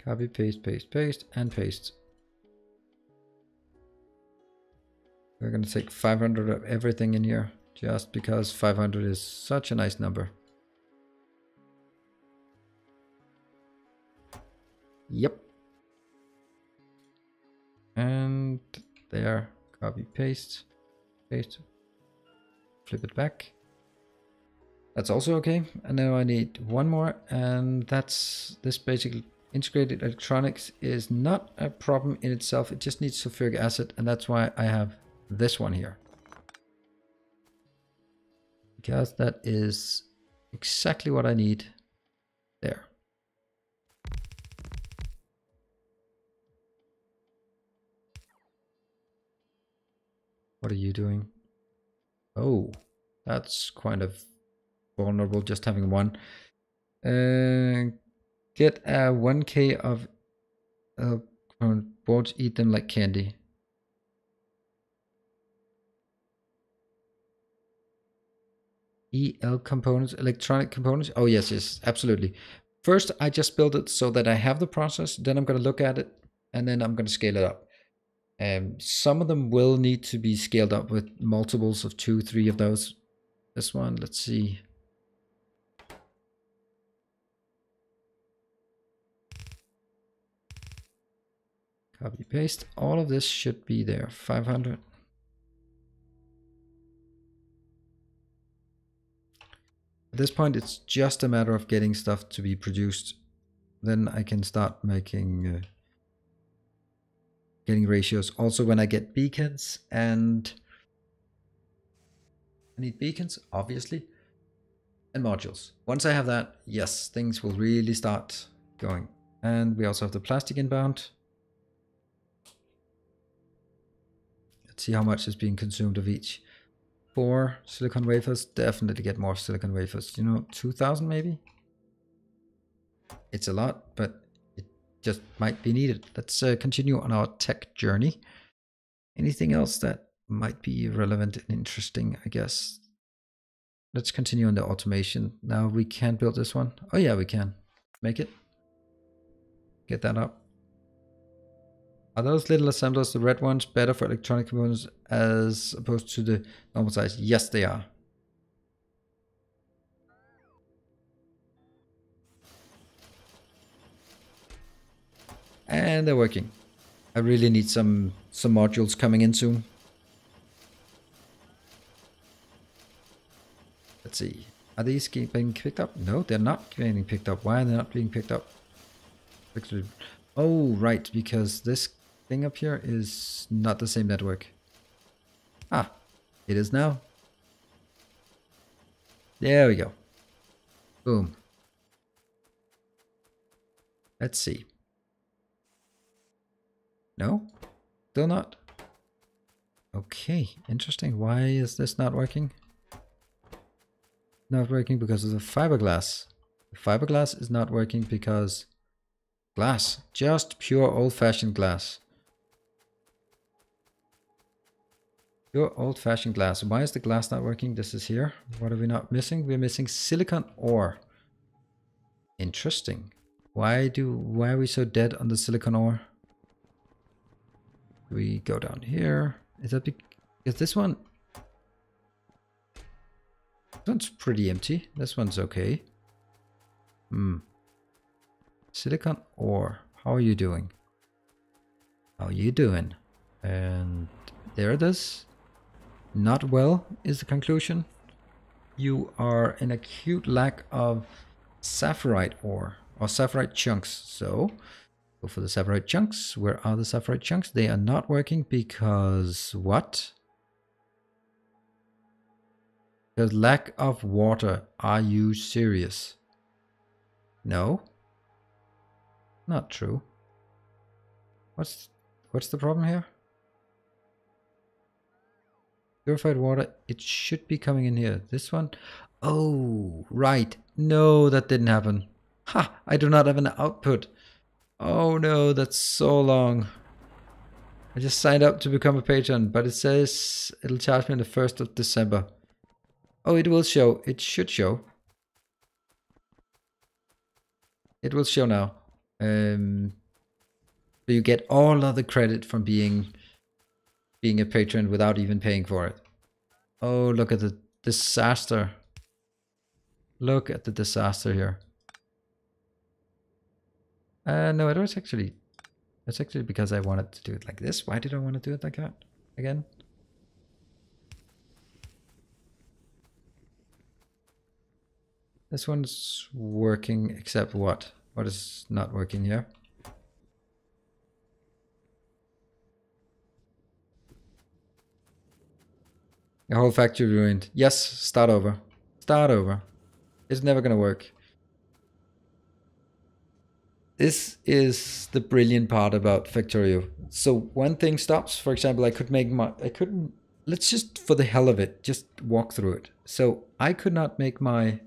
Speaker 1: Copy, paste, paste, paste, and paste. We're to take 500 of everything in here just because 500 is such a nice number. Yep. And there, copy, paste, paste, flip it back. That's also okay. And now I need one more, and that's this basically integrated electronics is not a problem in itself. It just needs sulfuric acid, and that's why I have this one here. Because that is exactly what I need There. What are you doing? Oh, that's kind of vulnerable just having one. Uh, get a 1k of uh, boards, eat them like candy. EL components, electronic components. Oh, yes, yes, absolutely. First, I just build it so that I have the process. Then I'm going to look at it and then I'm going to scale it up. Um, some of them will need to be scaled up with multiples of two, three of those. This one, let's see. Copy paste. All of this should be there. 500. At this point, it's just a matter of getting stuff to be produced. Then I can start making, uh, getting ratios. Also, when I get beacons and I need beacons, obviously, and modules. Once I have that, yes, things will really start going. And we also have the plastic inbound. Let's see how much is being consumed of each four silicon wafers. Definitely get more silicon wafers. You know, 2000 maybe? It's a lot, but just might be needed. Let's uh, continue on our tech journey. Anything else that might be relevant and interesting, I guess? Let's continue on the automation. Now we can build this one. Oh yeah, we can. Make it. Get that up. Are those little assemblers, the red ones, better for electronic components as opposed to the normal size? Yes, they are. And they're working. I really need some, some modules coming in soon. Let's see. Are these being picked up? No, they're not being picked up. Why are they not being picked up? Oh, right, because this thing up here is not the same network. Ah, it is now. There we go. Boom. Let's see. No? Still not? Okay, interesting. Why is this not working? Not working because of the fiberglass. The fiberglass is not working because glass. Just pure old-fashioned glass. Your old-fashioned glass. Why is the glass not working? This is here. What are we not missing? We're missing silicon ore. Interesting. Why do why are we so dead on the silicon ore? We go down here. Is that because this one? This one's pretty empty. This one's okay. Hmm. Silicon ore. How are you doing? How are you doing? And there it is. Not well is the conclusion. You are in acute lack of saphirite ore or saphirite chunks. So go for the saphirite chunks. Where are the saphirite chunks? They are not working because what? Because lack of water. Are you serious? No. Not true. What's what's the problem here? Purified water, it should be coming in here. This one? Oh, right. No, that didn't happen. Ha! I do not have an output. Oh no, that's so long. I just signed up to become a patron, but it says it'll charge me on the 1st of December. Oh, it will show. It should show. It will show now. Um, so you get all of the credit from being being a patron without even paying for it. Oh, look at the disaster. Look at the disaster here. Uh, no, it was actually, it's actually because I wanted to do it like this. Why did I want to do it like that again? This one's working except what? What is not working here? The whole factory ruined. Yes, start over. Start over. It's never gonna work. This is the brilliant part about Factorio. So one thing stops, for example, I could make my, I couldn't, let's just for the hell of it, just walk through it. So I could not make my,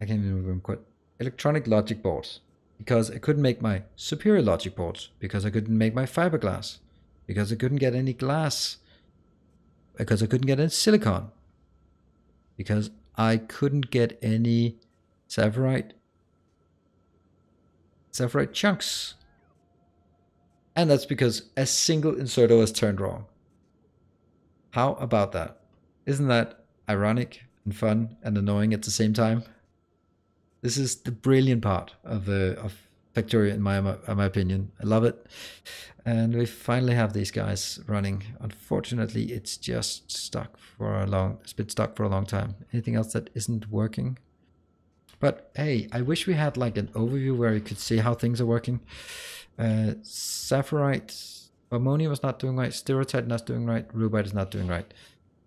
Speaker 1: I can't even remember what, electronic logic boards because I couldn't make my superior logic boards because I couldn't make my fiberglass because I couldn't get any glass because I couldn't get any silicon because I couldn't get any Saphirite Saphirite chunks. And that's because a single inserter was turned wrong. How about that? Isn't that ironic and fun and annoying at the same time? This is the brilliant part of uh, of Factorio in my in my opinion. I love it, and we finally have these guys running. Unfortunately, it's just stuck for a long. It's been stuck for a long time. Anything else that isn't working? But hey, I wish we had like an overview where you could see how things are working. Uh, Saphirite, Ammonium is not doing right. Stiratite not doing right. Rubyte is not doing right.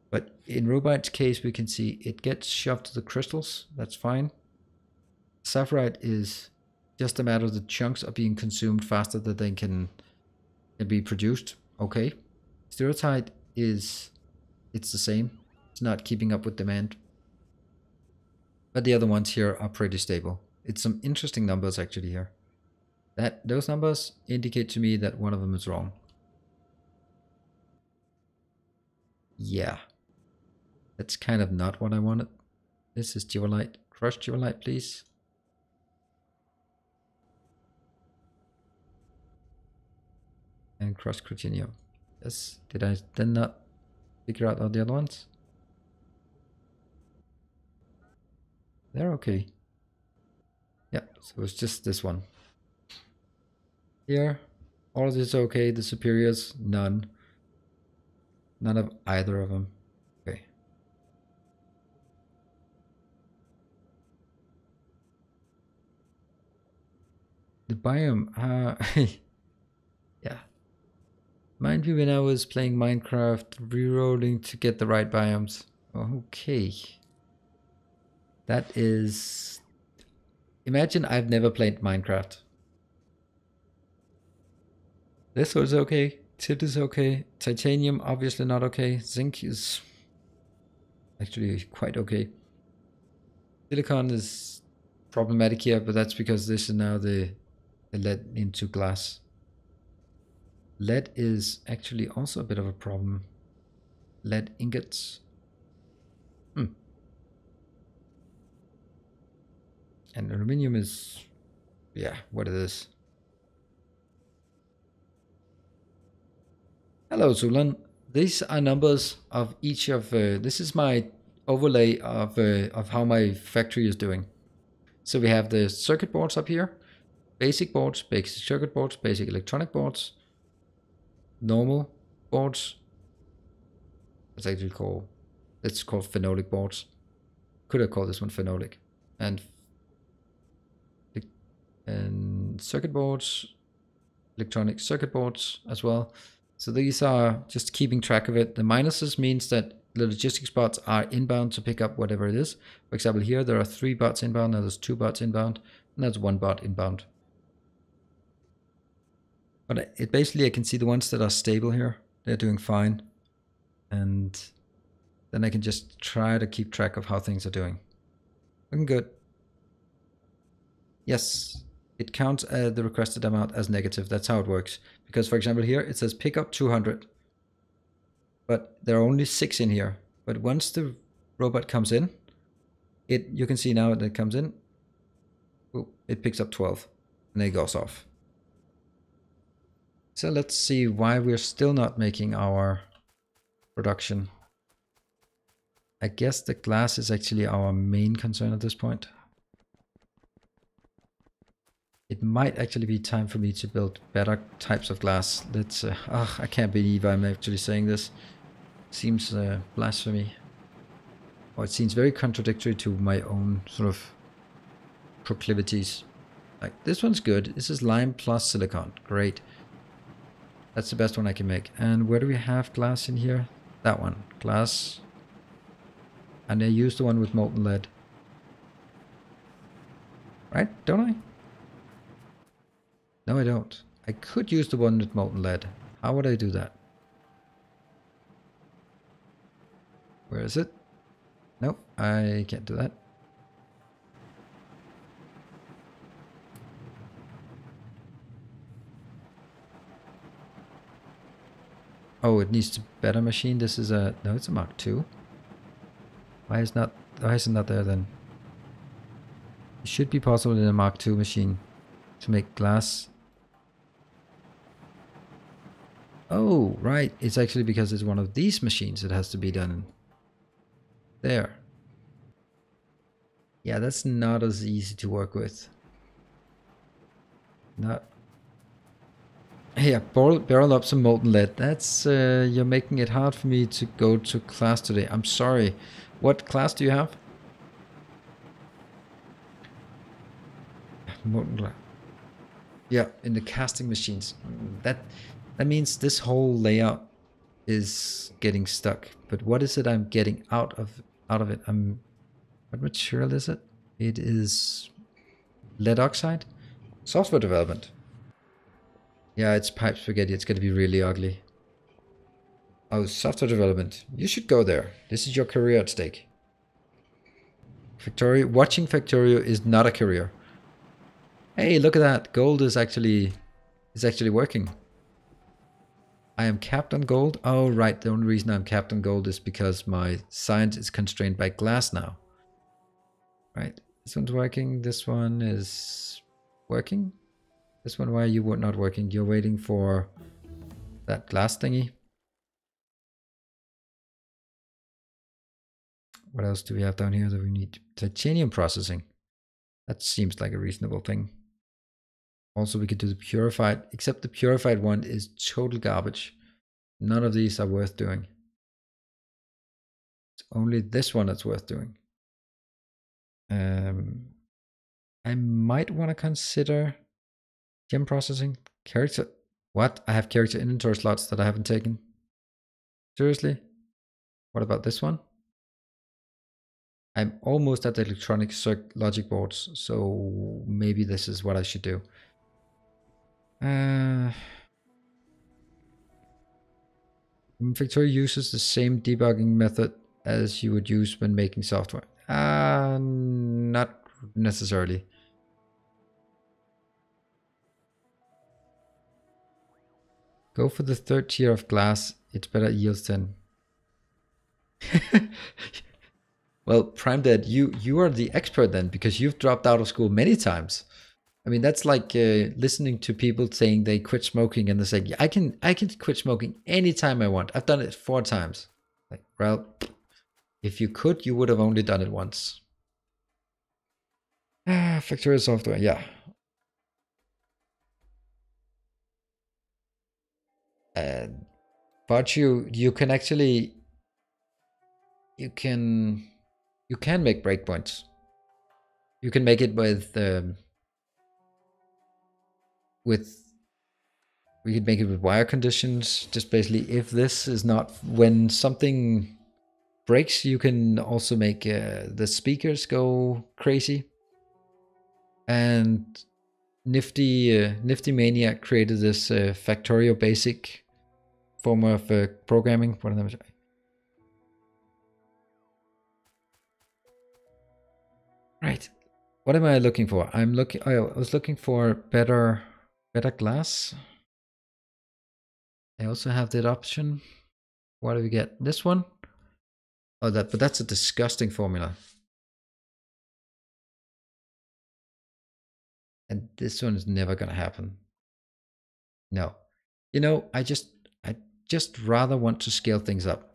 Speaker 1: But in Rubyte's case, we can see it gets shoved to the crystals. That's fine. Saphirite is just a matter of the chunks are being consumed faster than they can, can be produced. Okay. Stiratite is, it's the same. It's not keeping up with demand. But the other ones here are pretty stable. It's some interesting numbers actually here. That Those numbers indicate to me that one of them is wrong. Yeah. That's kind of not what I wanted. This is Dualite. Crush Dualite, please. And cross Crotinnium. Yes, did I then not figure out all the other ones? They're okay. Yeah, so it's just this one. Here, all of this is okay. The superiors, none. None of either of them. Okay. The biome, [laughs] uh, yeah. Mind me when I was playing Minecraft, rerolling to get the right biomes. Okay. That is... Imagine I've never played Minecraft. This was okay. Tin is okay. Titanium, obviously not okay. Zinc is actually quite okay. Silicon is problematic here, but that's because this is now the, the lead into glass. Lead is actually also a bit of a problem. Lead ingots. And aluminium is, yeah, what it is. Hello, Zulan. These are numbers of each of, uh, this is my overlay of, uh, of how my factory is doing. So we have the circuit boards up here, basic boards, basic circuit boards, basic electronic boards, normal boards. It's actually called, it's called phenolic boards. Could have called this one phenolic. And and circuit boards, electronic circuit boards as well. So these are just keeping track of it. The minuses means that the logistics bots are inbound to pick up whatever it is. For example, here there are three bots inbound, now there's two bots inbound, and that's one bot inbound. But it basically, I can see the ones that are stable here. They're doing fine. And then I can just try to keep track of how things are doing. Looking good. Yes, it counts uh, the requested amount as negative. That's how it works. Because for example here, it says pick up 200. But there are only six in here. But once the robot comes in, it you can see now that it comes in, it picks up 12 and it goes off. So let's see why we're still not making our production. I guess the glass is actually our main concern at this point. It might actually be time for me to build better types of glass. Let's, uh, oh, I can't believe I'm actually saying this. Seems uh, blasphemy. Or it seems very contradictory to my own sort of proclivities. Like, this one's good. This is lime plus silicon. Great. That's the best one I can make. And where do we have glass in here? That one. Glass. And I use the one with molten lead. Right? Don't I? No, I don't. I could use the one with molten lead. How would I do that? Where is it? No, I can't do that. Oh, it needs a better machine. This is a no, it's a Mark II. Why is not why is it not there then? It should be possible in a Mark II machine to make glass. Oh, right. It's actually because it's one of these machines that has to be done. There. Yeah, that's not as easy to work with. Not barrel, barrel up some molten lead. That's, uh, you're making it hard for me to go to class today. I'm sorry. What class do you have? Molten glass. Yeah, in the casting machines. That, that means this whole layout is getting stuck. But what is it I'm getting out of, out of it? I'm, what material is it? It is lead oxide? Software development. Yeah, it's pipe spaghetti. It's going to be really ugly. Oh, software development. You should go there. This is your career at stake. Factorio. Watching Factorio is not a career. Hey, look at that. Gold is actually is actually working. I am capped on gold. Oh, right. The only reason I'm capped on gold is because my science is constrained by glass now. Right. This one's working. This one is working. This one, why you not working? You're waiting for that glass thingy. What else do we have down here that we need? Titanium processing. That seems like a reasonable thing. Also, we could do the purified, except the purified one is total garbage. None of these are worth doing. It's only this one that's worth doing. Um, I might want to consider Gem processing. Character. What? I have character inventory slots that I haven't taken. Seriously? What about this one? I'm almost at the electronic logic boards, so maybe this is what I should do. Uh, Factorio uses the same debugging method as you would use when making software. Uh, not necessarily. Go for the third tier of glass. It's better yields than. [laughs] well, Prime Dead, you you are the expert then because you've dropped out of school many times. I mean, that's like uh, listening to people saying they quit smoking and they say, yeah, "I can I can quit smoking anytime I want. I've done it four times." Like, well, if you could, you would have only done it once. Ah, Factorio software, yeah. uh, but you you can actually you can you can make breakpoints you can make it with um, with we could make it with wire conditions just basically if this is not when something breaks you can also make uh, the speakers go crazy and nifty uh, nifty maniac created this uh, factorio basic form of uh, programming. Right. What am I looking for? I'm looking. I was looking for better, better glass. I also have that option. What do we get? This one. Oh, that. But that's a disgusting formula. And this one is never gonna happen. No. You know, I just I just rather want to scale things up.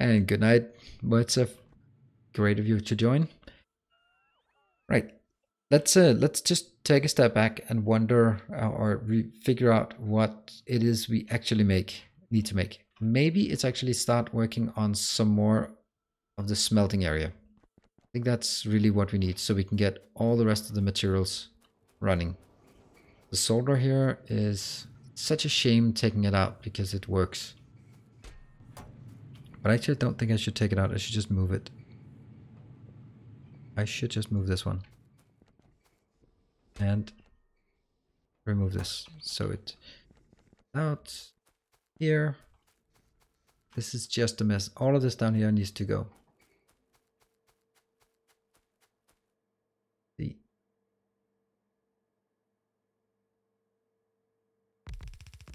Speaker 1: And good night. A great of you to join. Right. Let's uh, let's just take a step back and wonder uh, or figure out what it is we actually make need to make. Maybe it's actually start working on some more of the smelting area. I think that's really what we need so we can get all the rest of the materials running. The solder here is such a shame taking it out because it works. But I actually don't think I should take it out. I should just move it. I should just move this one. And remove this. So it out here. This is just a mess. All of this down here needs to go.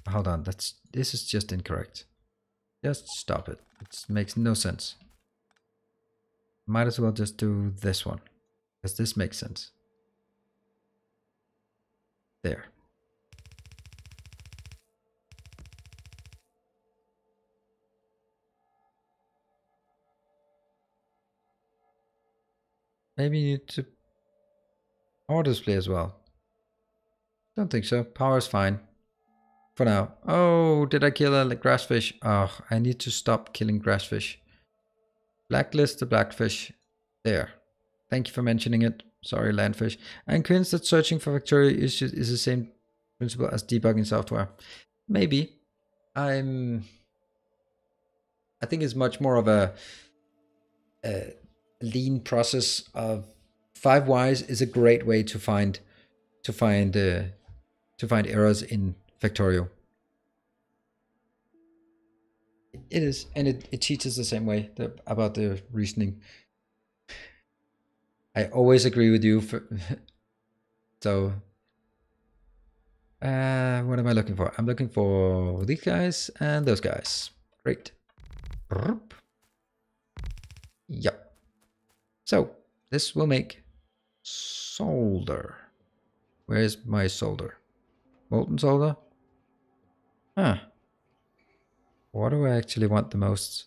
Speaker 1: Hold on, that's this is just incorrect. Just stop it. It makes no sense. Might as well just do this one. Because this makes sense. There. Maybe you need to power display as well. Don't think so. Power is fine. For now. Oh, did I kill a grassfish? Oh, I need to stop killing grassfish. Blacklist the blackfish. There. Thank you for mentioning it. Sorry, landfish. I'm convinced that searching for Factorio issues is the same principle as debugging software. Maybe. I'm... I think it's much more of a, a lean process of five whys is a great way to find to find uh, to find errors in Factorio. It is, and it, it teaches the same way the, about the reasoning. I always agree with you. For, [laughs] so, uh, what am I looking for? I'm looking for these guys and those guys. Great. Yep. So, this will make solder. Where's my solder? Molten solder? Huh. What do I actually want the most?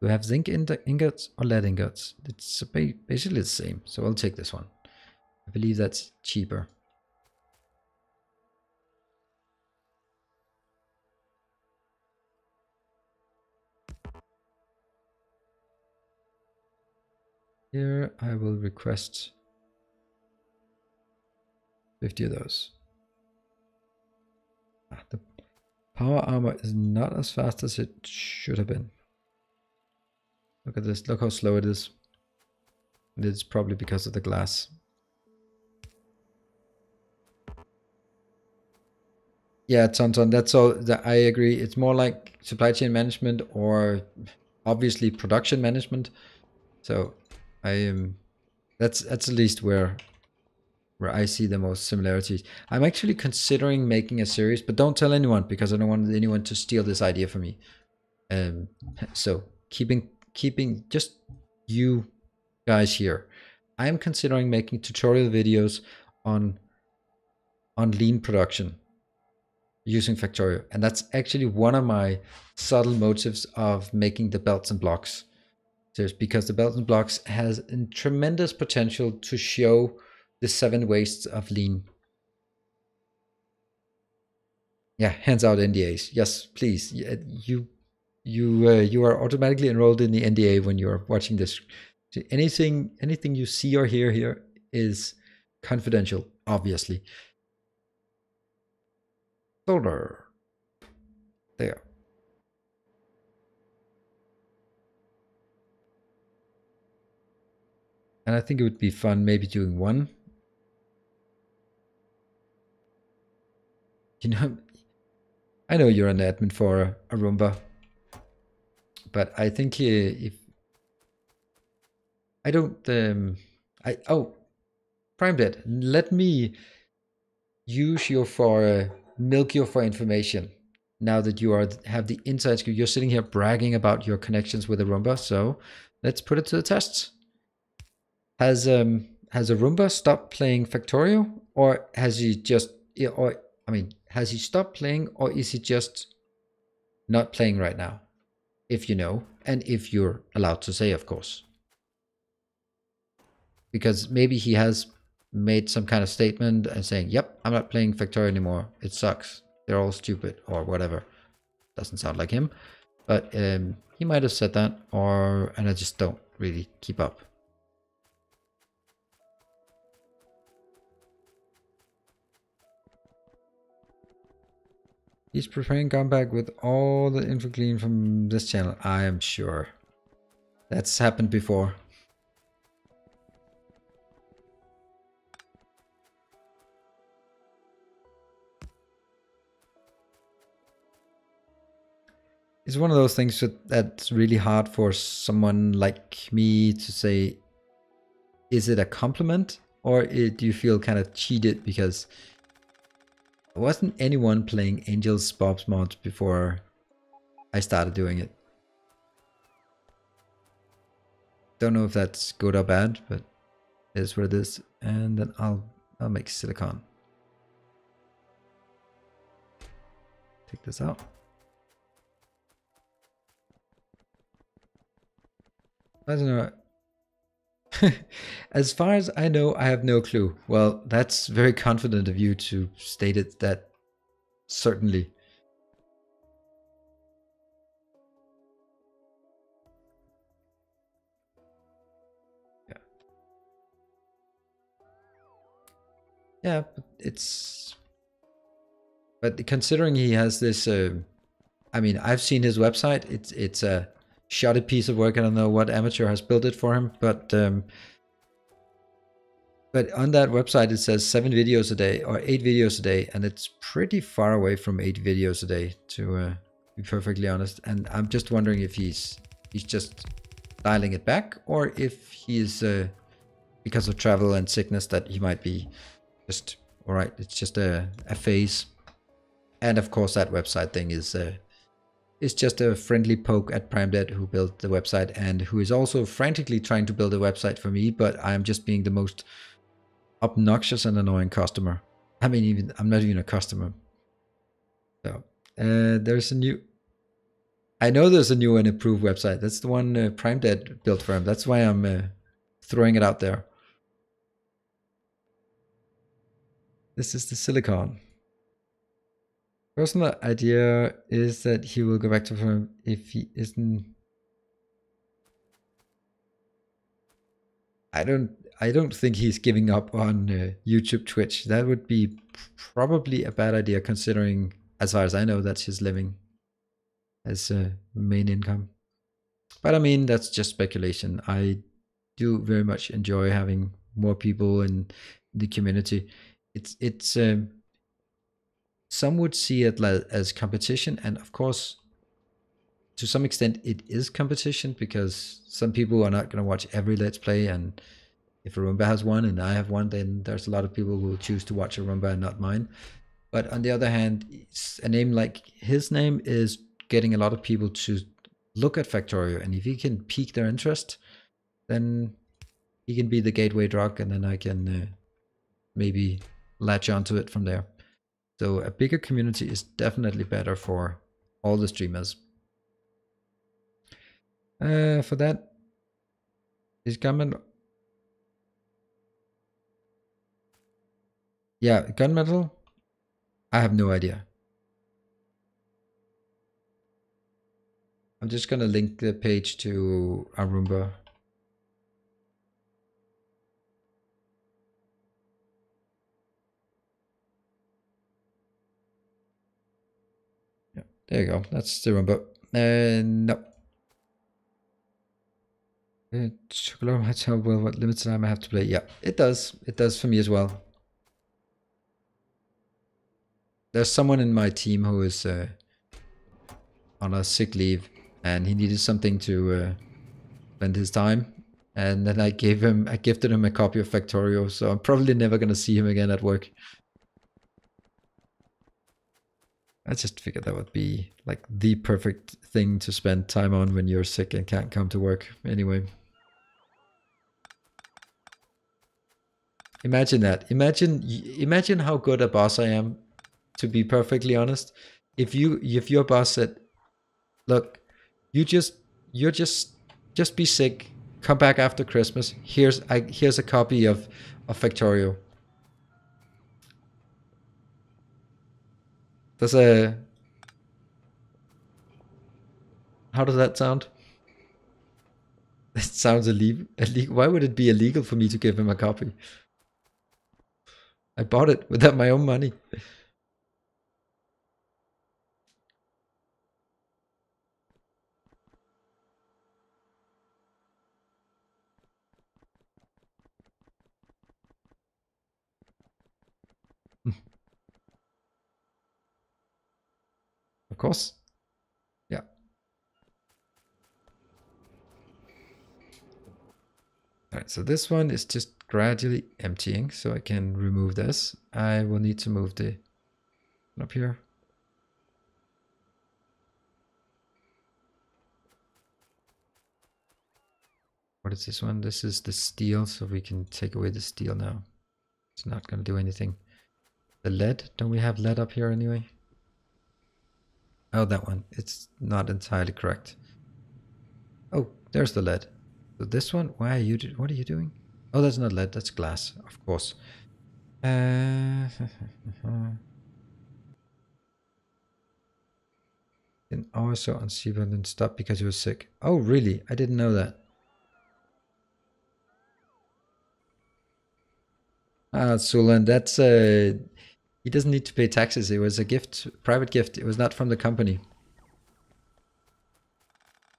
Speaker 1: Do I have zinc ingots or lead ingots? It's basically the same, so I'll take this one. I believe that's cheaper. Here I will request 50 of those. Ah, the power armor is not as fast as it should have been. Look at this, look how slow it is. It's probably because of the glass. Yeah, Tonton, that's all. That I agree. It's more like supply chain management or obviously production management. So I am. That's that's at least where where I see the most similarities. I'm actually considering making a series, but don't tell anyone because I don't want anyone to steal this idea from me. Um, so keeping keeping just you guys here. I am considering making tutorial videos on on lean production using Factorio, and that's actually one of my subtle motives of making the belts and blocks. There's because the belts and blocks has a tremendous potential to show the seven wastes of lean. Yeah, hands out NDAs. Yes, please. You you uh, you are automatically enrolled in the NDA when you're watching this. Anything anything you see or hear here is confidential, obviously. Solder. There. And I think it would be fun maybe doing one You know, I know you're an admin for Arumba, but I think if I don't, um, I oh, PrimeDead, let me use you for uh, milk you for information. Now that you are have the inside scoop, you're sitting here bragging about your connections with Arumba. So let's put it to the test. Has um has Arumba stopped playing Factorio, or has he just or I mean has he stopped playing or is he just not playing right now? If you know, and if you're allowed to say, of course. Because maybe he has made some kind of statement and saying, yep, I'm not playing Factorio anymore. It sucks. They're all stupid or whatever. Doesn't sound like him. But um, he might have said that or, and I just don't really keep up. He's preparing comeback with all the info gleaned from this channel. I am sure. That's happened before. It's one of those things that, that's really hard for someone like me to say, is it a compliment or it, do you feel kind of cheated because wasn't anyone playing Angels Bob's mods before I started doing it. Don't know if that's good or bad, but it is what it is. And then I'll I'll make silicon. Take this out. I don't know. [laughs] as far as I know, I have no clue. Well, that's very confident of you to state it that certainly. Yeah. Yeah, but it's but considering he has this uh, I mean, I've seen his website. It's it's a shoddy piece of work. I don't know what amateur has built it for him, but um, but on that website it says seven videos a day or eight videos a day, and it's pretty far away from eight videos a day to uh, be perfectly honest. And I'm just wondering if he's he's just dialing it back, or if he's uh, because of travel and sickness that he might be just all right. It's just a, a phase. And of course, that website thing is uh, is just a friendly poke at PrimeDead who built the website and who is also frantically trying to build a website for me, but I'm just being the most obnoxious and annoying customer. I mean, even I'm not even a customer. So uh, there's a new. I know there's a new and improved website. That's the one uh, PrimeDead built for him. That's why I'm uh, throwing it out there. This is the silicon. Personal idea is that he will go back to firm if he isn't. I don't. I don't think he's giving up on uh, YouTube, Twitch. That would be probably a bad idea, considering, as far as I know, that's his living as a main income. But I mean, that's just speculation. I do very much enjoy having more people in the community. It's it's. Um, some would see it like as competition, and of course, to some extent, it is competition because some people are not going to watch every Let's Play, and if Arumba has one and I have one, then there's a lot of people who will choose to watch Arumba and not mine. But on the other hand, a name like his name is getting a lot of people to look at Factorio, and if he can pique their interest, then he can be the gateway drug, and then I can uh, maybe latch onto it from there. So a bigger community is definitely better for all the streamers. Uh, for that, is gunmetal. Yeah, gunmetal. I have no idea. I'm just gonna link the page to Arumba. There you go. That's the one, but uh, no. Uh, Chocolate tell well what limited time I have to play. Yeah, it does. It does for me as well. There's someone in my team who is uh, on a sick leave, and he needed something to uh, spend his time. And then I gave him, I gifted him a copy of Factorio, so I'm probably never gonna see him again at work. I just figured that would be like the perfect thing to spend time on when you're sick and can't come to work anyway. Imagine that. Imagine imagine how good a boss I am to be perfectly honest. If you if your boss said, "Look, you just you're just just be sick. Come back after Christmas. Here's I here's a copy of of Factorio. A how does that sound? It sounds illegal. Why would it be illegal for me to give him a copy? I bought it without my own money. Of course. Yeah. Alright, so this one is just gradually emptying, so I can remove this. I will need to move the up here. What is this one? This is the steel, so we can take away the steel now. It's not going to do anything. The lead, don't we have lead up here anyway? Oh, that one. It's not entirely correct. Oh, there's the lead. So this one, why are you, what are you doing? Oh, that's not lead, that's glass, of course. Uh, [laughs] and also on Seabird and stopped because he was sick. Oh, really? I didn't know that. Ah, Sulan, that's uh he doesn't need to pay taxes. It was a gift, private gift. It was not from the company.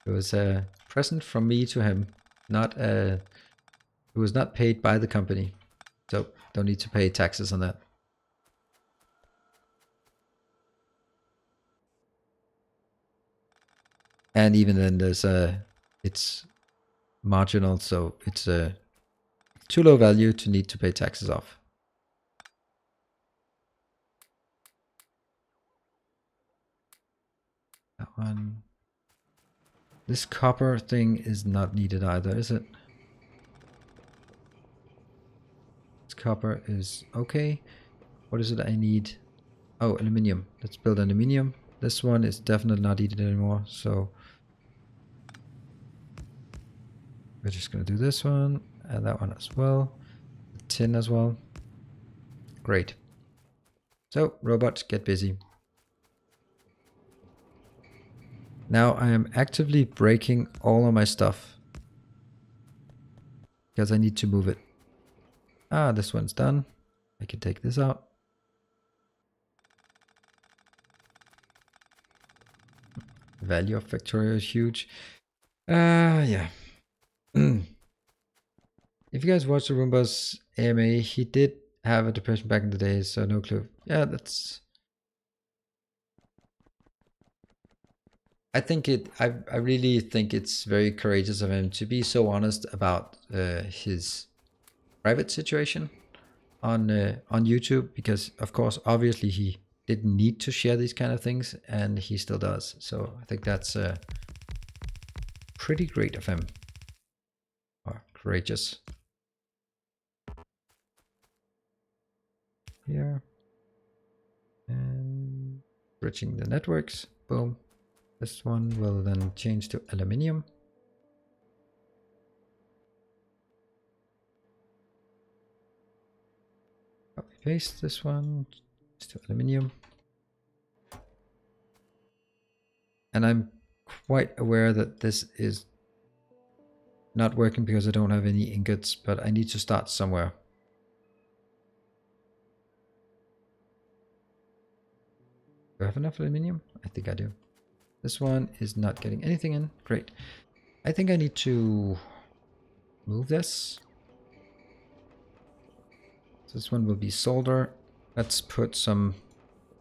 Speaker 1: It was a present from me to him, not a. It was not paid by the company, so don't need to pay taxes on that. And even then, there's a, it's marginal, so it's a too low value to need to pay taxes off. One. This copper thing is not needed either, is it? This copper is okay. What is it I need? Oh, aluminium. Let's build aluminium. This one is definitely not needed anymore, so we're just gonna do this one and that one as well. Tin as well. Great. So, robots, get busy. Now I am actively breaking all of my stuff. Because I need to move it. Ah, this one's done. I can take this out. Value of Factorio is huge. Uh, yeah. [clears throat] if you guys watch the Roombas AMA, he did have a depression back in the day, so no clue. Yeah, that's. I think it. I I really think it's very courageous of him to be so honest about uh, his private situation on uh, on YouTube, because of course, obviously, he didn't need to share these kind of things, and he still does. So I think that's uh, pretty great of him, or courageous. here and bridging the networks boom this one will then change to aluminium copy paste this one to aluminium and I'm quite aware that this is not working because I don't have any ingots but I need to start somewhere Do I have enough aluminium? I think I do. This one is not getting anything in. Great. I think I need to move this. This one will be solder. Let's put some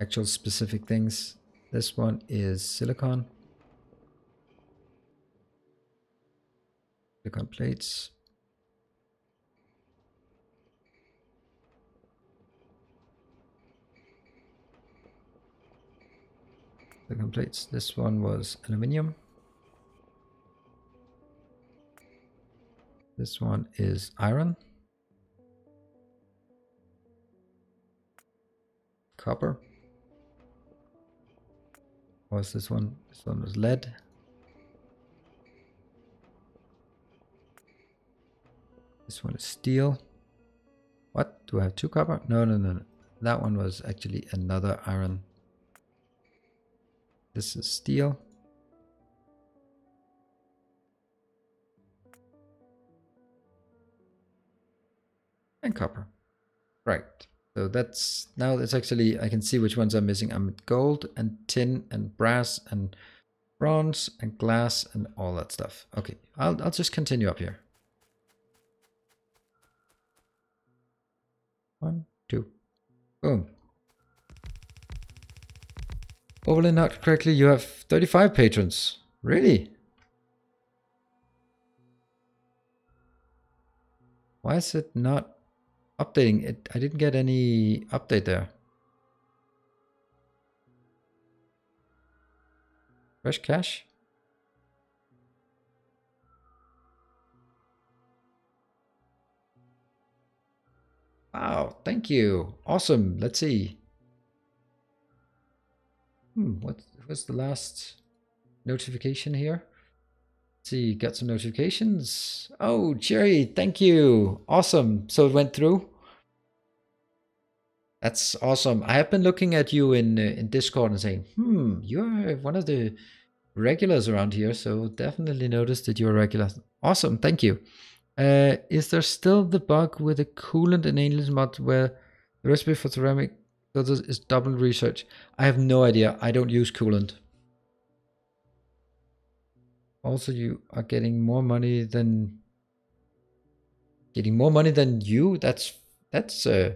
Speaker 1: actual specific things. This one is silicon. Silicon plates. Silicon plates. This one was aluminium. This one is iron. Copper. What was this one? This one was lead. This one is steel. What? Do I have two copper? No, no, no, no. That one was actually another iron. This is steel. And copper. Right. So that's now it's actually I can see which ones I'm missing. I'm at gold and tin and brass and bronze and glass and all that stuff. Okay, I'll I'll just continue up here. One, two, boom. Overly not correctly, you have 35 patrons. Really? Why is it not updating? It I didn't get any update there. Fresh cash? Wow, thank you. Awesome. Let's see. Hmm, what was the last notification here? Let's see, got some notifications. Oh, Jerry, thank you. Awesome. So it went through. That's awesome. I have been looking at you in uh, in Discord and saying, "Hmm, you're one of the regulars around here." So definitely noticed that you're a regular. Awesome, thank you. Uh, is there still the bug with the coolant in English mod where the recipe for ceramic filters is double research? I have no idea. I don't use coolant. Also, you are getting more money than getting more money than you. That's that's uh,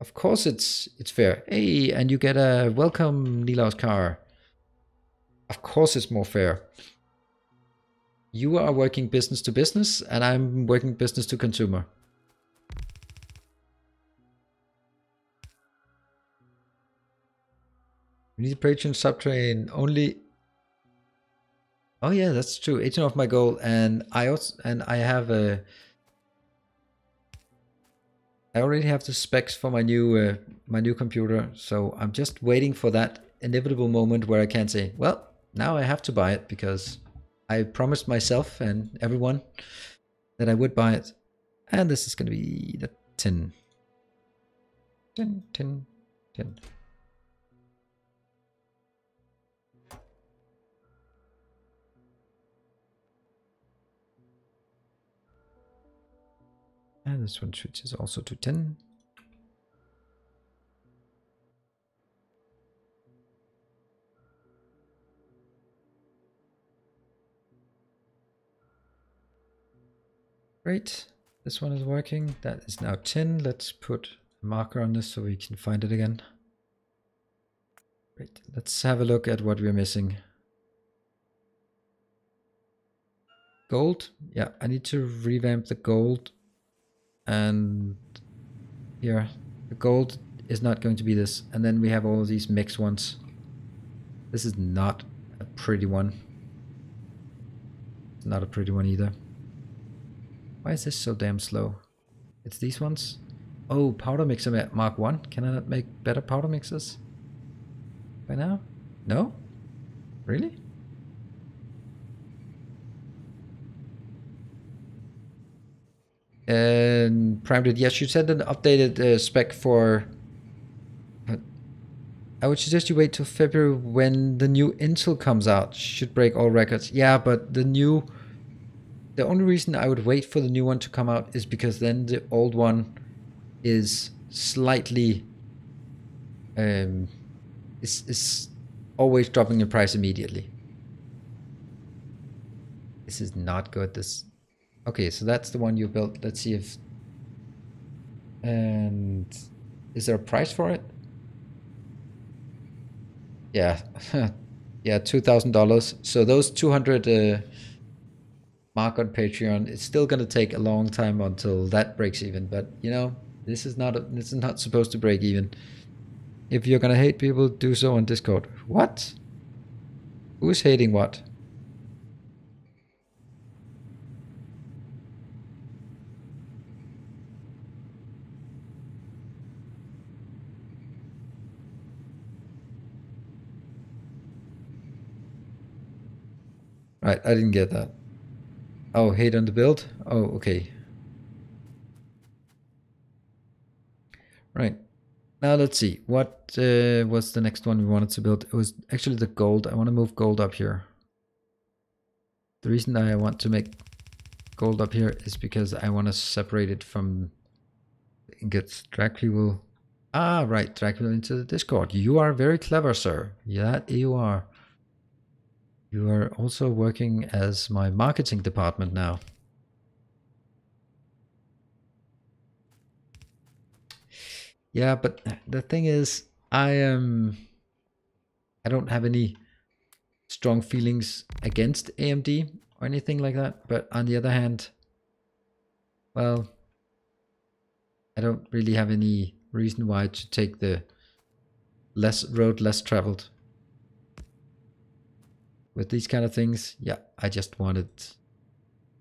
Speaker 1: of course it's it's fair. Hey, and you get a welcome Nilaus car. Of course, it's more fair you are working business to business and I'm working business to consumer. We need sub subtrain only. Oh yeah, that's true. 18 of my goal, and I also and I have a. I already have the specs for my new uh, my new computer, so I'm just waiting for that inevitable moment where I can say, well, now I have to buy it because I promised myself and everyone that I would buy it. And this is going to be the 10. 10, 10, 10. And this one switches also to 10. Great. This one is working. That is now 10. Let's put a marker on this so we can find it again. Great. Let's have a look at what we're missing. Gold. Yeah, I need to revamp the gold. And here, the gold is not going to be this. And then we have all of these mixed ones. This is not a pretty one. It's not a pretty one either. Why is this so damn slow? It's these ones? Oh, powder mixer Mark 1. Can I not make better powder mixers? By now? No? Really? And PrimeDead. Yes, you said an updated uh, spec for... I would suggest you wait till February when the new Intel comes out. Should break all records. Yeah, but the new the only reason I would wait for the new one to come out is because then the old one is slightly um is is always dropping in price immediately. This is not good. This okay, so that's the one you built. Let's see if and is there a price for it? Yeah, [laughs] yeah, two thousand dollars. So those two hundred. Uh, mark on Patreon. It's still going to take a long time until that breaks even, but you know, this is not a, this is not supposed to break even. If you're going to hate people, do so on Discord. What? Who is hating what? Right, I didn't get that. Oh, hate on the build? Oh, okay. Right. Now let's see. What uh, was the next one we wanted to build? It was actually the gold. I want to move gold up here. The reason I want to make gold up here is because I want to separate it from ingots. Dracula. Ah, right. Dracula into the Discord. You are very clever, sir. Yeah, you are. You are also working as my marketing department now. Yeah, but the thing is, I am. I don't have any strong feelings against AMD or anything like that. But on the other hand, well, I don't really have any reason why to take the less road less traveled. With these kind of things, yeah, I just wanted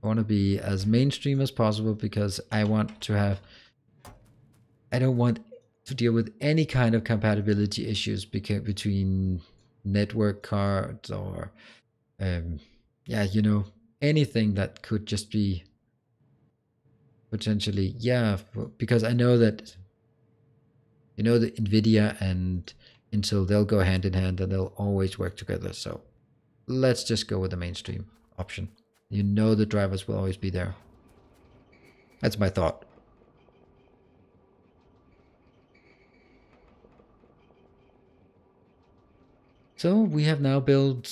Speaker 1: I want to be as mainstream as possible because I want to have I don't want to deal with any kind of compatibility issues between network cards or um, yeah, you know, anything that could just be potentially yeah because i know that you know the nvidia and intel they'll go hand in hand and they'll always work together. So let's just go with the mainstream option. You know the drivers will always be there. That's my thought. So we have now built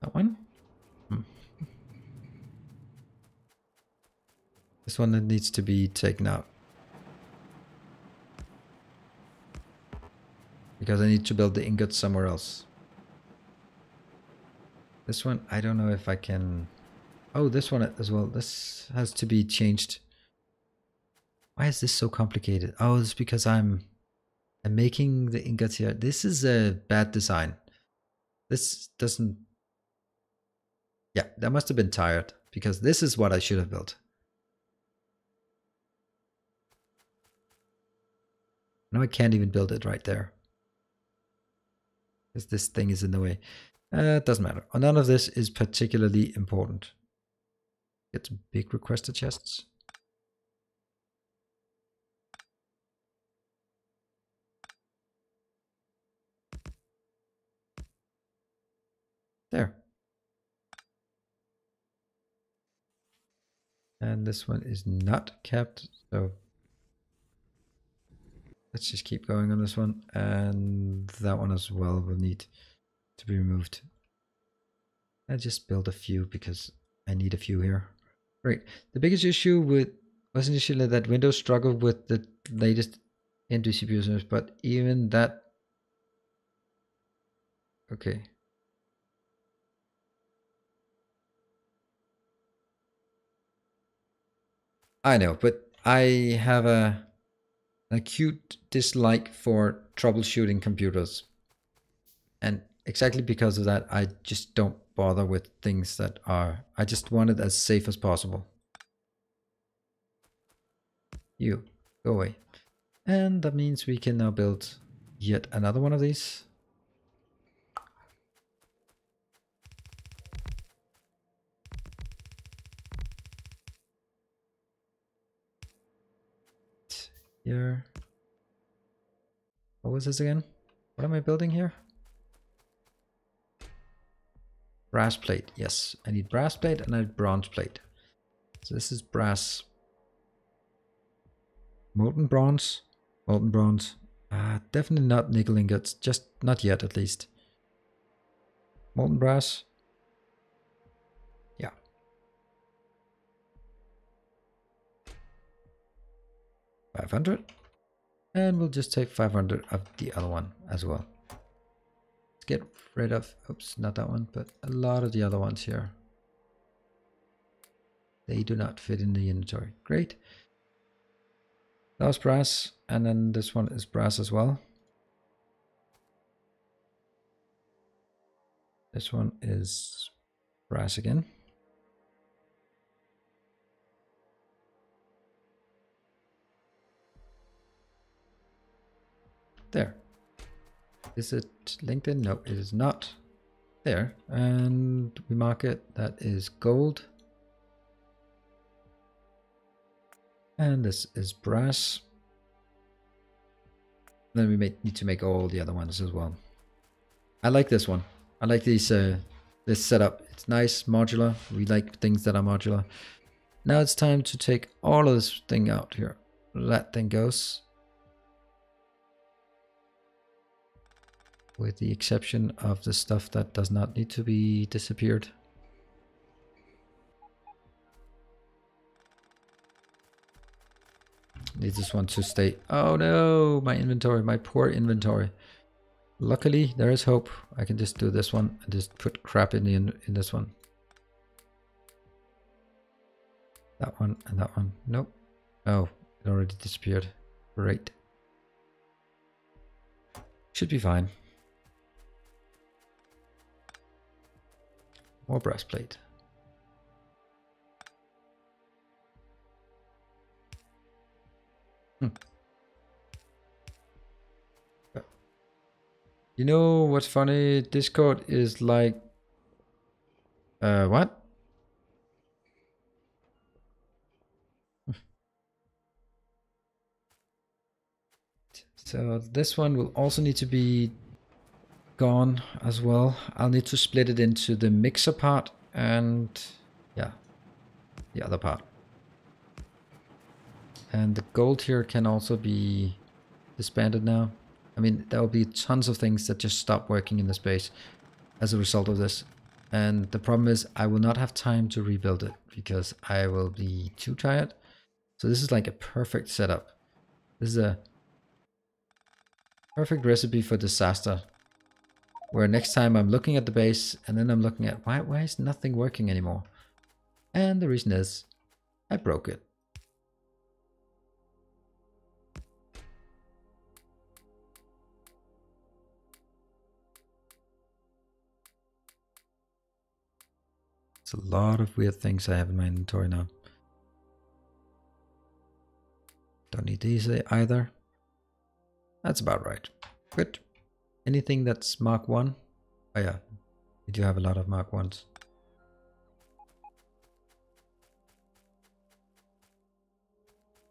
Speaker 1: that one? Hmm. This one that needs to be taken out. Because I need to build the ingot somewhere else. This one, I don't know if I can... Oh, this one as well. This has to be changed. Why is this so complicated? Oh, it's because I'm, I'm making the ingots here. This is a bad design. This doesn't... Yeah, that must have been tired because this is what I should have built. Now I can't even build it right there. Because this thing is in the way. Uh, it doesn't matter. None of this is particularly important. Get some big requester chests. There. And this one is not kept, so Let's just keep going on this one. And that one as well will need to be removed. I just build a few because I need a few here. Right. The biggest issue with was initially that Windows struggled with the latest AMD CPUs, but even that. Okay. I know, but I have a an acute dislike for troubleshooting computers. And exactly because of that, I just don't bother with things that are, I just want it as safe as possible. You, go away. And that means we can now build yet another one of these. Here. What was this again? What am I building here? Brass plate. Yes, I need brass plate and I need bronze plate. So this is brass. Molten bronze. Molten bronze. Uh, definitely not nickel ingots. Just not yet, at least. Molten brass. 500 and we'll just take 500 of the other one as well. Let's get rid of oops not that one but a lot of the other ones here. They do not fit in the inventory. Great. That was brass and then this one is brass as well. This one is brass again There. Is it LinkedIn? No, it is not. There. And we mark it. That is gold. And this is brass. Then we may need to make all the other ones as well. I like this one. I like these uh, this setup. It's nice, modular. We like things that are modular. Now it's time to take all of this thing out here. That thing goes. With the exception of the stuff that does not need to be disappeared. really just want to stay. Oh no, my inventory, my poor inventory. Luckily, there is hope. I can just do this one and just put crap in the in, in this one. That one and that one. Nope. Oh, it already disappeared. Great. Should be fine. More breastplate. Hmm. You know what's funny? Discord is like... Uh, what? [laughs] so this one will also need to be gone as well. I'll need to split it into the mixer part and yeah, the other part. And the gold here can also be disbanded now. I mean, there will be tons of things that just stop working in the space as a result of this. And the problem is I will not have time to rebuild it because I will be too tired. So this is like a perfect setup. This is a perfect recipe for disaster. Where next time I'm looking at the base and then I'm looking at why, why is nothing working anymore? And the reason is I broke it. It's a lot of weird things I have in my inventory now. Don't need these either. That's about right. Good. Anything that's Mark 1? Oh yeah, we do have a lot of Mark 1s.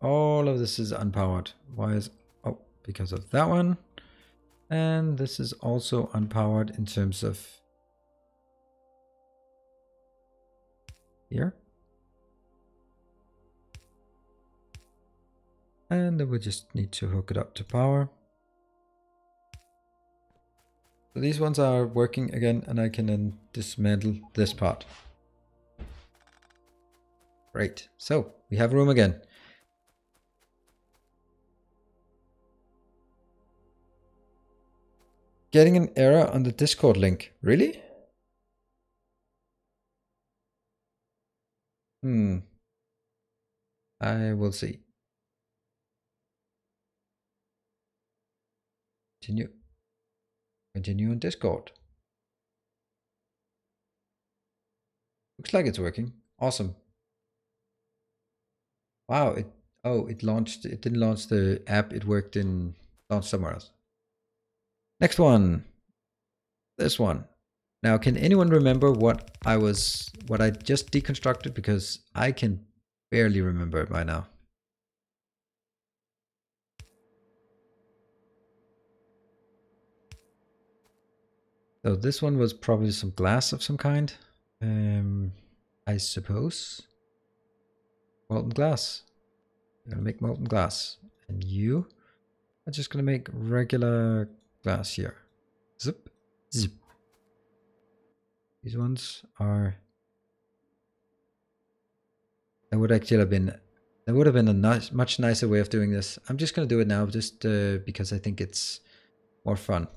Speaker 1: All of this is unpowered. Why is... Oh, because of that one. And this is also unpowered in terms of here. And then we just need to hook it up to power. So these ones are working again and I can then dismantle this part. Great, so we have room again. Getting an error on the Discord link, really? Hmm. I will see. Continue. Continue on Discord. Looks like it's working. Awesome. Wow, it oh it launched it didn't launch the app, it worked in launched somewhere else. Next one. This one. Now, can anyone remember what I was, what I just deconstructed? Because I can barely remember it by now. So this one was probably some glass of some kind. Um, I suppose. Molten glass. I'm gonna make molten glass. And you are just gonna make regular glass here. Zip, zip. These ones are... That would actually have been... That would have been a nice, much nicer way of doing this. I'm just going to do it now just uh, because I think it's more fun.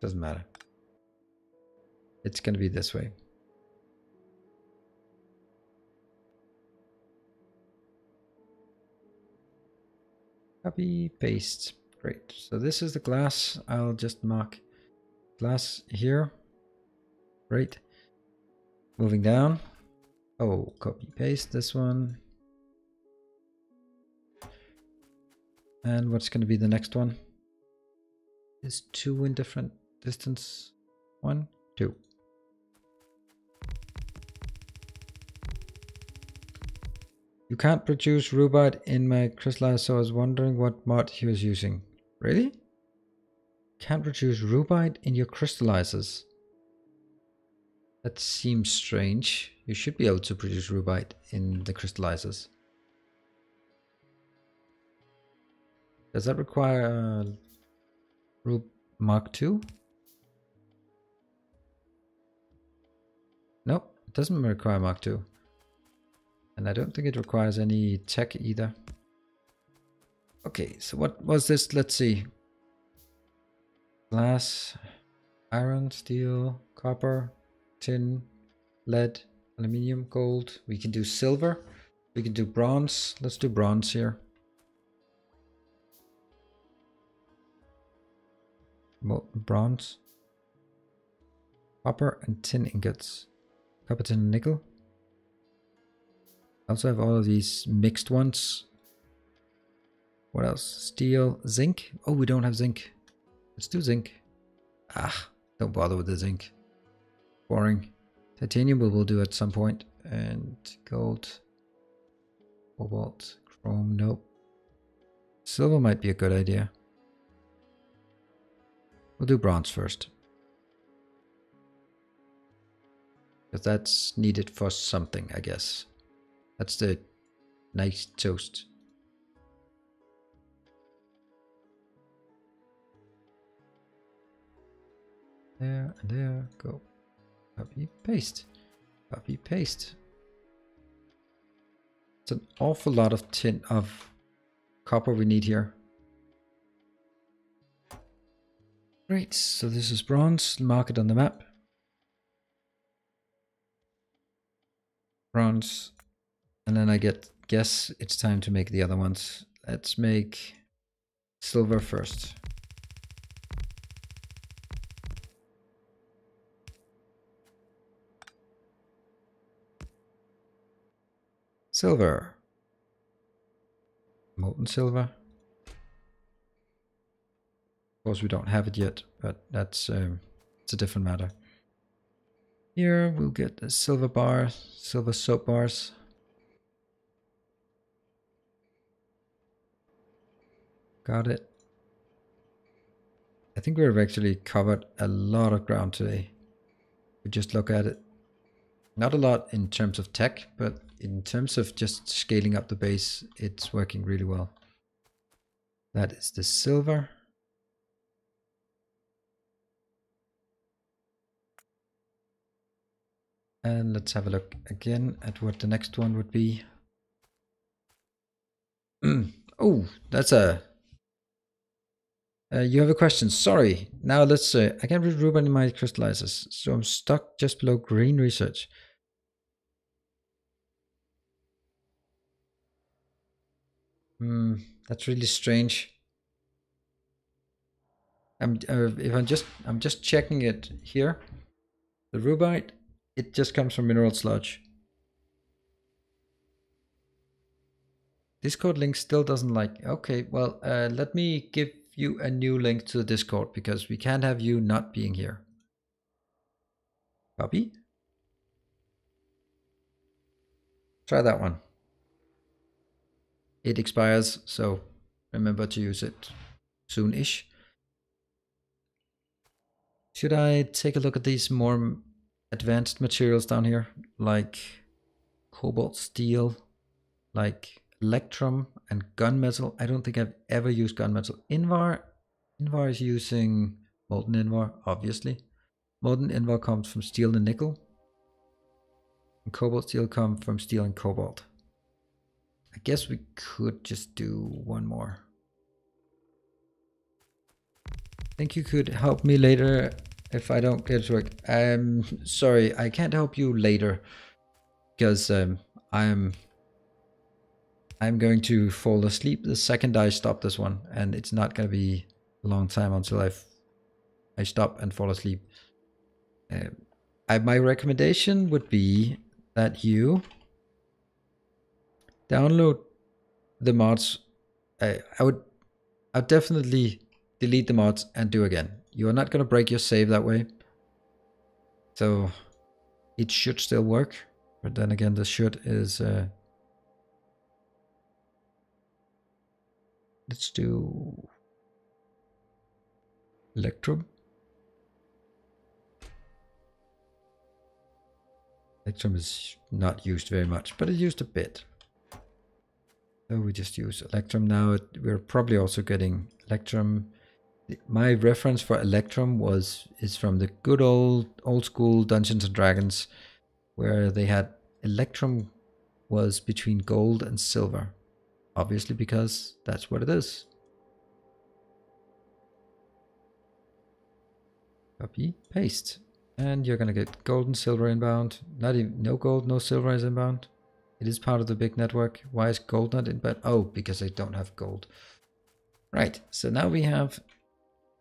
Speaker 1: Doesn't matter. It's going to be this way. Copy, paste. Great. So this is the glass. I'll just mark glass here. Great. Moving down. Oh, copy, paste this one. And what's going to be the next one? Is two in different distance? One, two. You can't produce rubyte in my crystallizer, so I was wondering what mod he was using. Really? Can't produce rubyte in your crystallizers. That seems strange. You should be able to produce rubyte in the crystallizers. Does that require uh, Rube Mark II? It doesn't require Mark II. And I don't think it requires any tech either. Okay, so what was this? Let's see. Glass, iron, steel, copper, tin, lead, aluminium, gold. We can do silver. We can do bronze. Let's do bronze here. Bronze. Copper and tin ingots. Copper, and nickel. Also have all of these mixed ones. What else? Steel, zinc. Oh, we don't have zinc. Let's do zinc. Ah, don't bother with the zinc. Boring. Titanium we will do at some point. And gold. Cobalt. Chrome, nope. Silver might be a good idea. We'll do bronze first. Because that's needed for something, I guess. That's the nice toast. There and there, go. Copy, paste. Copy, paste. It's an awful lot of tin of copper we need here. Great, so this is bronze, mark it on the map. Bronze, and then I get guess it's time to make the other ones. Let's make silver first. Silver. Molten silver. Of course, we don't have it yet, but that's um, it's a different matter. Here we'll get the silver bar, silver soap bars. Got it. I think we've actually covered a lot of ground today. We just look at it. Not a lot in terms of tech, but in terms of just scaling up the base, it's working really well. That is the silver. And let's have a look again at what the next one would be. [clears throat] oh, that's a... Uh, you have a question. Sorry. Now let's... Uh, I can't read Ruben in my crystallizers, so I'm stuck just below green research. Hmm, that's really strange. I'm uh, if I'm just I'm just checking it here. The rubyte, it just comes from mineral sludge. Discord link still doesn't like. Okay, well, uh, let me give you a new link to the Discord because we can't have you not being here. Copy. Try that one it expires, so remember to use it soon-ish. Should I take a look at these more advanced materials down here, like cobalt steel, like electrum and gunmetal? I don't think I've ever used gunmetal. Invar, Invar is using molten Invar, obviously. Molten Invar comes from steel and nickel. And cobalt steel comes from steel and cobalt. I guess we could just do one more. I think you could help me later if I don't get to work. I'm sorry, I can't help you later because um, I'm I'm going to fall asleep the second I stop this one, and it's not going to be a long time until I I stop and fall asleep. Uh, I, my recommendation would be that you download the mods. I, I would I would definitely delete the mods and do again. You are not going to break your save that way. So it should still work. But then again, the should is... Uh, let's do... Electrum. Electrum is not used very much, but it used a bit. So we just use Electrum now. We're probably also getting Electrum. My reference for Electrum was is from the good old old school Dungeons and Dragons, where they had Electrum was between gold and silver. Obviously because that's what it is. Copy, paste. And you're gonna get gold and silver inbound. Not even no gold, no silver is inbound. It is part of the big network. Why is gold not inbound? Oh, because I don't have gold. Right, so now we have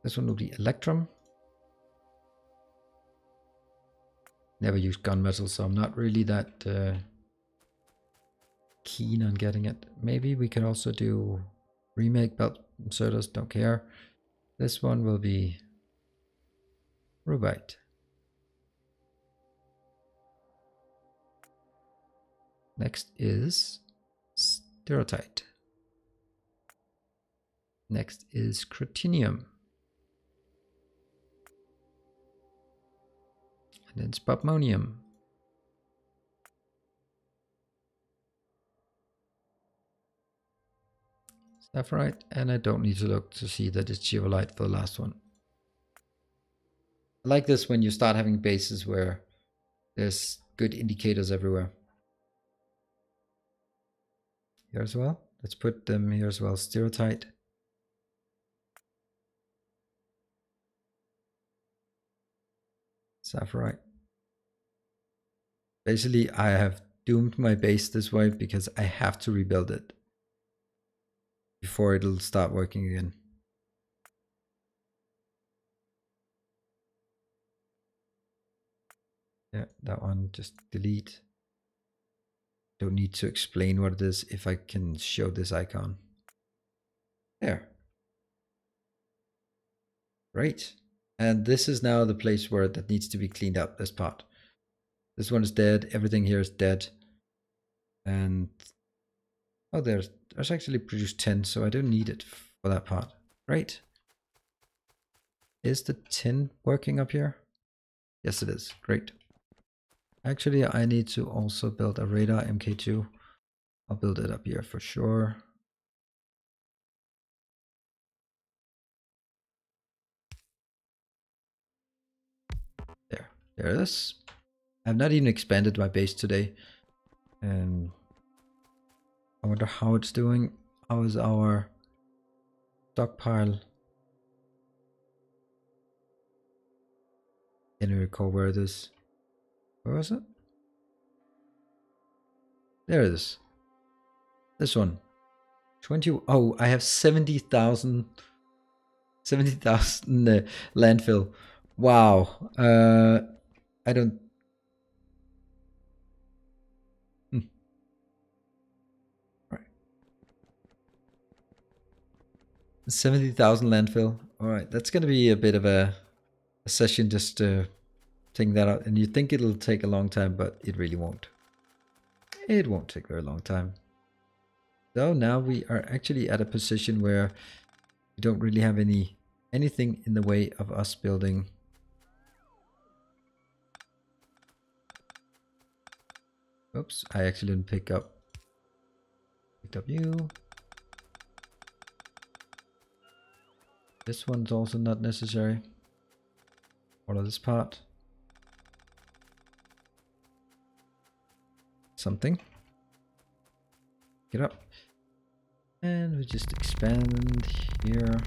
Speaker 1: this one will be Electrum. Never used gunmetal, so I'm not really that uh, keen on getting it. Maybe we could also do remake belt inserters, don't care. This one will be Rubyte. Next is Stiratite. Next is Crotinnium. And then Bobmonium. Sapphire, and I don't need to look to see that it's Jivolite for the last one. I like this when you start having bases where there's good indicators everywhere. Here as well. Let's put them here as well. Stiratite. Sapphire. Basically, I have doomed my base this way because I have to rebuild it before it'll start working again. Yeah, that one just delete. Don't need to explain what it is if I can show this icon. There. Great. And this is now the place where that needs to be cleaned up, this part. This one is dead. Everything here is dead. And oh, there's there's actually produced 10, so I don't need it for that part. Great. Is the tin working up here? Yes, it is. Great. Actually, I need to also build a radar MK2. I'll build it up here for sure. There, there it is. I've not even expanded my base today. And I wonder how it's doing. How is our stockpile? Can you recall where it is? Where was it? There it is. This one. 20. Oh, I have 70,000. 70,000 uh, landfill. Wow. Uh, I don't 70,000 landfill. All right, that's going to be a bit of a, a session just to think that out. And you think it'll take a long time, but it really won't. It won't take very long time. So now we are actually at a position where we don't really have any anything in the way of us building Oops, I actually didn't pick up picked up you. This one's also not necessary. Follow this part. Something. Get up. And we just expand here.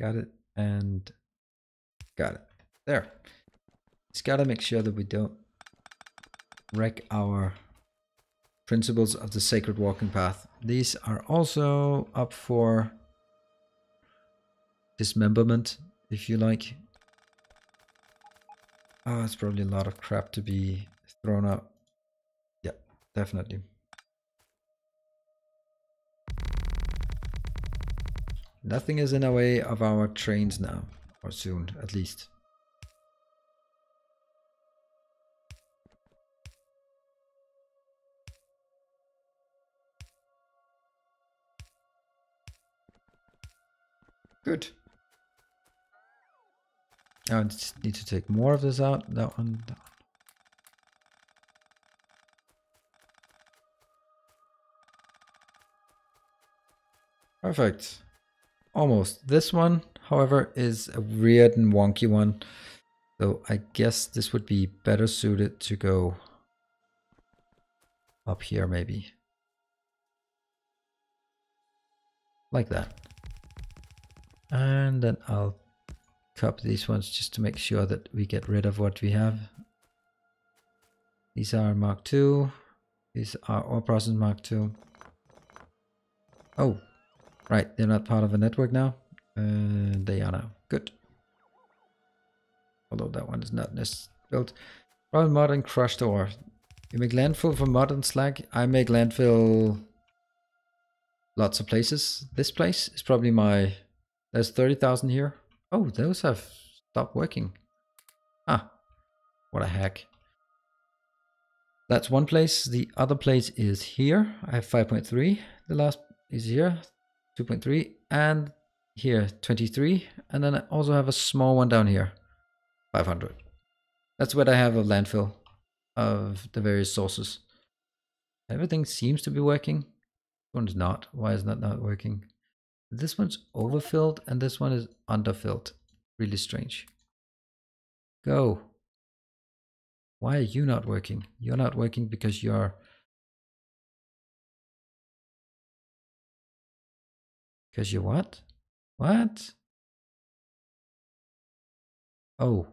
Speaker 1: Got it and got it. There. Just gotta make sure that we don't wreck our principles of the sacred walking path. These are also up for dismemberment, if you like. Oh, it's probably a lot of crap to be thrown out. Yeah, definitely. Nothing is in the way of our trains now, or soon at least. Good. I just need to take more of this out. That one. That one. Perfect. Almost. This one, however, is a weird and wonky one. So I guess this would be better suited to go up here maybe. Like that. And then I'll copy these ones just to make sure that we get rid of what we have. These are Mark II. These are all process Mark II. Oh, right. They're not part of a network now. Uh, they are now. Good. Although that one is not built. Problem modern crushed ore. You make landfill for modern slag. I make landfill lots of places. This place is probably my... There's 30,000 here. Oh, those have stopped working. Ah, what a hack. That's one place. The other place is here. I have 5.3. The last is here, 2.3. And here, 23. And then I also have a small one down here, 500. That's what I have of landfill of the various sources. Everything seems to be working. This one's not. Why is that not working? This one's overfilled and this one is underfilled. Really strange. Go. Why are you not working? You're not working because you're... Because you what? What? Oh.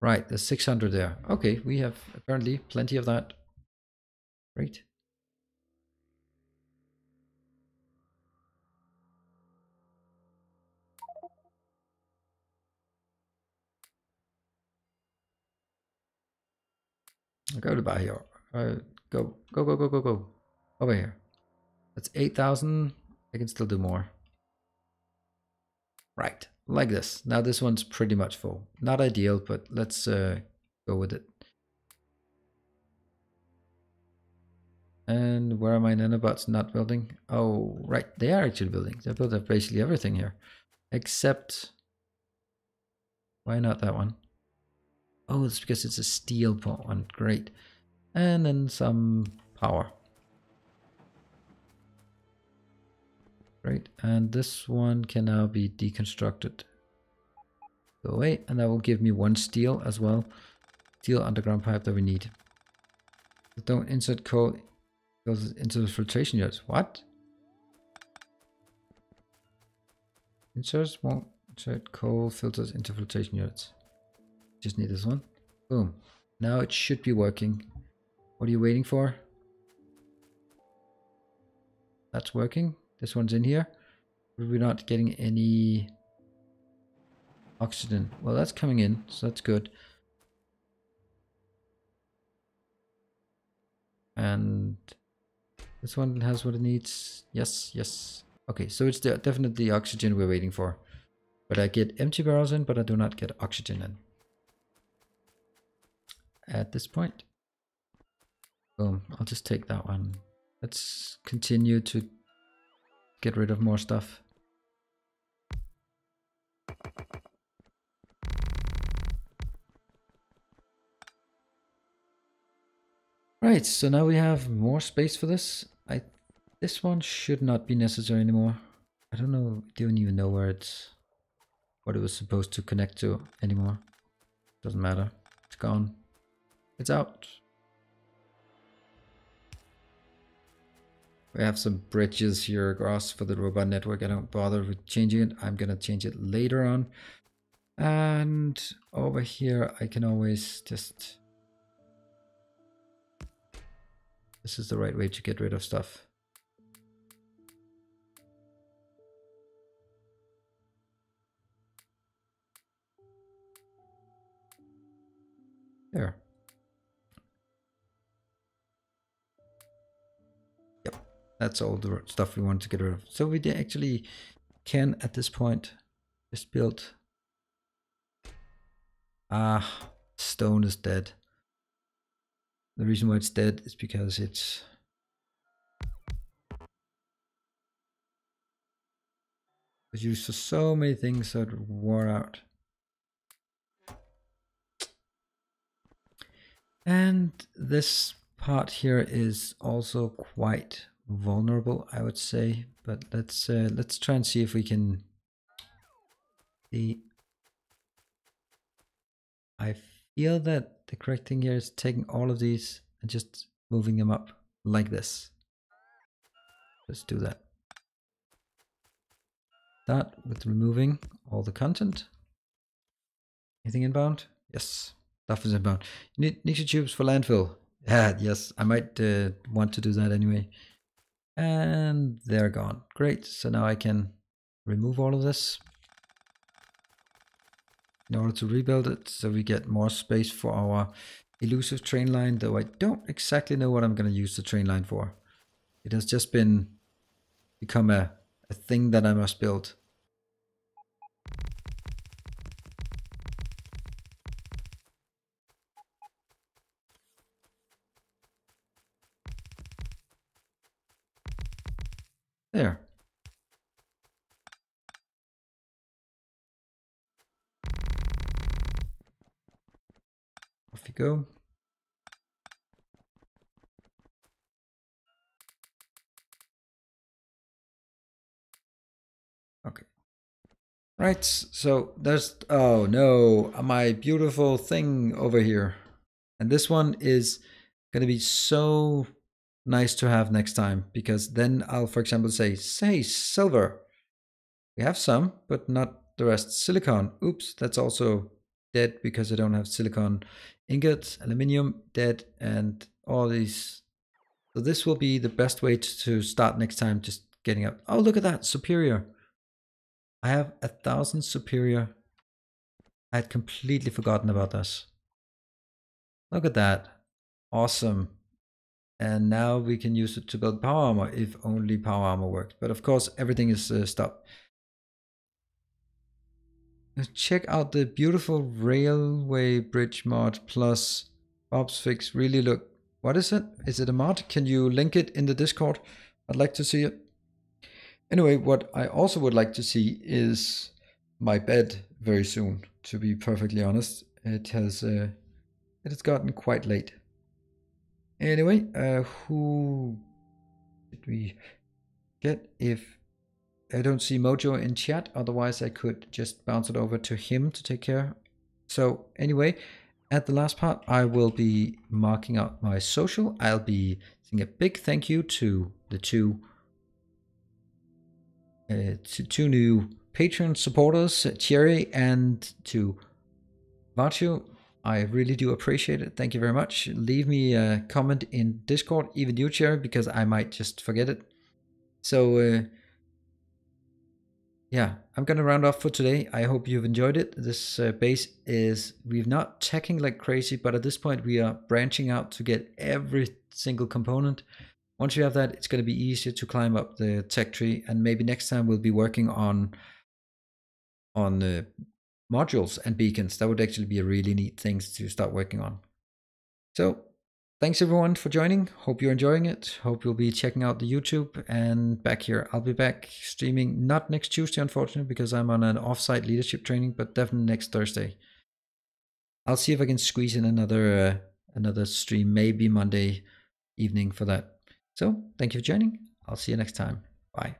Speaker 1: Right, there's 600 there. Okay, we have apparently plenty of that. Great. Go to buy here. Uh, go, go, go, go, go, go. Over here. That's 8,000. I can still do more. Right, like this. Now this one's pretty much full. Not ideal, but let's uh, go with it. And where are my nanobots not building? Oh, right, they are actually building. They built up basically everything here. Except, why not that one? Oh, it's because it's a steel one. Great. And then some power. Great. And this one can now be deconstructed. Go away. And that will give me one steel as well. Steel underground pipe that we need. But don't insert coal goes into the filtration units. What? Inserts won't insert coal filters into filtration units. Just need this one. Boom. Now it should be working. What are you waiting for? That's working. This one's in here. We're not getting any oxygen. Well, that's coming in, so that's good. And this one has what it needs. Yes, yes. Okay, so it's definitely oxygen we're waiting for. But I get empty barrels in, but I do not get oxygen in at this point. Boom, I'll just take that one. Let's continue to get rid of more stuff. Right, so now we have more space for this. I This one should not be necessary anymore. I don't know, don't even know where it's, what it was supposed to connect to anymore. Doesn't matter, it's gone. It's out. We have some bridges here across for the robot network. I don't bother with changing it. I'm going to change it later on. And over here, I can always just... This is the right way to get rid of stuff. There. That's all the stuff we want to get rid of. So we actually can, at this point, just build... Ah, stone is dead. The reason why it's dead is because it's... was used for so many things that wore out. And this part here is also quite vulnerable, I would say. But let's uh, let's try and see if we can see. I feel that the correct thing here is taking all of these and just moving them up like this. Let's do that. Start with removing all the content. Anything inbound? Yes, stuff is inbound. You need Nixie tubes for landfill. [laughs] Yeah, yes, I might uh, want to do that anyway. And they're gone. Great, so now I can remove all of this in order to rebuild it so we get more space for our elusive train line, though I don't exactly know what I'm going to use the train line for. It has just been become a, a thing that I must build. Go. Okay. Right, so there's, oh no, my beautiful thing over here. And this one is going to be so nice to have next time because then I'll, for example, say, say silver. We have some, but not the rest. Silicon, oops, that's also dead because I don't have silicon ingots, aluminium dead, and all these. So this will be the best way to, start next time, just getting up. Oh, look at that, superior. I have a thousand superior. I had completely forgotten about this. Look at that. Awesome. And now we can use it to build power armor if only power armor worked. But of course, everything is uh, stopped. Check out the beautiful railway bridge mod plus Bob's Fix. Really look. What is it? Is it a mod? Can you link it in the Discord? I'd like to see it. Anyway, what I also would like to see is my bed very soon, to be perfectly honest. It has uh, it has gotten quite late. Anyway, uh, who did we get? If I don't see Mojo in chat, otherwise I could just bounce it over to him to take care. So anyway, at the last part, I will be marking out my social. I'll be saying a big thank you to the two uh, to two new Patreon supporters, Cherry and to Vachu. I really do appreciate it. Thank you very much. Leave me a comment in Discord, even you, Cherry, because I might just forget it. So, uh, yeah, I'm to round off for today. I hope you've enjoyed it. This uh, base is, we've not checking like crazy, but at this point we are branching out to get every single component. Once you have that, it's going to be easier to climb up the tech tree. And maybe next time we'll be working on on uh, modules and beacons. That would actually be a really neat thing to start working on. So thanks everyone for joining. Hope you're enjoying it. Hope you'll be checking out the YouTube and back here. I'll be back streaming not next Tuesday, unfortunately, because I'm on an offsite leadership training, but definitely next Thursday. I'll see if I can squeeze in another uh, another stream, maybe Monday evening for that. So thank you for joining. I'll see you next time. Bye.